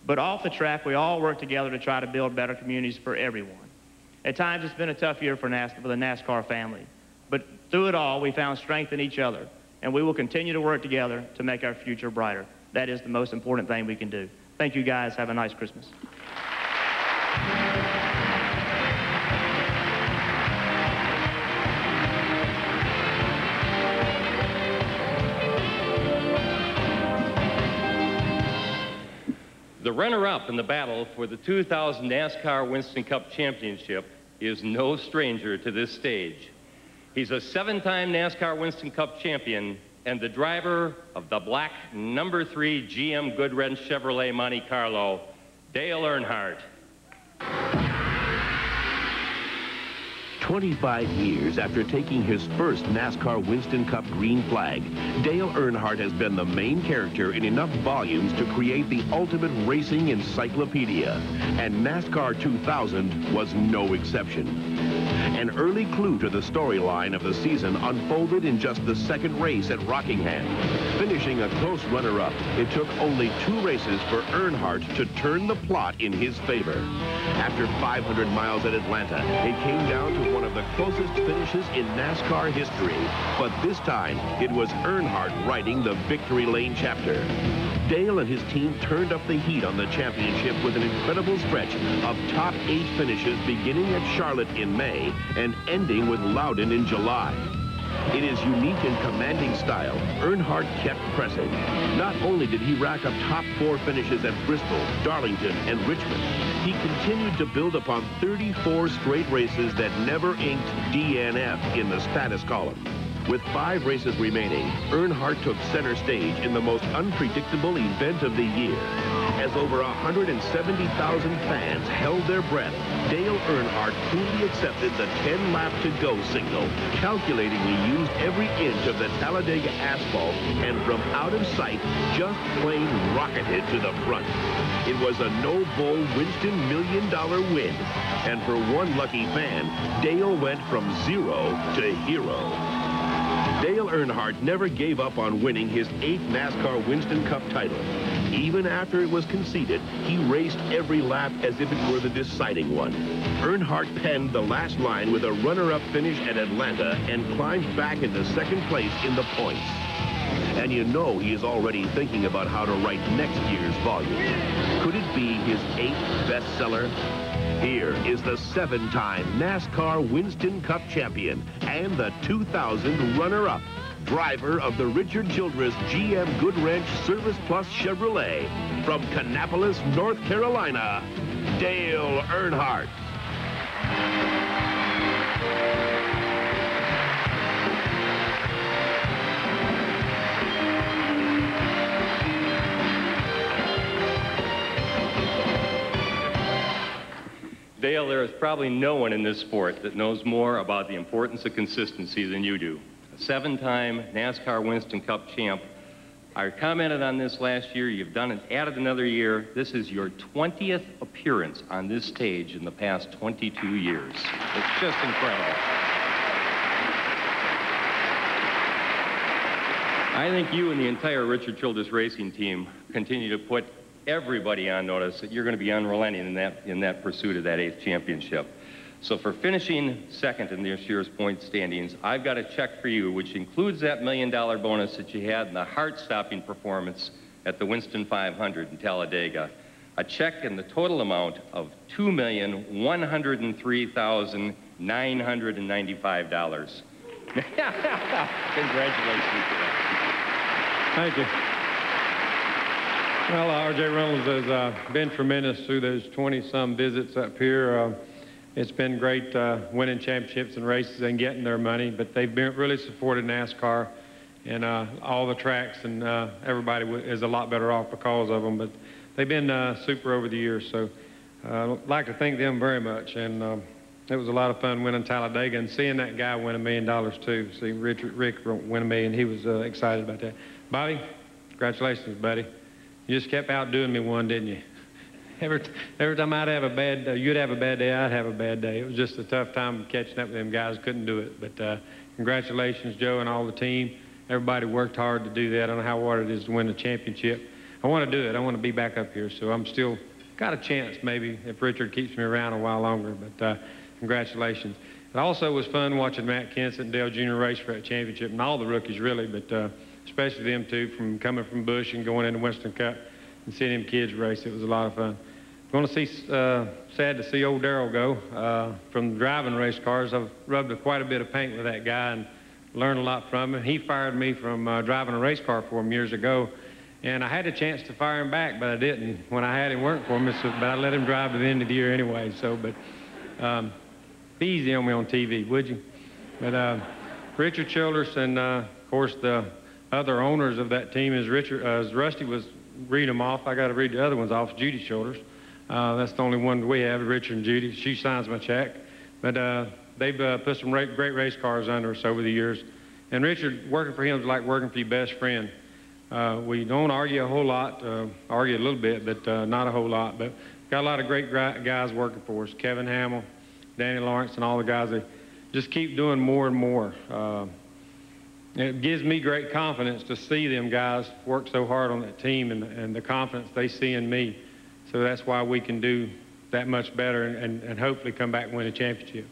but off the track, we all work together to try to build better communities for everyone. At times, it's been a tough year for, NAS for the NASCAR family, but through it all, we found strength in each other, and we will continue to work together to make our future brighter. That is the most important thing we can do. Thank you, guys. Have a nice Christmas. The runner-up in the battle for the 2000 NASCAR Winston Cup Championship is no stranger to this stage. He's a seven-time NASCAR Winston Cup champion and the driver of the black number three GM Goodwrench Chevrolet Monte Carlo, Dale Earnhardt. 25 years after taking his first NASCAR Winston Cup green flag, Dale Earnhardt has been the main character in enough volumes to create the ultimate racing encyclopedia. And NASCAR 2000 was no exception. An early clue to the storyline of the season unfolded in just the second race at Rockingham. Finishing a close runner-up, it took only two races for Earnhardt to turn the plot in his favor. After 500 miles at Atlanta, it came down to one of the closest finishes in NASCAR history. But this time, it was Earnhardt writing the victory lane chapter. Dale and his team turned up the heat on the championship with an incredible stretch of top eight finishes beginning at Charlotte in May and ending with Loudon in July. In his unique and commanding style, Earnhardt kept pressing. Not only did he rack up top four finishes at Bristol, Darlington, and Richmond, he continued to build upon 34 straight races that never inked DNF in the status column. With five races remaining, Earnhardt took center stage in the most unpredictable event of the year. As over 170,000 fans held their breath, Dale Earnhardt coolly accepted the 10-lap-to-go signal, calculating he used every inch of the Talladega asphalt and from out of sight, just plain rocketed to the front. It was a no-bull Winston million-dollar win. And for one lucky fan, Dale went from zero to hero. Dale Earnhardt never gave up on winning his eighth NASCAR Winston Cup title. Even after it was conceded, he raced every lap as if it were the deciding one. Earnhardt penned the last line with a runner-up finish at Atlanta and climbed back into second place in the points. And you know he is already thinking about how to write next year's volume. Could it be his eighth bestseller? Here is the seven-time NASCAR Winston Cup champion and the 2000 runner-up, driver of the Richard Childress GM Goodwrench Service Plus Chevrolet from Kannapolis, North Carolina, Dale Earnhardt. Dale, there is probably no one in this sport that knows more about the importance of consistency than you do. Seven-time NASCAR Winston Cup champ. I commented on this last year. You've done it, added another year. This is your 20th appearance on this stage in the past 22 years. It's just incredible. I think you and the entire Richard Childress racing team continue to put everybody on notice that you're going to be unrelenting in that, in that pursuit of that eighth championship. So for finishing second in this year's point standings, I've got a check for you, which includes that million dollar bonus that you had in the heart-stopping performance at the Winston 500 in Talladega. A check in the total amount of $2,103,995. Congratulations. Thank you. Well, uh, R.J. Reynolds has uh, been tremendous through those 20-some visits up here. Uh, it's been great uh, winning championships and races and getting their money, but they've been really supported NASCAR and uh, all the tracks, and uh, everybody is a lot better off because of them. But they've been super over the years, so I'd like to thank them very much. And um, it was a lot of fun winning Talladega and seeing that guy win a million dollars too. See Richard Rick win a million, he was excited about that. Bobby, congratulations, buddy. You just kept outdoing me one, didn't you? Every, every time I'd have a bad day, you'd have a bad day, I'd have a bad day. It was just a tough time catching up with them guys. Couldn't do it. But uh, congratulations, Joe, and all the team. Everybody worked hard to do that. I don't know how hard it is to win a championship. I want to do it. I want to be back up here. So I'm still got a chance, maybe, if Richard keeps me around a while longer. But uh, congratulations. It also was fun watching Matt Kenseth and Dale Jr. race for that championship, and all the rookies, really. But uh, especially them two, from coming from Busch and going into Winston Cup and seeing them kids race. It was a lot of fun. Going to see, uh, sad to see old Darrell go uh, from driving race cars. I've rubbed quite a bit of paint with that guy and learned a lot from him. He fired me from uh, driving a race car for him years ago. And I had a chance to fire him back, but I didn't when I had him work for me. So, but I let him drive to the end of the year anyway. So, but um, be easy on me on TV, would you? But uh, Richard Childress and, uh, of course, the other owners of that team is Richard, uh, as Rusty was reading them off. I got to read the other ones off. Judy Childress. Uh, that's the only one we have, Richard and Judy. She signs my check. But uh, they've uh, put some great race cars under us over the years. And Richard, working for him is like working for your best friend. Uh, we don't argue a whole lot, uh, argue a little bit, but uh, not a whole lot. But got a lot of great guys working for us. Kevin Hamlin, Danny Lawrence, and all the guys. They just keep doing more and more. It gives me great confidence to see them guys work so hard on that team and, and the confidence they see in me. So that's why we can do that much better and, and, and hopefully come back and win a championship.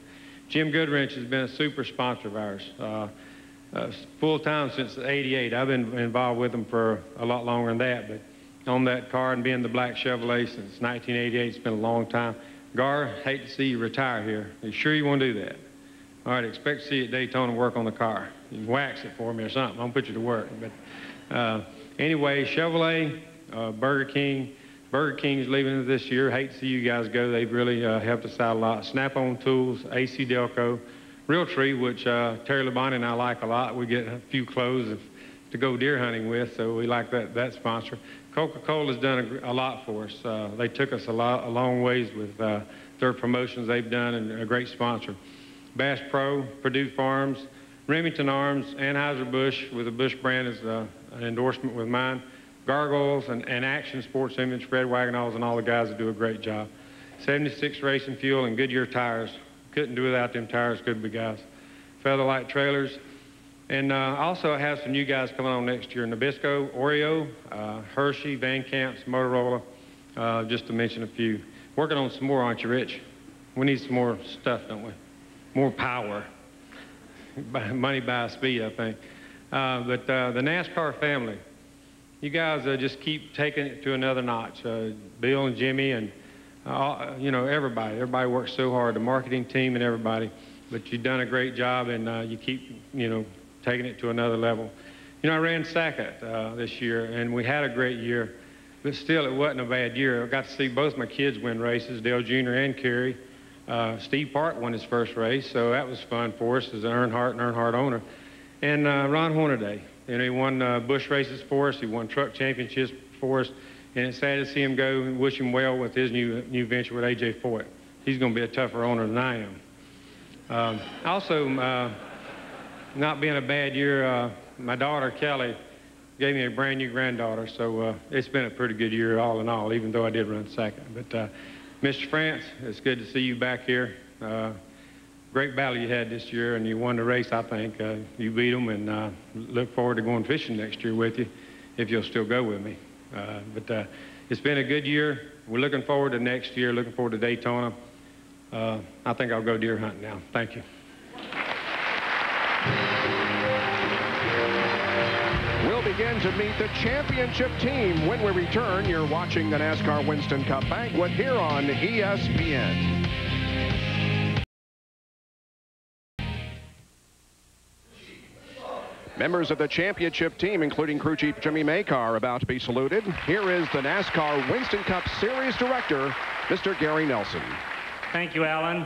GM Goodwrench has been a super sponsor of ours. Uh, uh, full time since 88. I've been involved with them for a lot longer than that, but on that car and being the black Chevrolet since 1988, it's been a long time. Gar, hate to see you retire here. Are you sure you want to do that? All right, expect to see you at Daytona work on the car. Wax it for me or something. I'm going to put you to work. But uh, anyway, Chevrolet, uh, Burger King. Burger King's leaving this year. Hate to see you guys go. They've really uh, helped us out a lot. Snap-on Tools, AC Delco, Realtree, which uh, Terry Labonte and I like a lot. We get a few clothes to go deer hunting with, so we like that, that sponsor. Coca-Cola has done a, a, lot for us. Uh, they took us a, lot, a long ways with uh, their promotions they've done and a great sponsor. Bass Pro, Perdue Farms, Remington Arms, Anheuser-Busch with the Busch brand is uh, an endorsement with mine. Gargoyles and, and Action Sports Image, Fred Wagenhals, and all the guys that do a great job. 76 Racing Fuel and Goodyear Tires. Couldn't do without them tires, good big guys. Featherlite Trailers. And uh, also I have some new guys coming on next year. Nabisco, Oreo, uh, Hershey, Van Camps, Motorola, uh, just to mention a few. Working on some more, aren't you, Rich? We need some more stuff, don't we? more power. Money buys speed, I think. Uh, but uh, the NASCAR family, you guys uh, just keep taking it to another notch. Uh, Bill and Jimmy and, uh, you know, everybody. Everybody works so hard, the marketing team and everybody. But you've done a great job, and uh, you keep, you know, taking it to another level. You know, I ran second this year, and we had a great year. But still, it wasn't a bad year. I got to see both my kids win races, Dale Jr. and Kerry. Uh, Steve Park won his first race, so that was fun for us as an Earnhardt and Earnhardt owner. And uh, Ron Hornaday, you know, he won uh, Busch races for us. He won truck championships for us. And it's sad to see him go and wish him well with his new new venture with A.J. Foyt. he's going to be a tougher owner than I am. Um, also, uh, not being a bad year, uh, my daughter Kelly gave me a brand new granddaughter, so uh, it's been a pretty good year all in all, even though I did run second. But Mr. France, it's good to see you back here. Uh, great battle you had this year, and you won the race, I think. Uh, you beat them, and uh, look forward to going fishing next year with you, if you'll still go with me. Uh, but uh, it's been a good year. We're looking forward to next year, looking forward to Daytona. Uh, I think I'll go deer hunting now. Thank you. To meet the championship team when we return. You're watching the NASCAR Winston Cup Banquet here on ESPN. Members of the championship team, including crew chief Jimmy Makar, are about to be saluted. Here is the NASCAR Winston Cup Series Director, Mr. Gary Nelson. Thank you, Alan.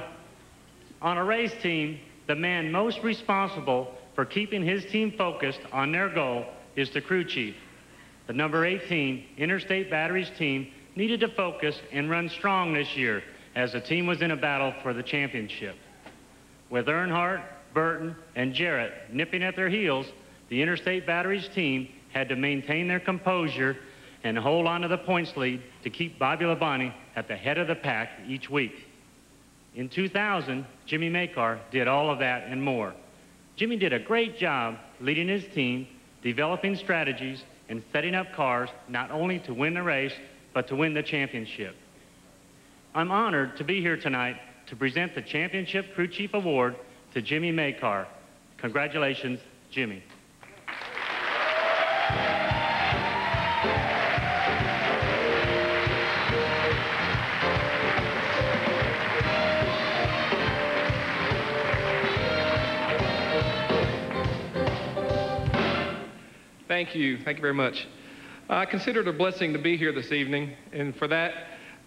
On a race team, the man most responsible for keeping his team focused on their goal is the crew chief. The number 18 Interstate Batteries team needed to focus and run strong this year as the team was in a battle for the championship. With Earnhardt, Burton, and Jarrett nipping at their heels, the Interstate Batteries team had to maintain their composure and hold on to the points lead to keep Bobby Labonte at the head of the pack each week. In 2000, Jimmy Makar did all of that and more. Jimmy did a great job leading his team, developing strategies, and setting up cars not only to win the race, but to win the championship. I'm honored to be here tonight to present the Championship Crew Chief Award to Jimmy Makar. Congratulations, Jimmy. Thank you. Thank you very much. I consider it a blessing to be here this evening, and for that,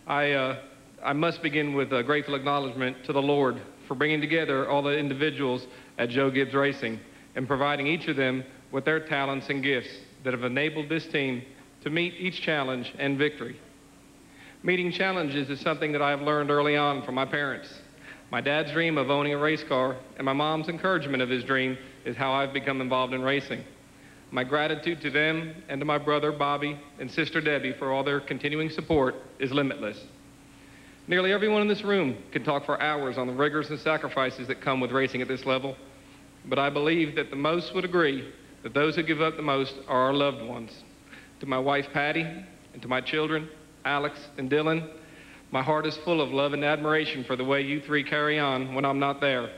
I, uh, I must begin with a grateful acknowledgement to the Lord for bringing together all the individuals at Joe Gibbs Racing and providing each of them with their talents and gifts that have enabled this team to meet each challenge and victory. Meeting challenges is something that I have learned early on from my parents. My dad's dream of owning a race car and my mom's encouragement of his dream is how I've become involved in racing. My gratitude to them and to my brother Bobby and sister Debbie for all their continuing support is limitless. Nearly everyone in this room could talk for hours on the rigors and sacrifices that come with racing at this level, but I believe that the most would agree that those who give up the most are our loved ones. To my wife Patty and to my children, Alex and Dylan, my heart is full of love and admiration for the way you three carry on when I'm not there,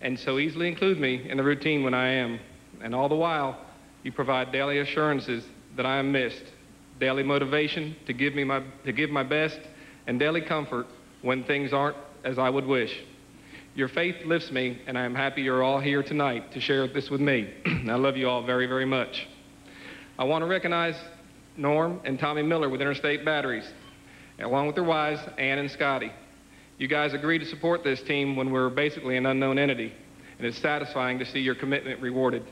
and so easily include me in the routine when I am. And all the while, you provide daily assurances that I am missed, daily motivation to give, me my, to give my best, and daily comfort when things aren't as I would wish. Your faith lifts me, and I am happy you're all here tonight to share this with me. I love you all very, very much. I want to recognize Norm and Tommy Miller with Interstate Batteries, along with their wives, Ann and Scotty. You guys agreed to support this team when we were basically an unknown entity, and it's satisfying to see your commitment rewarded.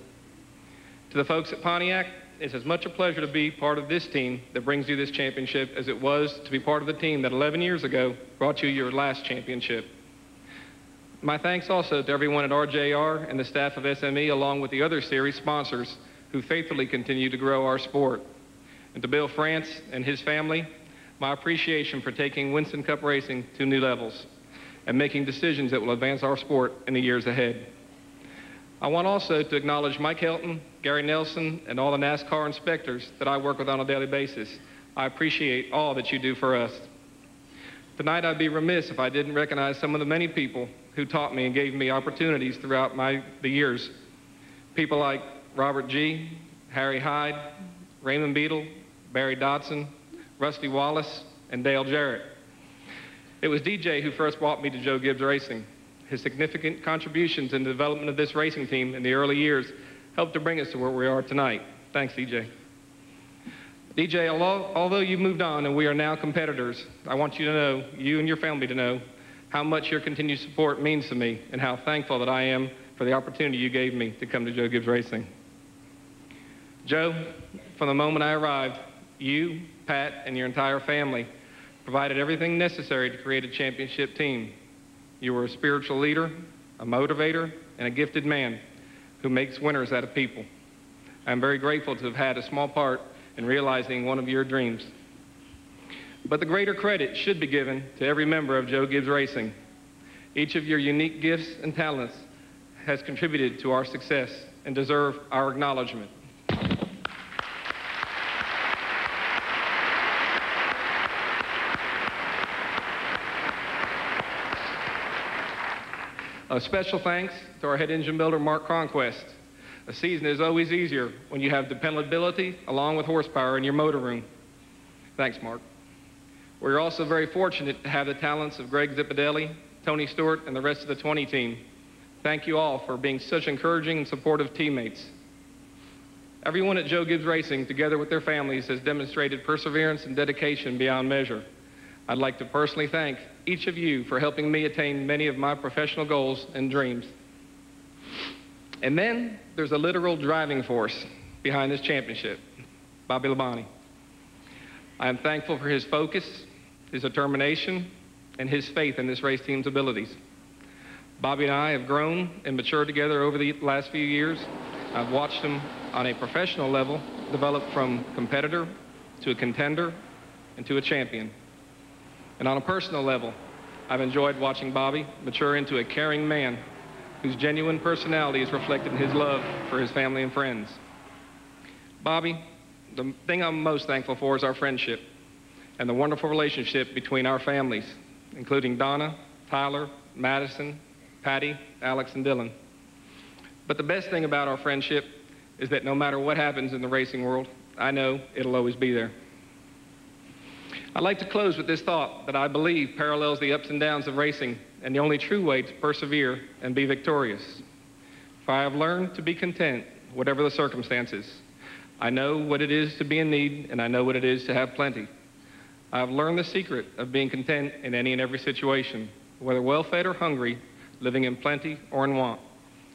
To the folks at Pontiac, it's as much a pleasure to be part of this team that brings you this championship as it was to be part of the team that 11 years ago brought you your last championship. My thanks also to everyone at RJR and the staff of SME, along with the other series sponsors who faithfully continue to grow our sport. And to Bill France and his family, my appreciation for taking Winston Cup racing to new levels and making decisions that will advance our sport in the years ahead. I want also to acknowledge Mike Helton, Gary Nelson, and all the NASCAR inspectors that I work with on a daily basis. I appreciate all that you do for us. Tonight, I'd be remiss if I didn't recognize some of the many people who taught me and gave me opportunities throughout my, the years. People like Robert Gee, Harry Hyde, Raymond Beadle, Barry Dodson, Rusty Wallace, and Dale Jarrett. It was DJ who first brought me to Joe Gibbs Racing. His significant contributions in the development of this racing team in the early years helped to bring us to where we are tonight. Thanks, DJ. DJ, although you've moved on and we are now competitors, I want you to know, you and your family to know, how much your continued support means to me and how thankful that I am for the opportunity you gave me to come to Joe Gibbs Racing. Joe, from the moment I arrived, you, Pat, and your entire family provided everything necessary to create a championship team. You were a spiritual leader, a motivator, and a gifted man who makes winners out of people. I'm very grateful to have had a small part in realizing one of your dreams. But the greater credit should be given to every member of Joe Gibbs Racing. Each of your unique gifts and talents has contributed to our success and deserve our acknowledgement. A special thanks to our head engine builder, Mark Cronquist. A season is always easier when you have dependability along with horsepower in your motor room. Thanks, Mark. We're also very fortunate to have the talents of Greg Zipadelli, Tony Stewart, and the rest of the 20 team. Thank you all for being such encouraging and supportive teammates. Everyone at Joe Gibbs Racing, together with their families, has demonstrated perseverance and dedication beyond measure. I'd like to personally thank each of you for helping me attain many of my professional goals and dreams. And then there's a literal driving force behind this championship, Bobby Labonte. I am thankful for his focus, his determination, and his faith in this race team's abilities. Bobby and I have grown and matured together over the last few years. I've watched him on a professional level develop from competitor to a contender and to a champion. And on a personal level, I've enjoyed watching Bobby mature into a caring man whose genuine personality is reflected in his love for his family and friends. Bobby, the thing I'm most thankful for is our friendship and the wonderful relationship between our families, including Donna, Tyler, Madison, Patty, Alex, and Dylan. But the best thing about our friendship is that no matter what happens in the racing world, I know it'll always be there. I'd like to close with this thought that I believe parallels the ups and downs of racing and the only true way to persevere and be victorious. For I have learned to be content, whatever the circumstances. I know what it is to be in need, and I know what it is to have plenty. I have learned the secret of being content in any and every situation, whether well fed or hungry, living in plenty or in want.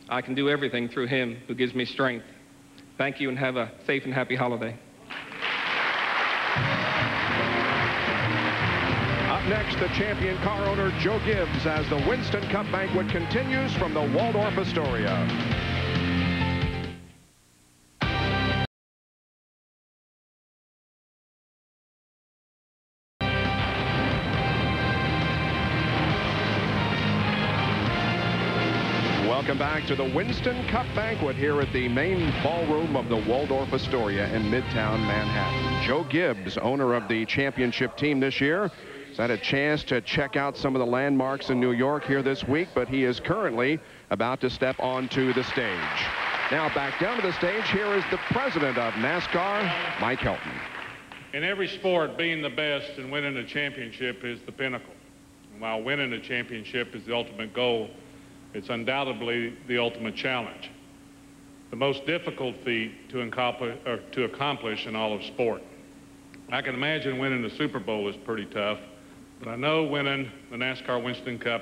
I can do everything through Him who gives me strength. Thank you and have a safe and happy holiday. Next, the champion car owner Joe Gibbs as the Winston Cup banquet continues from the Waldorf Astoria. Welcome back to the Winston Cup banquet here at the main ballroom of the Waldorf Astoria in Midtown Manhattan. Joe Gibbs, owner of the championship team this year, has had a chance to check out some of the landmarks in New York here this week, but he is currently about to step onto the stage. Now back down to the stage, here is the president of NASCAR, Mike Helton. In every sport, being the best and winning a championship is the pinnacle. And while winning a championship is the ultimate goal, it's undoubtedly the ultimate challenge. The most difficult feat to to accomplish in all of sport. I can imagine winning the Super Bowl is pretty tough, but I know winning the NASCAR Winston Cup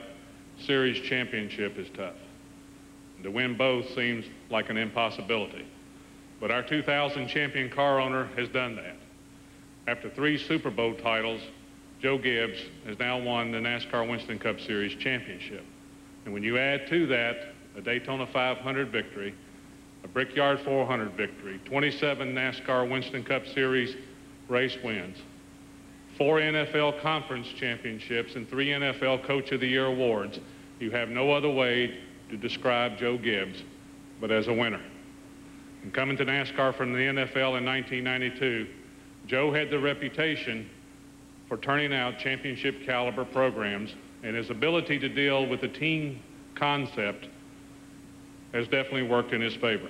Series championship is tough. And to win both seems like an impossibility. But our 2000 champion car owner has done that. After three Super Bowl titles, Joe Gibbs has now won the NASCAR Winston Cup Series championship. And when you add to that a Daytona 500 victory, a Brickyard 400 victory, 27 NASCAR Winston Cup Series race wins, four NFL conference championships, and three NFL Coach of the Year awards, you have no other way to describe Joe Gibbs but as a winner. And coming to NASCAR from the NFL in 1992, Joe had the reputation for turning out championship caliber programs and his ability to deal with the team concept has definitely worked in his favor.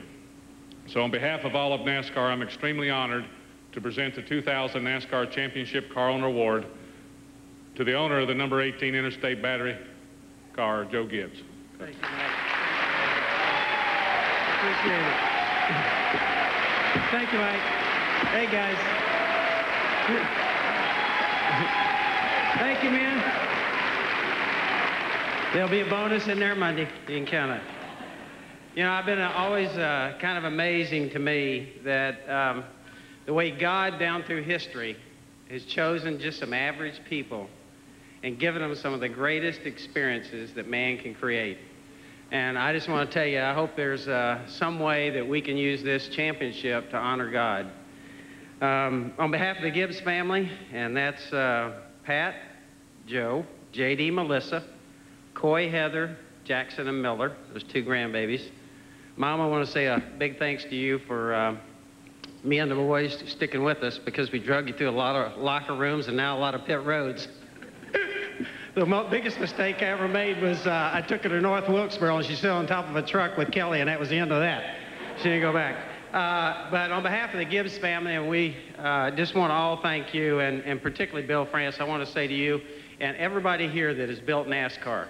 So on behalf of all of NASCAR, I'm extremely honored to present the 2000 NASCAR Championship Car Owner Award to the owner of the number 18 Interstate Battery car, Joe Gibbs. Thank you, Mike. Appreciate it. Thank you, Mike. Hey, guys. Thank you, man. There'll be a bonus in there Monday. You can count on it. You know, I've been always uh, kind of amazing to me that um, the way God down through history has chosen just some average people and given them some of the greatest experiences that man can create. And I just want to tell you, I hope there's uh, some way that we can use this championship to honor God. Um, on behalf of the Gibbs family, and that's uh, Pat, Joe, JD, Melissa, Coy, Heather, Jackson, and Miller, those two grandbabies. Mom, I want to say a big thanks to you for uh, me and the boys sticking with us because we drug you through a lot of locker rooms and now a lot of pit roads. the biggest mistake I ever made was uh, I took her to North Wilkesboro and she's still on top of a truck with Kelly, and that was the end of that. She didn't go back. Uh, but on behalf of the Gibbs family, and we uh, just want to all thank you, and, and particularly Bill France, I want to say to you and everybody here that has built NASCAR,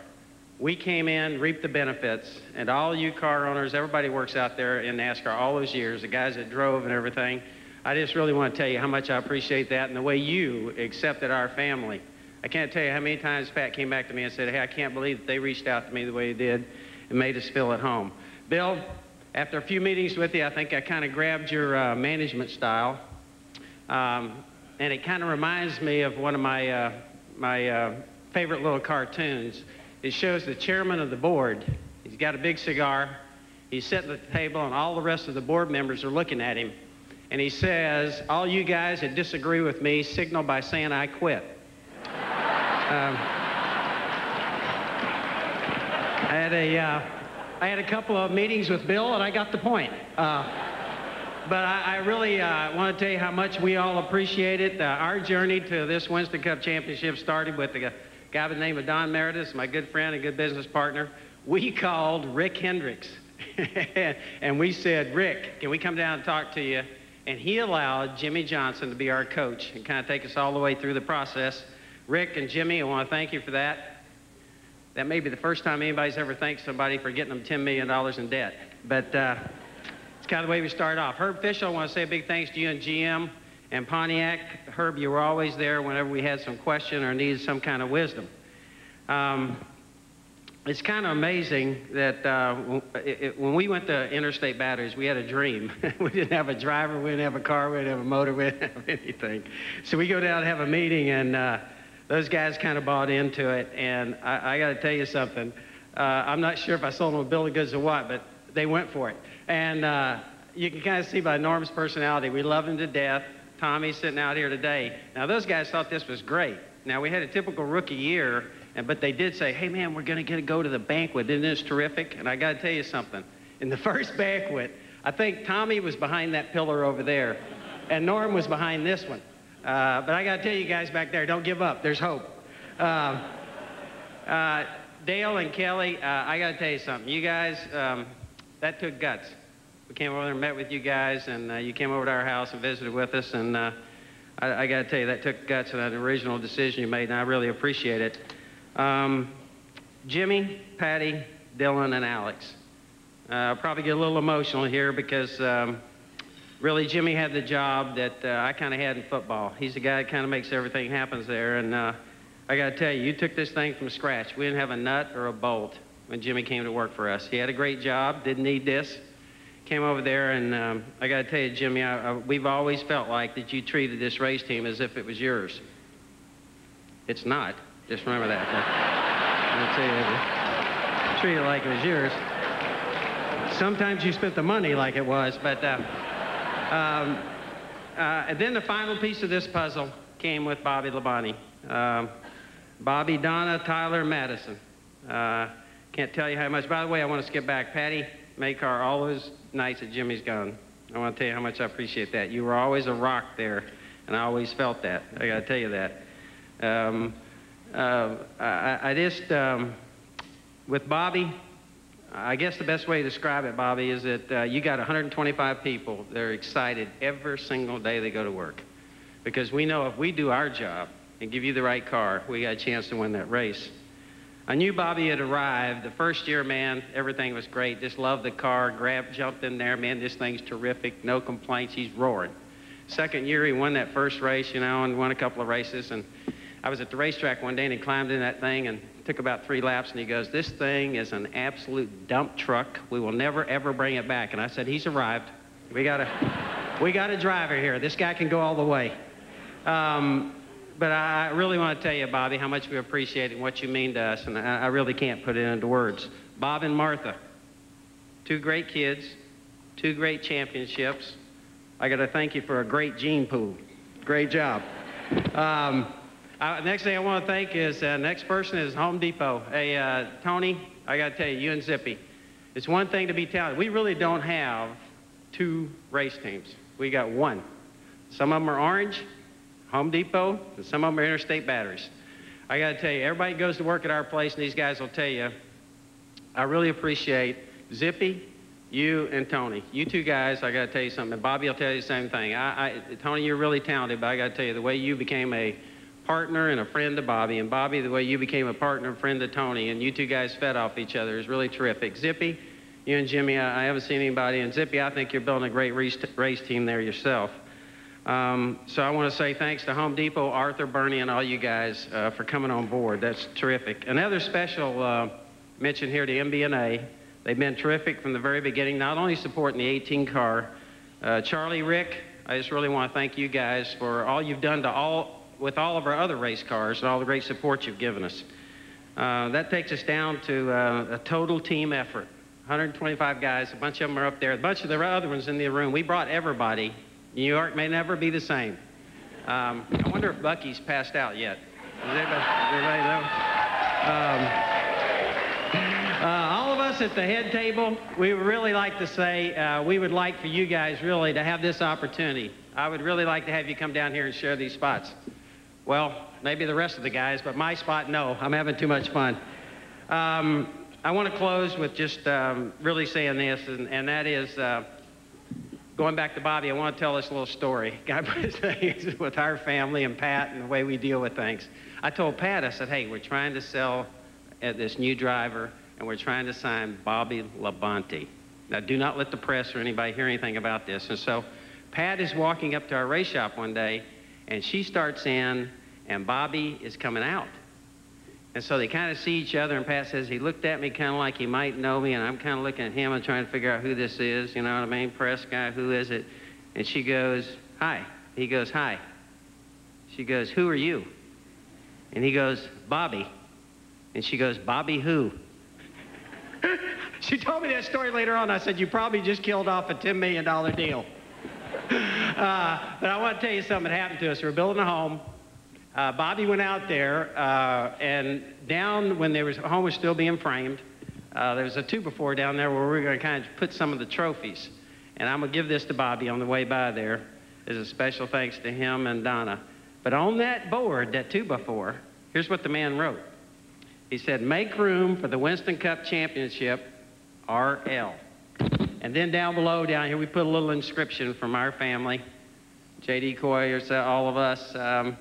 we came in, reaped the benefits, and all you car owners, everybody works out there in NASCAR all those years, the guys that drove and everything. I just really want to tell you how much I appreciate that and the way you accepted our family. I can't tell you how many times Pat came back to me and said, hey, I can't believe that they reached out to me the way they did and made us feel at home. Bill, after a few meetings with you, I think I kind of grabbed your uh, management style. Um, and it kind of reminds me of one of my, uh, my uh, favorite little cartoons. It shows the chairman of the board. He's got a big cigar. He's sitting at the table, and all the rest of the board members are looking at him. And he says, All you guys that disagree with me, signal by saying I quit. Um, I had a, uh, I had a couple of meetings with Bill, and I got the point. Uh, but I, I really uh, want to tell you how much we all appreciate it. Uh, our journey to this Winston Cup Championship started with a guy by the name of Don Meredith, my good friend and good business partner. We called Rick Hendricks, and we said, Rick, can we come down and talk to you? And he allowed Jimmy Johnson to be our coach and kind of take us all the way through the process. Rick and Jimmy, I want to thank you for that. That may be the first time anybody's ever thanked somebody for getting them $10 million in debt. But uh, it's kind of the way we started off. Herb Fishel, I want to say a big thanks to you and GM and Pontiac. Herb, you were always there whenever we had some question or needed some kind of wisdom. Um, it's kind of amazing that uh, when we went to Interstate Batteries, we had a dream. we didn't have a driver, we didn't have a car, we didn't have a motor, we didn't have anything. So we go down and have a meeting, and uh, those guys kind of bought into it. And I, I got to tell you something. Uh, I'm not sure if I sold them a bill of goods or what, but they went for it. And uh, you can kind of see by Norm's personality, we love him to death. Tommy's sitting out here today. Now, those guys thought this was great. Now, we had a typical rookie year, but they did say, hey, man, we're going to get to go to the banquet. Isn't this terrific? And I got to tell you something. In the first banquet, I think Tommy was behind that pillar over there, and Norm was behind this one. Uh, but I got to tell you guys back there, don't give up. There's hope. Uh, uh, Dale and Kelly, uh, I got to tell you something. You guys, um, that took guts. We came over there and met with you guys, and uh, you came over to our house and visited with us. And uh, I, I got to tell you, that took guts and an original decision you made, and I really appreciate it. Um, Jimmy, Patty, Dylan, and Alex. Uh, I'll probably get a little emotional here because um, really Jimmy had the job that uh, I kind of had in football. He's the guy that kind of makes everything happen there. And uh, I got to tell you, you took this thing from scratch. We didn't have a nut or a bolt when Jimmy came to work for us. He had a great job, didn't need this. Came over there, and um, I got to tell you, Jimmy, I, I, we've always felt like that you treated this race team as if it was yours. It's not. Just remember that. I'll tell you, treat it like it was yours. Sometimes you spent the money like it was, but uh, um, uh, and then the final piece of this puzzle came with Bobby Labonte. Um, Bobby, Donna, Tyler, Madison. Uh, can't tell you how much. By the way, I want to skip back. Patty Makar, all those nights at Jimmy's Gun. I want to tell you how much I appreciate that. You were always a rock there, and I always felt that. I got to tell you that. Um, uh, I, I, just, um, with Bobby, I guess the best way to describe it, Bobby, is that uh, you got 125 people that are excited every single day they go to work. Because we know if we do our job and give you the right car, we got a chance to win that race. I knew Bobby had arrived. The first year, man, everything was great. Just loved the car, grabbed, jumped in there. Man, this thing's terrific. No complaints. He's roaring. Second year, he won that first race, you know, and won a couple of races. And I was at the racetrack one day, and he climbed in that thing and took about three laps, and he goes, this thing is an absolute dump truck. We will never, ever bring it back. And I said, he's arrived. We got a, we got a driver here. This guy can go all the way. Um, but I really want to tell you, Bobby, how much we appreciate it and what you mean to us, and I, really can't put it into words. Bob and Martha, two great kids, two great championships. I got to thank you for a great gene pool. Great job. Um, next thing I want to thank is uh, next person is Home Depot. Hey, uh, Tony, I got to tell you, you and Zippy, it's one thing to be talented. We really don't have two race teams. We got one. Some of them are orange, Home Depot, and some of them are interstate batteries. I got to tell you, everybody goes to work at our place, and these guys will tell you, I really appreciate Zippy, you, and Tony. You two guys, I got to tell you something. And Bobby will tell you the same thing. I, I, Tony, you're really talented, but I got to tell you, the way you became a partner and a friend to Bobby, and Bobby, the way you became a partner and friend to Tony, and you two guys fed off each other is really terrific. Zippy, you and Jimmy, I, I haven't seen anybody, and Zippy, I think you're building a great race, race team there yourself. Um, so I want to say thanks to Home Depot, Arthur, Bernie, and all you guys uh, for coming on board. That's terrific. Another special uh, mention here to MBNA. They've been terrific from the very beginning, not only supporting the 18 car. Uh, Charlie, Rick, I just really want to thank you guys for all you've done to all with all of our other race cars and all the great support you've given us. Uh, that takes us down to uh, a total team effort. 125 guys, a bunch of them are up there. A bunch of the other ones in the room. We brought everybody New York may never be the same. Um, I wonder if Bucky's passed out yet. Does anybody, anybody know? Um, uh, all of us at the head table, we would really like to say uh, we would like for you guys really to have this opportunity. I would really like to have you come down here and share these spots. Well, maybe the rest of the guys, but my spot, no. I'm having too much fun. Um, I want to close with just um, really saying this, and, and that is uh, going back to Bobby, I want to tell this little story. God bless with our family and Pat and the way we deal with things. I told Pat, I said, hey, we're trying to sell uh, this new driver, and we're trying to sign Bobby Labonte. Now, do not let the press or anybody hear anything about this. And so Pat is walking up to our race shop one day, and she starts in, and Bobby is coming out. And so they kind of see each other, and Pat says he looked at me kind of like he might know me, and I'm kind of looking at him and trying to figure out who this is, you know what I mean? Press guy, who is it? And she goes, Hi. He goes, Hi. She goes, Who are you? And he goes, Bobby. And she goes, Bobby who? she told me that story later on. I said, You probably just killed off a $10 million deal. uh, but I want to tell you something that happened to us. We're building a home. Uh, Bobby went out there, uh, and down when there was home was still being framed, uh, there was a two before down there where we were going to kind of put some of the trophies. And I'm going to give this to Bobby on the way by there as a special thanks to him and Donna. But on that board, that two before, here's what the man wrote. He said, make room for the Winston Cup Championship, RL. And then down below, down here, we put a little inscription from our family, J.D. Coy, all of us. Um,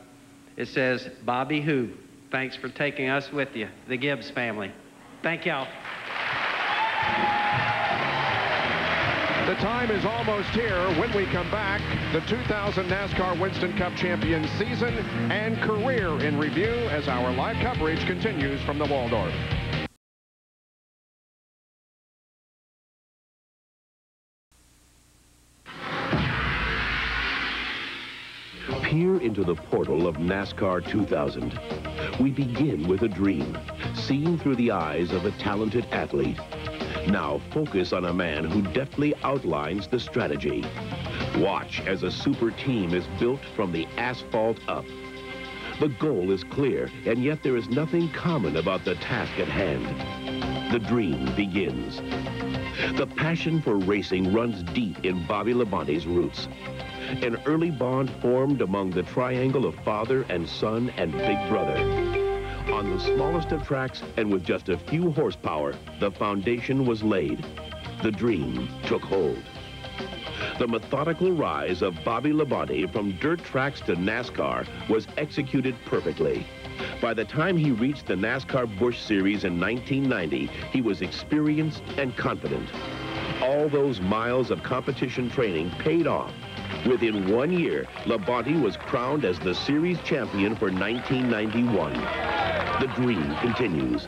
it says, Bobby Who, thanks for taking us with you, the Gibbs family. Thank y'all. The time is almost here. When we come back, the 2000 NASCAR Winston Cup champion season and career in review as our live coverage continues from the Waldorf. Peer into the portal of NASCAR 2000. We begin with a dream, seen through the eyes of a talented athlete. Now focus on a man who deftly outlines the strategy. Watch as a super team is built from the asphalt up. The goal is clear, and yet there is nothing common about the task at hand. The dream begins. The passion for racing runs deep in Bobby Labonte's roots. An early bond formed among the triangle of father and son and big brother. On the smallest of tracks and with just a few horsepower, the foundation was laid. The dream took hold. The methodical rise of Bobby Labonte from dirt tracks to NASCAR was executed perfectly. By the time he reached the NASCAR Busch Series in 1990, he was experienced and confident. All those miles of competition training paid off Within one year, Labonte was crowned as the series champion for 1991. The dream continues.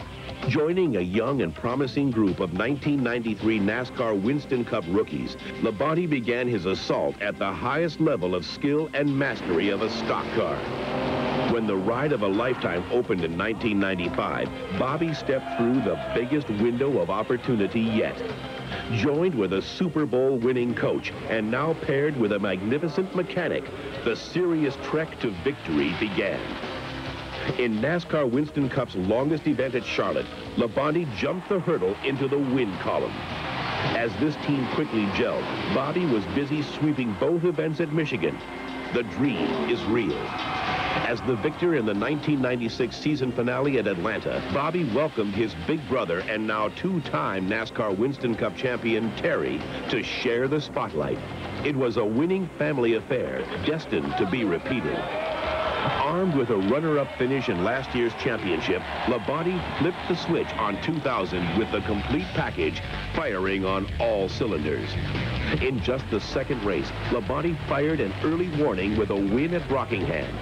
Joining a young and promising group of 1993 NASCAR Winston Cup rookies, Labonte began his assault at the highest level of skill and mastery of a stock car. When the ride of a lifetime opened in 1995, Bobby stepped through the biggest window of opportunity yet. Joined with a Super Bowl winning coach and now paired with a magnificent mechanic, the serious trek to victory began. In NASCAR Winston Cup's longest event at Charlotte, Labonte jumped the hurdle into the win column. As this team quickly gelled, Bobby was busy sweeping both events at Michigan. The dream is real. As the victor in the 1996 season finale at Atlanta, Bobby welcomed his big brother and now two-time NASCAR Winston Cup champion, Terry, to share the spotlight. It was a winning family affair, destined to be repeated. Armed with a runner-up finish in last year's championship, Labonte flipped the switch on 2000 with the complete package, firing on all cylinders. In just the second race, Labonte fired an early warning with a win at Rockingham.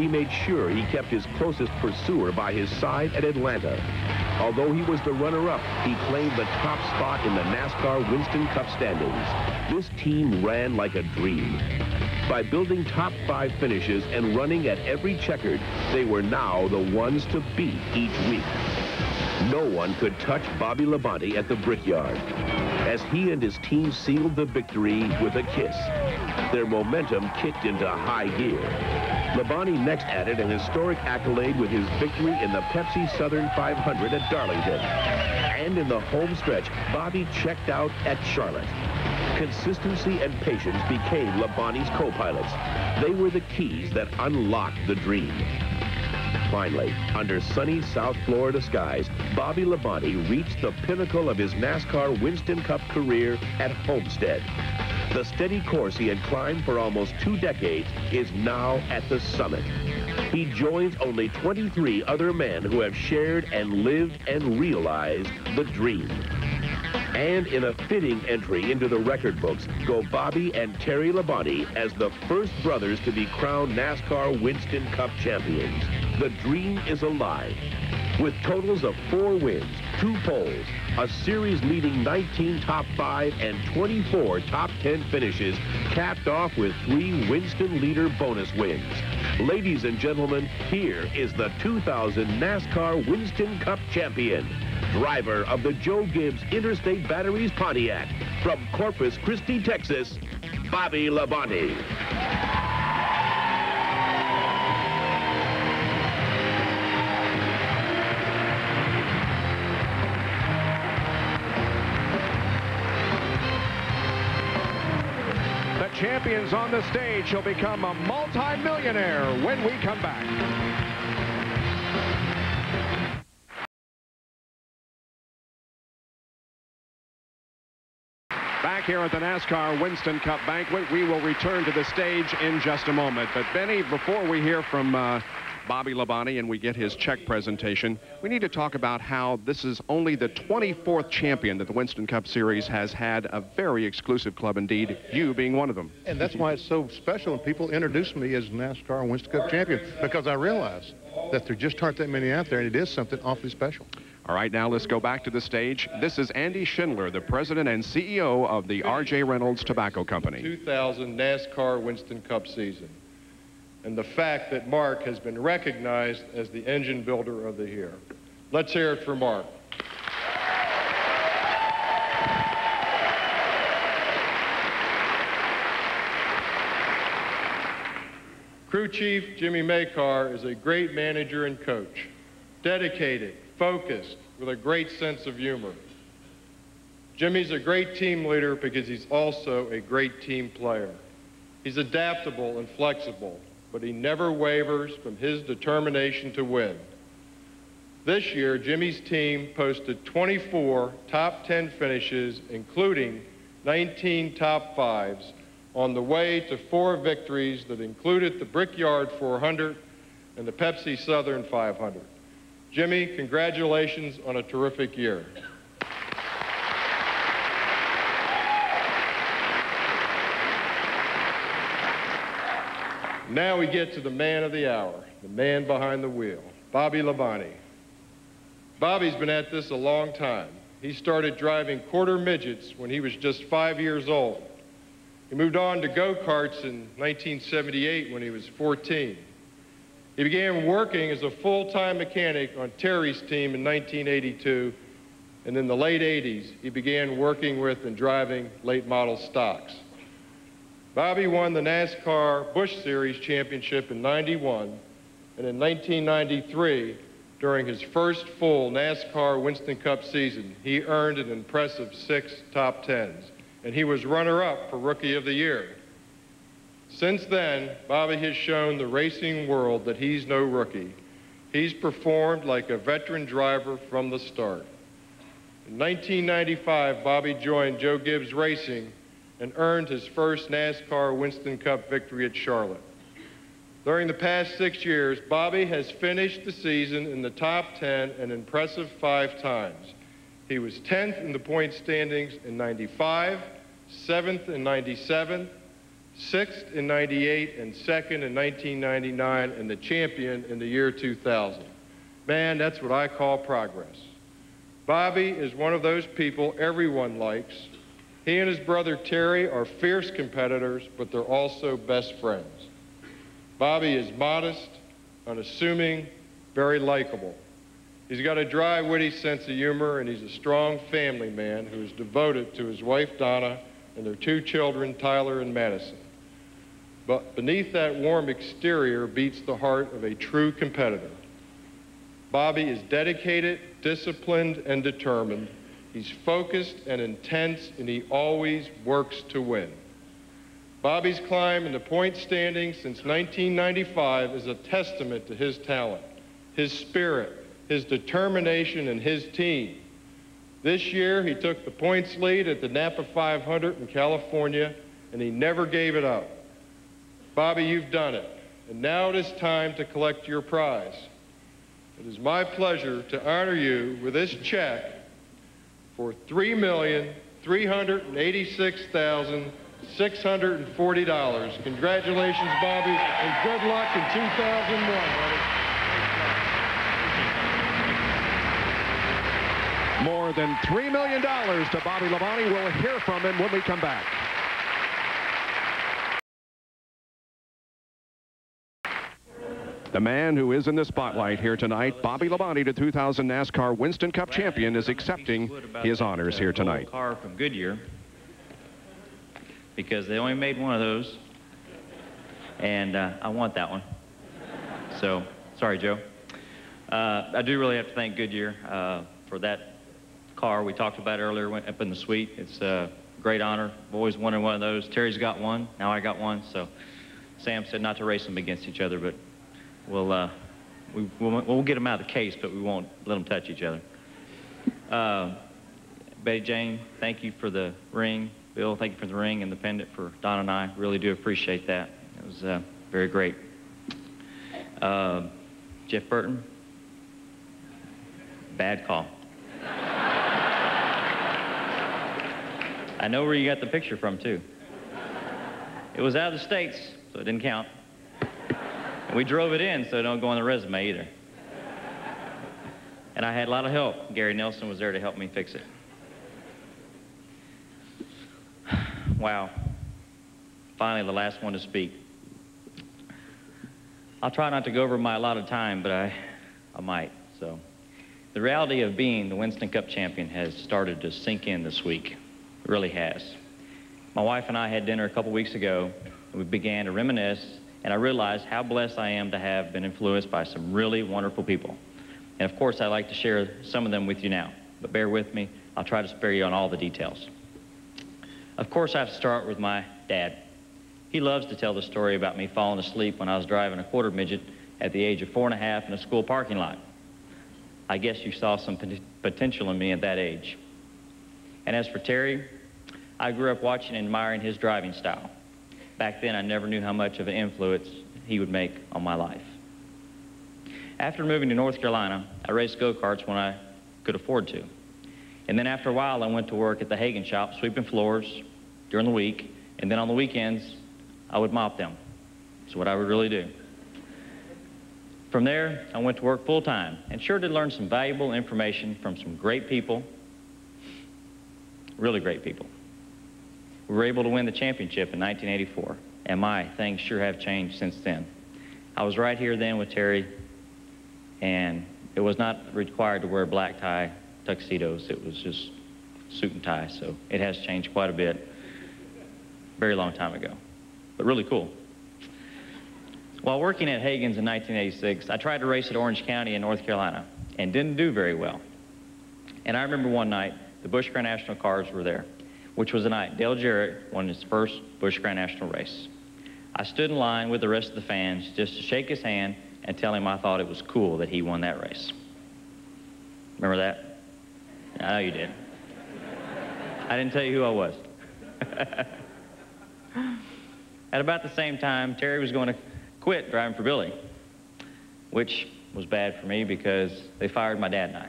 He made sure he kept his closest pursuer by his side at Atlanta. Although he was the runner-up, he claimed the top spot in the NASCAR Winston Cup standings. This team ran like a dream. By building top five finishes and running at every checkered, they were now the ones to beat each week. No one could touch Bobby Labonte at the Brickyard as he and his team sealed the victory with a kiss. Their momentum kicked into high gear. Labonte next added an historic accolade with his victory in the Pepsi Southern 500 at Darlington. And in the home stretch, Bobby checked out at Charlotte. Consistency and patience became Labonte's co-pilots. They were the keys that unlocked the dream. Finally, under sunny South Florida skies, Bobby Labonte reached the pinnacle of his NASCAR Winston Cup career at Homestead. The steady course he had climbed for almost two decades is now at the summit. He joins only 23 other men who have shared and lived and realized the dream. And in a fitting entry into the record books go Bobby and Terry Labonte as the first brothers to be crowned NASCAR Winston Cup champions. The dream is alive. With totals of four wins, two poles, a series-leading 19 top five and 24 top 10 finishes, capped off with three Winston Leader bonus wins. Ladies and gentlemen, here is the 2000 NASCAR Winston Cup champion, driver of the Joe Gibbs Interstate Batteries Pontiac, from Corpus Christi, Texas, Bobby Labonte. Champions on the stage shall become a multi-millionaire when we come back. Back here at the NASCAR Winston Cup banquet, we will return to the stage in just a moment. But Benny, before we hear from uh, Bobby Labonte and we get his check presentation, we need to talk about how this is only the 24th champion that the Winston Cup Series has had, a very exclusive club indeed, you being one of them. And that's why it's so special when people introduce me as NASCAR Winston Cup champion, because I realize that there just aren't that many out there, and it is something awfully special. All right, now let's go back to the stage. This is Andy Schindler, the president and CEO of the R.J. Reynolds Tobacco Company. 2000 NASCAR Winston Cup season, and the fact that Mark has been recognized as the engine builder of the year. Let's hear it for Mark. Crew Chief Jimmy Makar is a great manager and coach, dedicated, focused, with a great sense of humor. Jimmy's a great team leader because he's also a great team player. He's adaptable and flexible, but he never wavers from his determination to win. This year, Jimmy's team posted 24 top 10 finishes, including 19 top fives, on the way to four victories that included the Brickyard 400 and the Pepsi Southern 500. Jimmy, congratulations on a terrific year. Now we get to the man of the hour, the man behind the wheel, Bobby Labonte. Bobby's been at this a long time. He started driving quarter midgets when he was just five years old. He moved on to go-karts in 1978 when he was 14. He began working as a full-time mechanic on Terry's team in 1982, and in the late 80s, he began working with and driving late model stocks. Bobby won the NASCAR Busch Series championship in 91, and in 1993, during his first full NASCAR Winston Cup season, he earned an impressive six top tens, and he was runner-up for Rookie of the Year. Since then, Bobby has shown the racing world that he's no rookie. He's performed like a veteran driver from the start. In 1995, Bobby joined Joe Gibbs Racing and earned his first NASCAR Winston Cup victory at Charlotte. During the past six years, Bobby has finished the season in the top 10 an impressive five times. He was 10th in the point standings in 95, 7th in 97, 6th in 98, and 2nd in 1999, and the champion in the year 2000. Man, that's what I call progress. Bobby is one of those people everyone likes. He and his brother Terry are fierce competitors, but they're also best friends. Bobby is modest, unassuming, very likable. He's got a dry, witty sense of humor, and he's a strong family man who is devoted to his wife, Donna, and their two children, Tyler and Madison. But beneath that warm exterior beats the heart of a true competitor. Bobby is dedicated, disciplined, and determined. He's focused and intense, and he always works to win. Bobby's climb in the point standings since 1995 is a testament to his talent, his spirit, his determination, and his team. This year, he took the points lead at the Napa 500 in California, and he never gave it up. Bobby, you've done it, and now it is time to collect your prize. It is my pleasure to honor you with this check for $3,386,000. $640. Congratulations, Bobby, and good luck in 2001, buddy. More than $3 million to Bobby Labonte. We'll hear from him when we come back. The man who is in the spotlight here tonight, Bobby Labonte, the 2000 NASCAR Winston Cup champion, is accepting his honors here tonight. Car from Goodyear because they only made one of those, and uh, I want that one. So, sorry, Joe. Uh, I do really have to thank Goodyear uh, for that car we talked about earlier up in the suite. It's a great honor. Always wanted one of those. Terry's got one. Now I got one. So Sam said not to race them against each other, but we'll, uh, we, we'll, we'll get them out of the case, but we won't let them touch each other. Uh, Betty Jane, thank you for the ring. Bill, thank you for the ring and the pendant for Don and I. Really do appreciate that. It was uh, very great. Uh, Jeff Burton, bad call. I know where you got the picture from, too. It was out of the States, so it didn't count. We drove it in, so it don't go on the resume either. And I had a lot of help. Gary Nelson was there to help me fix it. Wow. Finally, the last one to speak. I'll try not to go over my allotted time, but I, I might. So, the reality of being the Winston Cup champion has started to sink in this week. It really has. My wife and I had dinner a couple weeks ago, and we began to reminisce, and I realized how blessed I am to have been influenced by some really wonderful people. And of course, I'd like to share some of them with you now, but bear with me. I'll try to spare you on all the details. Of course, I have to start with my dad. He loves to tell the story about me falling asleep when I was driving a quarter midget at the age of four and a half in a school parking lot. I guess you saw some potential in me at that age. And as for Terry, I grew up watching and admiring his driving style. Back then, I never knew how much of an influence he would make on my life. After moving to North Carolina, I raced go-karts when I could afford to. And then after a while, I went to work at the Hagan shop, sweeping floors during the week. And then on the weekends, I would mop them. That's what I would really do. From there, I went to work full time and sure did learn some valuable information from some great people, really great people. We were able to win the championship in 1984, and my, things sure have changed since then. I was right here then with Terry, and it was not required to wear black tie tuxedos. It was just suit and tie, so it has changed quite a bit. Very long time ago, but really cool. While working at Hagan's in 1986, I tried to race at Orange County in North Carolina and didn't do very well. And I remember one night, the Busch Grand National cars were there, which was the night Dale Jarrett won his first Busch Grand National race. I stood in line with the rest of the fans just to shake his hand and tell him I thought it was cool that he won that race. Remember that? I know you did. I didn't tell you who I was. At about the same time, Terry was going to quit driving for Billy, which was bad for me because they fired my dad and I.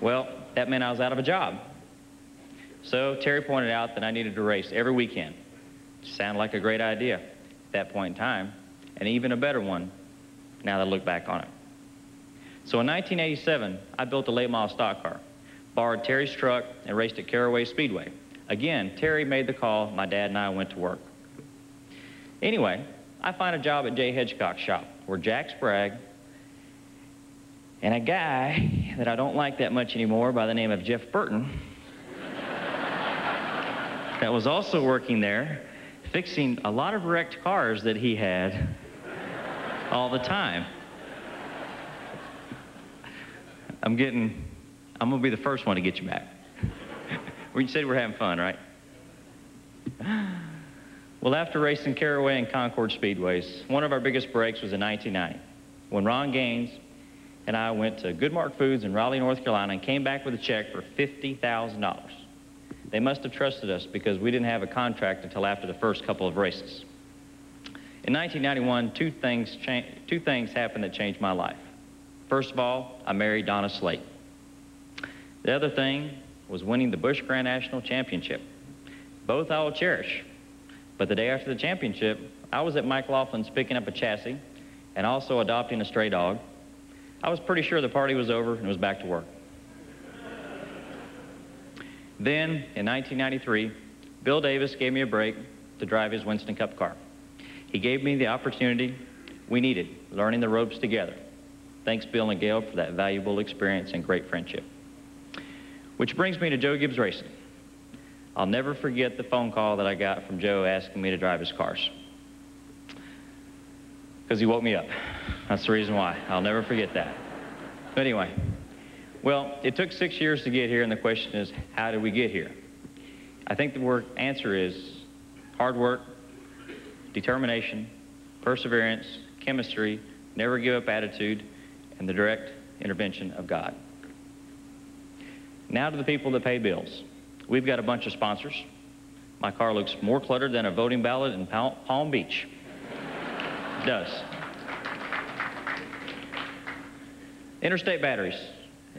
Well, that meant I was out of a job. So Terry pointed out that I needed to race every weekend. Sounded like a great idea at that point in time, and even a better one now that I look back on it. So in 1987, I built a late model stock car, borrowed Terry's truck, and raced at Caraway Speedway. Again, Terry made the call, my dad and I went to work. Anyway, I find a job at Jay Hedgecock's shop, where Jack Sprague and a guy that I don't like that much anymore by the name of Jeff Burton that was also working there, fixing a lot of wrecked cars that he had all the time. I'm getting, I'm going to be the first one to get you back. we said we're having fun, right? Well, after racing Caraway and Concord Speedways, one of our biggest breaks was in 1990 when Ron Gaines and I went to Goodmark Foods in Raleigh, North Carolina, and came back with a check for $50,000. They must have trusted us because we didn't have a contract until after the first couple of races. In 1991, two things, two things happened that changed my life. First of all, I married Donna Slate. The other thing was winning the Busch Grand National Championship. Both I will cherish. But the day after the championship, I was at Mike Laughlin's picking up a chassis and also adopting a stray dog. I was pretty sure the party was over and was back to work. Then, in 1993, Bill Davis gave me a break to drive his Winston Cup car. He gave me the opportunity we needed, learning the ropes together. Thanks, Bill and Gail, for that valuable experience and great friendship. Which brings me to Joe Gibbs Racing. I'll never forget the phone call that I got from Joe asking me to drive his cars. Because he woke me up. That's the reason why. I'll never forget that. But anyway, well, it took six years to get here, and the question is, how did we get here? I think the word answer is hard work, determination, perseverance, chemistry, never give up attitude, and the direct intervention of God. Now to the people that pay bills. We've got a bunch of sponsors. My car looks more cluttered than a voting ballot in Palm Beach. It does. Interstate Batteries.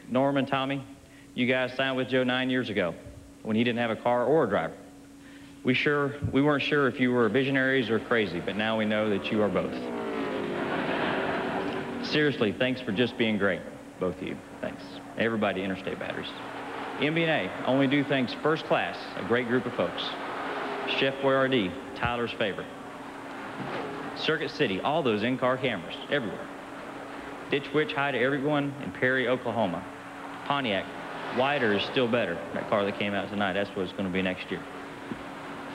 Norm and Tommy, you guys signed with Joe nine years ago when he didn't have a car or a driver. We sure we weren't sure if you were visionaries or crazy, but now we know that you are both. Seriously, thanks for just being great, both of you. Thanks. Everybody, Interstate Batteries. MBNA, only do things first class, a great group of folks. Chef Boyardee, Tyler's favorite. Circuit City, all those in-car cameras, everywhere. Ditch Witch, hi to everyone in Perry, Oklahoma. Pontiac, wider is still better, that car that came out tonight. That's what it's going to be next year.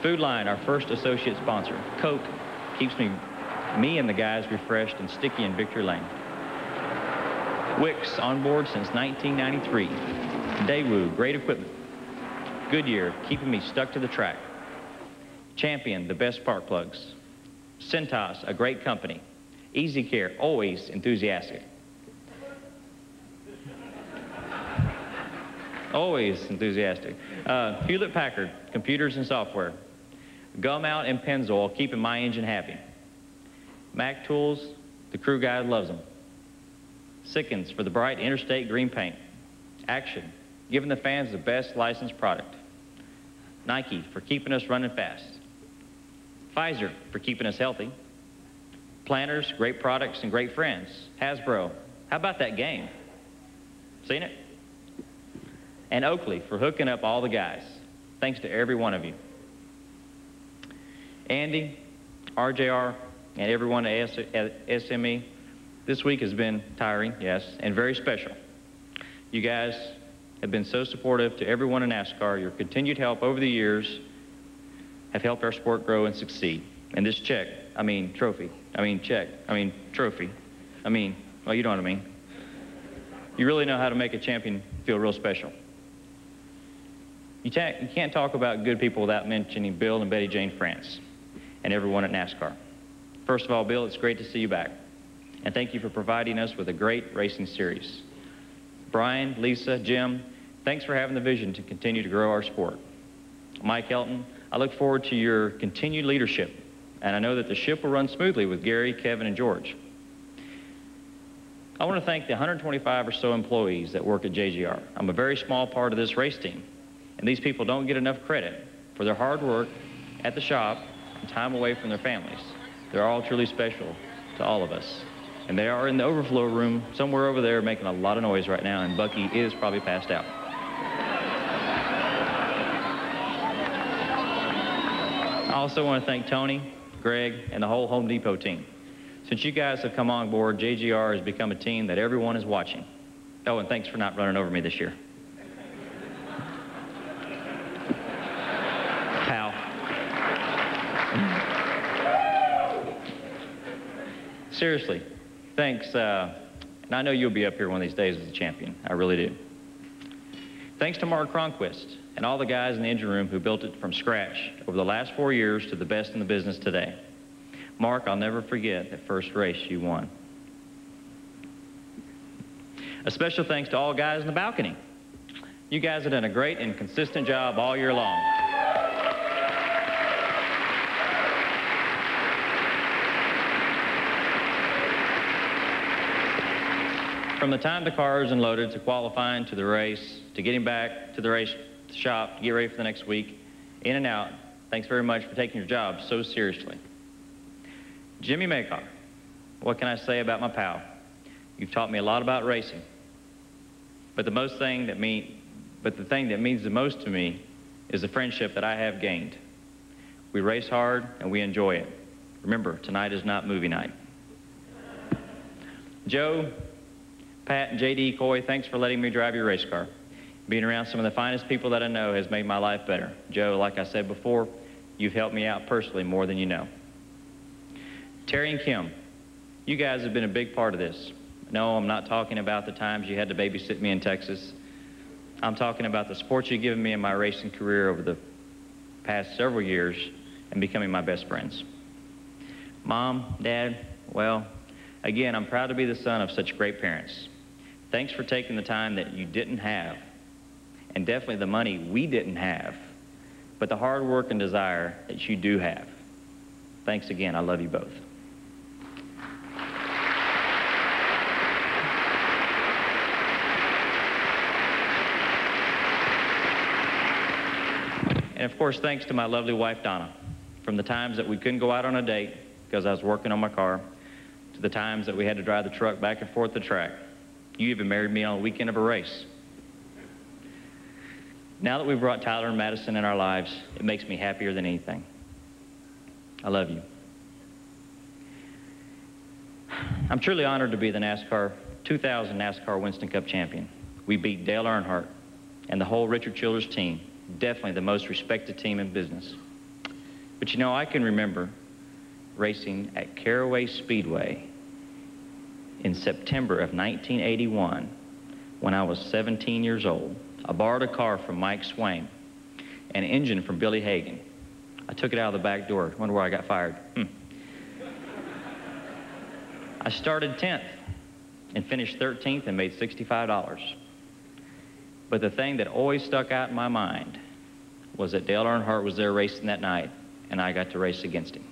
Food Lion, our first associate sponsor. Coke keeps me, me and the guys refreshed and sticky in Victory Lane. Wix, on board since 1993. Daewoo, great equipment. Goodyear, keeping me stuck to the track. Champion, the best spark plugs. Cintas, a great company. Easy Care, always enthusiastic. Always enthusiastic. Uh, Hewlett Packard, computers and software. Gumout and Pennzoil, keeping my engine happy. Mac Tools, the crew guy loves them. Sikkens for the bright interstate green paint. Action, giving the fans the best licensed product. Nike for keeping us running fast. Pfizer for keeping us healthy. Planters, great products and great friends. Hasbro, how about that game? Seen it? And Oakley for hooking up all the guys. Thanks to every one of you. Andy, RJR, and everyone at SME, this week has been tiring, yes, and very special. You guys have been so supportive to everyone in NASCAR. Your continued help over the years have helped our sport grow and succeed. And this check, I mean trophy, I mean check, I mean trophy, I mean, well, you know what I mean. You really know how to make a champion feel real special. You, you can't talk about good people without mentioning Bill and Betty Jane France and everyone at NASCAR. First of all, Bill, it's great to see you back. And thank you for providing us with a great racing series. Brian, Lisa, Jim, thanks for having the vision to continue to grow our sport. Mike Helton, I look forward to your continued leadership, and I know that the ship will run smoothly with Gary, Kevin, and George. I want to thank the 125 or so employees that work at JGR. I'm a very small part of this race team, and these people don't get enough credit for their hard work at the shop and time away from their families. They're all truly special to all of us. And they are in the overflow room somewhere over there making a lot of noise right now, and Bucky is probably passed out. I also want to thank Tony, Greg, and the whole Home Depot team. Since you guys have come on board, JGR has become a team that everyone is watching. Oh, and thanks for not running over me this year. Seriously, thanks. Uh, and I know you'll be up here one of these days as a champion. I really do. Thanks to Mark Cronquist and all the guys in the engine room who built it from scratch over the last four years to the best in the business today. Mark, I'll never forget that first race you won. A special thanks to all guys in the balcony. You guys have done a great and consistent job all year long. From the time the car is unloaded to qualifying to the race, to getting back to the race shop to get ready for the next week, in and out, thanks very much for taking your job so seriously. Jimmy Makar, what can I say about my pal? You've taught me a lot about racing. But the most thing that mean, but the thing that means the most to me is the friendship that I have gained. We race hard and we enjoy it. Remember, tonight is not movie night. Joe, Pat, and J.D. Coy, thanks for letting me drive your race car. Being around some of the finest people that I know has made my life better. Joe, like I said before, you've helped me out personally more than you know. Terry and Kim, you guys have been a big part of this. No, I'm not talking about the times you had to babysit me in Texas. I'm talking about the support you've given me in my racing career over the past several years and becoming my best friends. Mom, Dad, well, again, I'm proud to be the son of such great parents. Thanks for taking the time that you didn't have, and definitely the money we didn't have, but the hard work and desire that you do have. Thanks again. I love you both. And of course, thanks to my lovely wife, Donna. From the times that we couldn't go out on a date because I was working on my car, to the times that we had to drive the truck back and forth the track. You even married me on a weekend of a race. Now that we've brought Tyler and Madison in our lives, it makes me happier than anything. I love you. I'm truly honored to be the NASCAR 2000 NASCAR Winston Cup champion. We beat Dale Earnhardt and the whole Richard Childress team definitely the most respected team in business. But you know, I can remember racing at Caraway Speedway in September of 1981 when I was 17 years old. I borrowed a car from Mike Swain, an engine from Billy Hagan. I took it out of the back door. Wonder where I got fired. Hmm. I started 10th and finished 13th and made $65. But the thing that always stuck out in my mind was that Dale Earnhardt was there racing that night, and I got to race against him.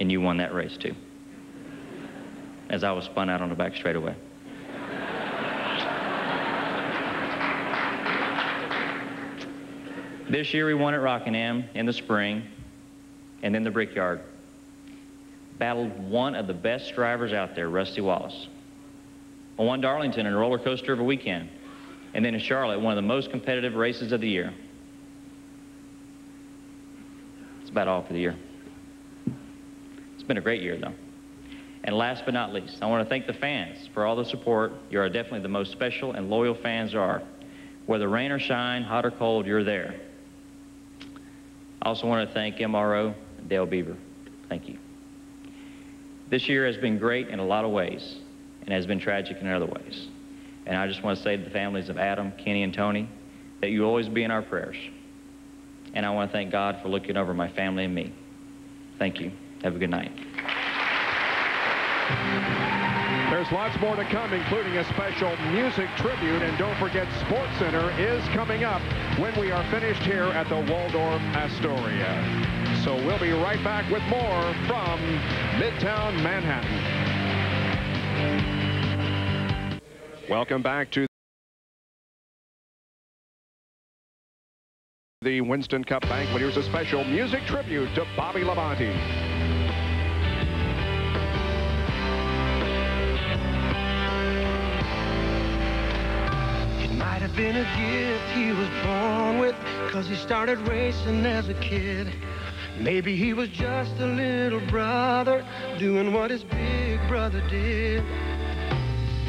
And you won that race, too, as I was spun out on the back straightaway. This year we won at Rockingham in the spring and then the Brickyard. battled one of the best drivers out there, Rusty Wallace. I won Darlington in a roller coaster of a weekend, and then in Charlotte, one of the most competitive races of the year. That's about all for the year. It's been a great year, though. And last but not least, I want to thank the fans for all the support. You are definitely the most special and loyal fans are. Whether rain or shine, hot or cold, you're there. I also want to thank MRO and Dale Beaver. Thank you. This year has been great in a lot of ways and has been tragic in other ways. And I just want to say to the families of Adam, Kenny, and Tony that you always be in our prayers. And I want to thank God for looking over my family and me. Thank you. Have a good night. There's lots more to come, including a special music tribute. And don't forget, Sports Center is coming up when we are finished here at the Waldorf Astoria. So we'll be right back with more from Midtown Manhattan. Welcome back to the Winston Cup banquet. Here's a special music tribute to Bobby Labonte. Been a gift he was born with, cause he started racing as a kid. Maybe he was just a little brother doing what his big brother did.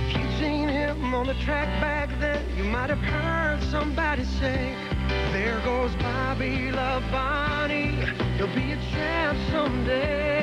If you'd seen him on the track back then, you might have heard somebody say, There goes Bobby Labonte, he'll be a champ someday.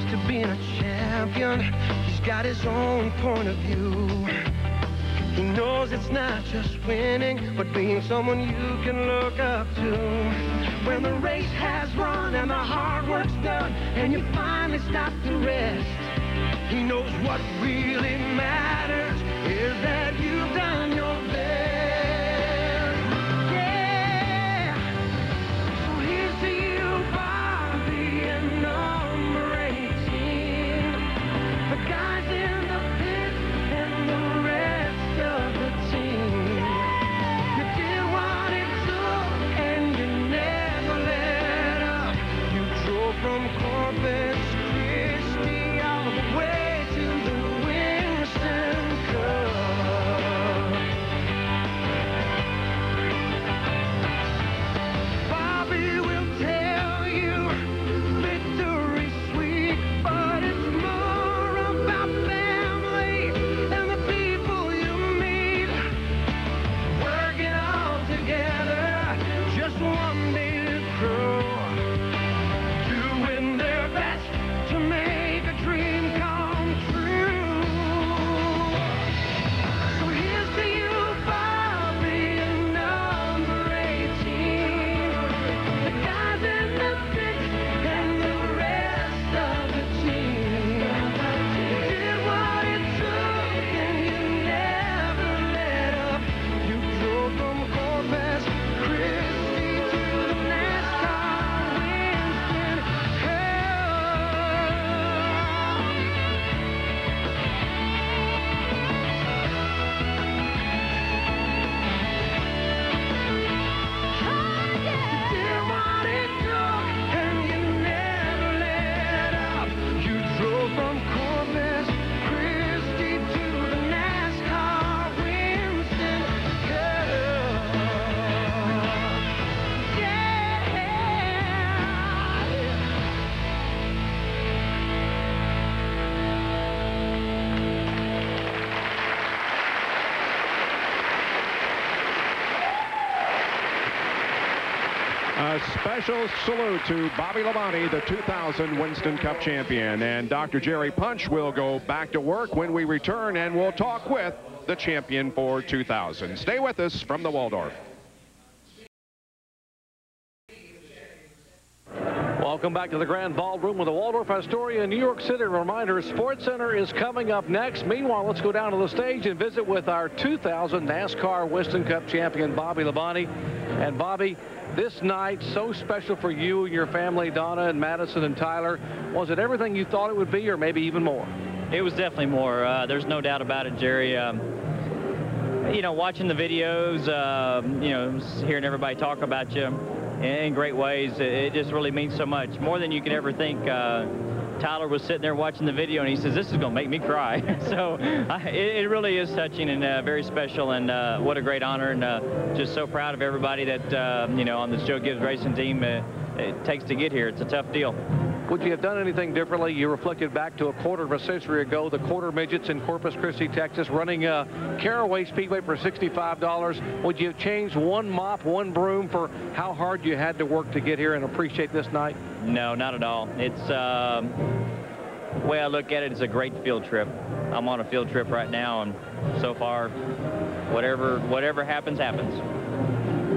Comes to being a champion, he's got his own point of view. He knows it's not just winning, but being someone you can look up to. When the race has run and the hard work's done, and you finally stop to rest, he knows what really matters Salute to Bobby Labonte, the 2000 Winston Cup champion. And Dr. Jerry Punch will go back to work when we return, and we'll talk with the champion for 2000. Stay with us from the Waldorf. Welcome back to the Grand Ballroom with the Waldorf Astoria New York City. Reminder, Sports Center is coming up next. Meanwhile, let's go down to the stage and visit with our 2000 NASCAR Winston Cup champion, Bobby Labonte. And Bobby, this night, so special for you and your family, Donna and Madison and Tyler. Was it everything you thought it would be or maybe even more? It was definitely more. Uh, there's no doubt about it, Jerry. Um, you know, watching the videos, uh, you know, hearing everybody talk about you in great ways, it just really means so much. More than you could ever think. Uh, Tyler was sitting there watching the video, and he says, this is going to make me cry. so I, it, it, really is touching and uh, very special, and uh, what a great honor, and uh, just so proud of everybody that, uh, you know, on this Joe Gibbs Racing team uh, it takes to get here. It's a tough deal. Would you have done anything differently? You reflected back to a quarter of a century ago, the quarter midgets in Corpus Christi, Texas, running uh, Caraway Speedway for $65. Would you have changed one mop, one broom for how hard you had to work to get here and appreciate this night? No, not at all. It's, uh, the way I look at it, it's a great field trip. I'm on a field trip right now, and so far, whatever, whatever happens, happens.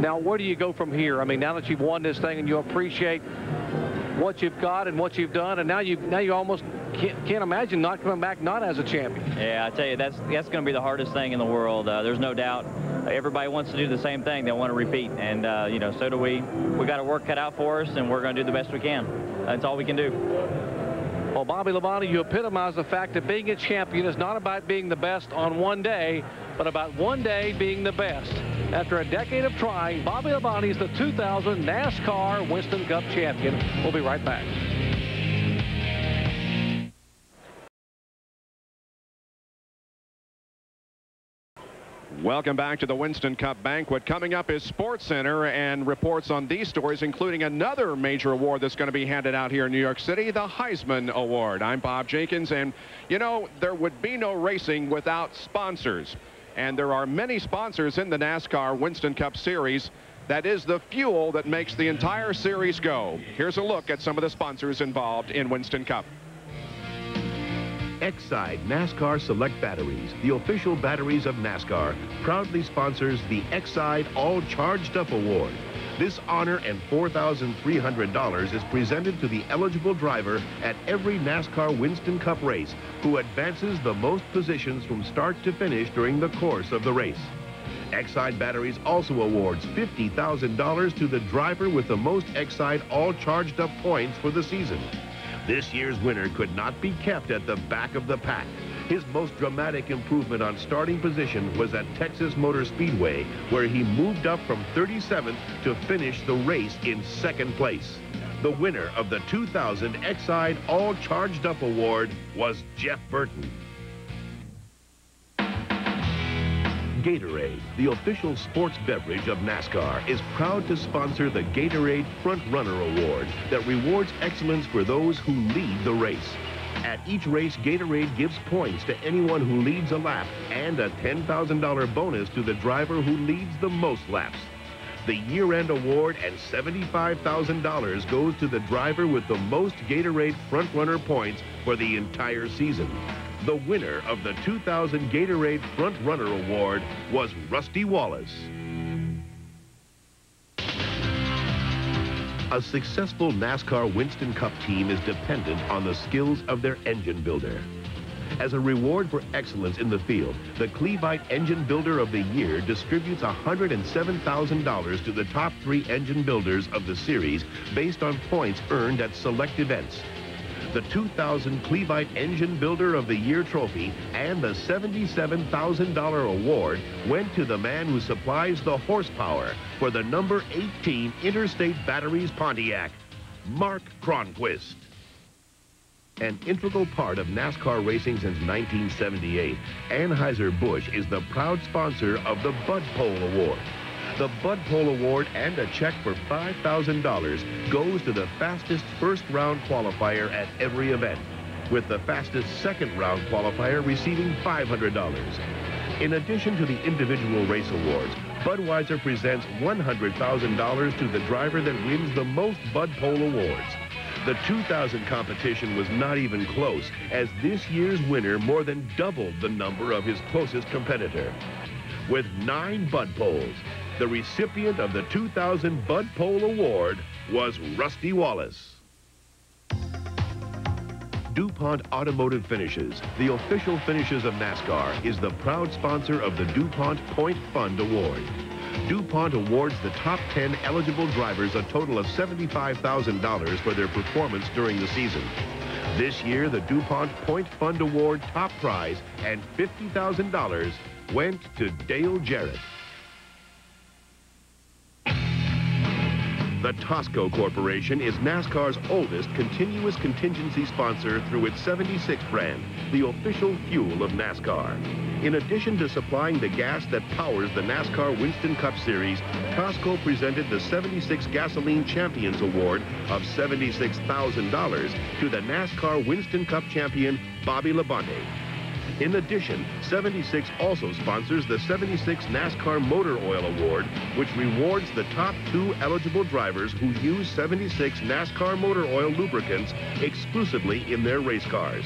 Now, where do you go from here? I mean, now that you've won this thing and you appreciate what you've got and what you've done, and now you now you almost can't, can't imagine not coming back not as a champion. Yeah, I tell you, that's that's going to be the hardest thing in the world. Uh, there's no doubt. Everybody wants to do the same thing. They want to repeat, and uh, you know, so do we. We got to work cut out for us, and we're going to do the best we can. That's all we can do. Well, Bobby Labonte, you epitomize the fact that being a champion is not about being the best on one day, but about one day being the best. After a decade of trying, Bobby Labonte is the 2000 NASCAR Winston Cup champion. We'll be right back. Welcome back to the Winston Cup banquet. Coming up is Sports Center and reports on these stories, including another major award that's going to be handed out here in New York City, the Heisman Award. I'm Bob Jenkins, and you know, there would be no racing without sponsors. And there are many sponsors in the NASCAR Winston Cup Series. That is the fuel that makes the entire series go. Here's a look at some of the sponsors involved in Winston Cup. Exide NASCAR Select Batteries, the official batteries of NASCAR, proudly sponsors the Exide All Charged Up Award. This honor and $4,300 is presented to the eligible driver at every NASCAR Winston Cup race who advances the most positions from start to finish during the course of the race. Exide Batteries also awards $50,000 to the driver with the most Exide all charged up points for the season. This year's winner could not be kept at the back of the pack. His most dramatic improvement on starting position was at Texas Motor Speedway, where he moved up from 37th to finish the race in second place. The winner of the 2000 Exide All Charged Up Award was Jeff Burton. Gatorade, the official sports beverage of NASCAR, is proud to sponsor the Gatorade Front Runner Award that rewards excellence for those who lead the race. At each race, Gatorade gives points to anyone who leads a lap and a $10,000 bonus to the driver who leads the most laps. The year-end award and $75,000 goes to the driver with the most Gatorade Front Runner points for the entire season. The winner of the 2000 Gatorade Front Runner Award was Rusty Wallace. A successful NASCAR Winston Cup team is dependent on the skills of their engine builder. As a reward for excellence in the field, the Clevite Engine Builder of the Year distributes $107,000 to the top three engine builders of the series based on points earned at select events the 2000 Clevite Engine Builder of the Year trophy and the $77,000 award went to the man who supplies the horsepower for the number 18 Interstate Batteries Pontiac, Mark Cronquist. An integral part of NASCAR racing since 1978, Anheuser-Busch is the proud sponsor of the Bud Pole Award the Bud Pole Award and a check for $5,000 goes to the fastest first round qualifier at every event, with the fastest second round qualifier receiving $500. In addition to the individual race awards, Budweiser presents $100,000 to the driver that wins the most Bud Pole Awards. The 2000 competition was not even close, as this year's winner more than doubled the number of his closest competitor. With nine Bud Poles, the recipient of the 2000 Bud Pole Award was Rusty Wallace. DuPont Automotive Finishes, the official finishes of NASCAR, is the proud sponsor of the DuPont Point Fund Award. DuPont awards the top 10 eligible drivers a total of $75,000 for their performance during the season. This year, the DuPont Point Fund Award top prize and $50,000 went to Dale Jarrett. The Tosco Corporation is NASCAR's oldest continuous contingency sponsor through its 76 brand, the official fuel of NASCAR. In addition to supplying the gas that powers the NASCAR Winston Cup Series, Tosco presented the 76 Gasoline Champions Award of $76,000 to the NASCAR Winston Cup champion, Bobby Labonte. In addition, 76 also sponsors the 76 NASCAR Motor Oil Award, which rewards the top two eligible drivers who use 76 NASCAR motor oil lubricants exclusively in their race cars.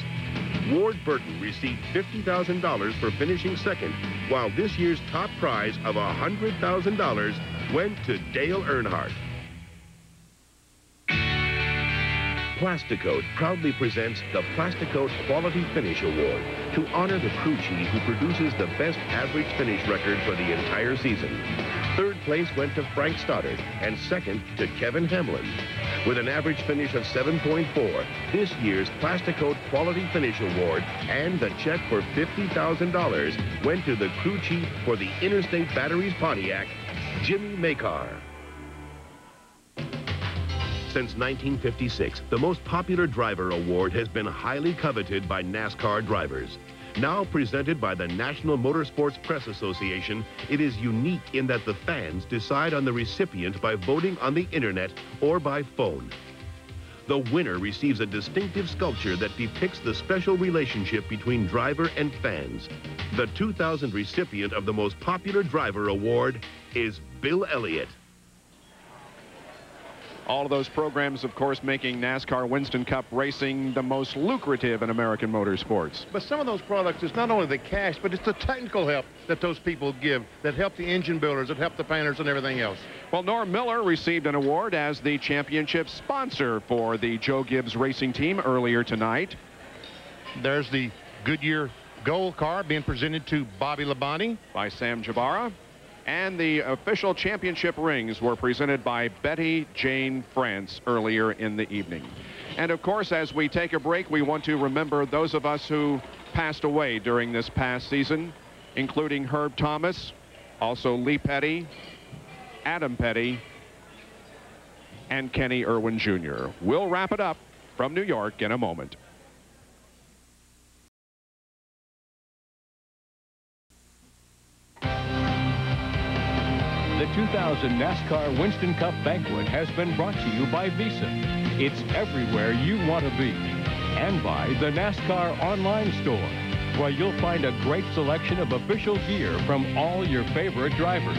Ward Burton received $50,000 for finishing second, while this year's top prize of $100,000 went to Dale Earnhardt. Plasticoat proudly presents the Plasticoat Quality Finish Award to honor the crew chief who produces the best average finish record for the entire season. Third place went to Frank Stoddard and second to Kevin Hamlin. With an average finish of 7.4, this year's Plasticoat Quality Finish Award and the check for $50,000 went to the crew chief for the Interstate Batteries Pontiac, Jimmy Makar. Since 1956, the most popular driver award has been highly coveted by NASCAR drivers. Now presented by the National Motorsports Press Association, it is unique in that the fans decide on the recipient by voting on the internet or by phone. The winner receives a distinctive sculpture that depicts the special relationship between driver and fans. The 2000 recipient of the most popular driver award is Bill Elliott. All of those programs, of course, making NASCAR Winston Cup racing the most lucrative in American motorsports. But some of those products, it's not only the cash, but it's the technical help that those people give that help the engine builders, that help the painters and everything else. Well, Norm Miller received an award as the championship sponsor for the Joe Gibbs racing team earlier tonight. There's the Goodyear Gold car being presented to Bobby Labonte. By Sam Gibara. And the official championship rings were presented by Betty Jane France earlier in the evening. And of course, as we take a break, we want to remember those of us who passed away during this past season, including Herb Thomas, also Lee Petty, Adam Petty, and Kenny Irwin Jr. We'll wrap it up from New York in a moment. The 2000 NASCAR Winston Cup Banquet has been brought to you by Visa. It's everywhere you want to be. And by the NASCAR online store, where you'll find a great selection of official gear from all your favorite drivers.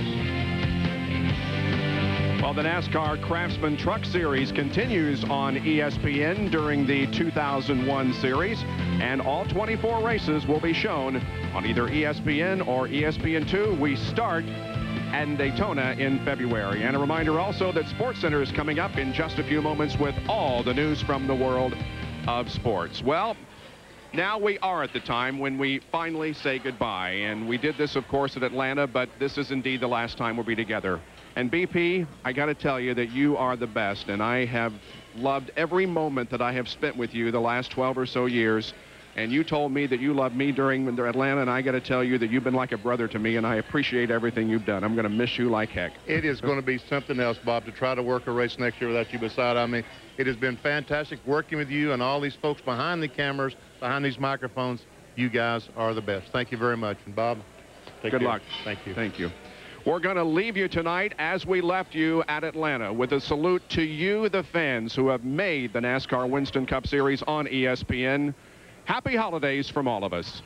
Well, the NASCAR Craftsman Truck Series continues on ESPN during the 2001 series, and all 24 races will be shown on either ESPN or ESPN2. We start and Daytona in February. And a reminder also that SportsCenter is coming up in just a few moments with all the news from the world of sports. Well, now we are at the time when we finally say goodbye. And we did this, of course, at Atlanta, but this is indeed the last time we'll be together. And BP, I got to tell you that you are the best, and I have loved every moment that I have spent with you the last 12 or so years and you told me that you loved me during Atlanta, and I got to tell you that you've been like a brother to me, and I appreciate everything you've done. I'm going to miss you like heck. It is going to be something else, Bob, to try to work a race next year without you beside I mean, it has been fantastic working with you and all these folks behind the cameras, behind these microphones. You guys are the best. Thank you very much. And Bob, good care. luck. Thank you. Thank you. We're going to leave you tonight as we left you at Atlanta with a salute to you, the fans who have made the NASCAR Winston Cup Series on ESPN. Happy holidays from all of us.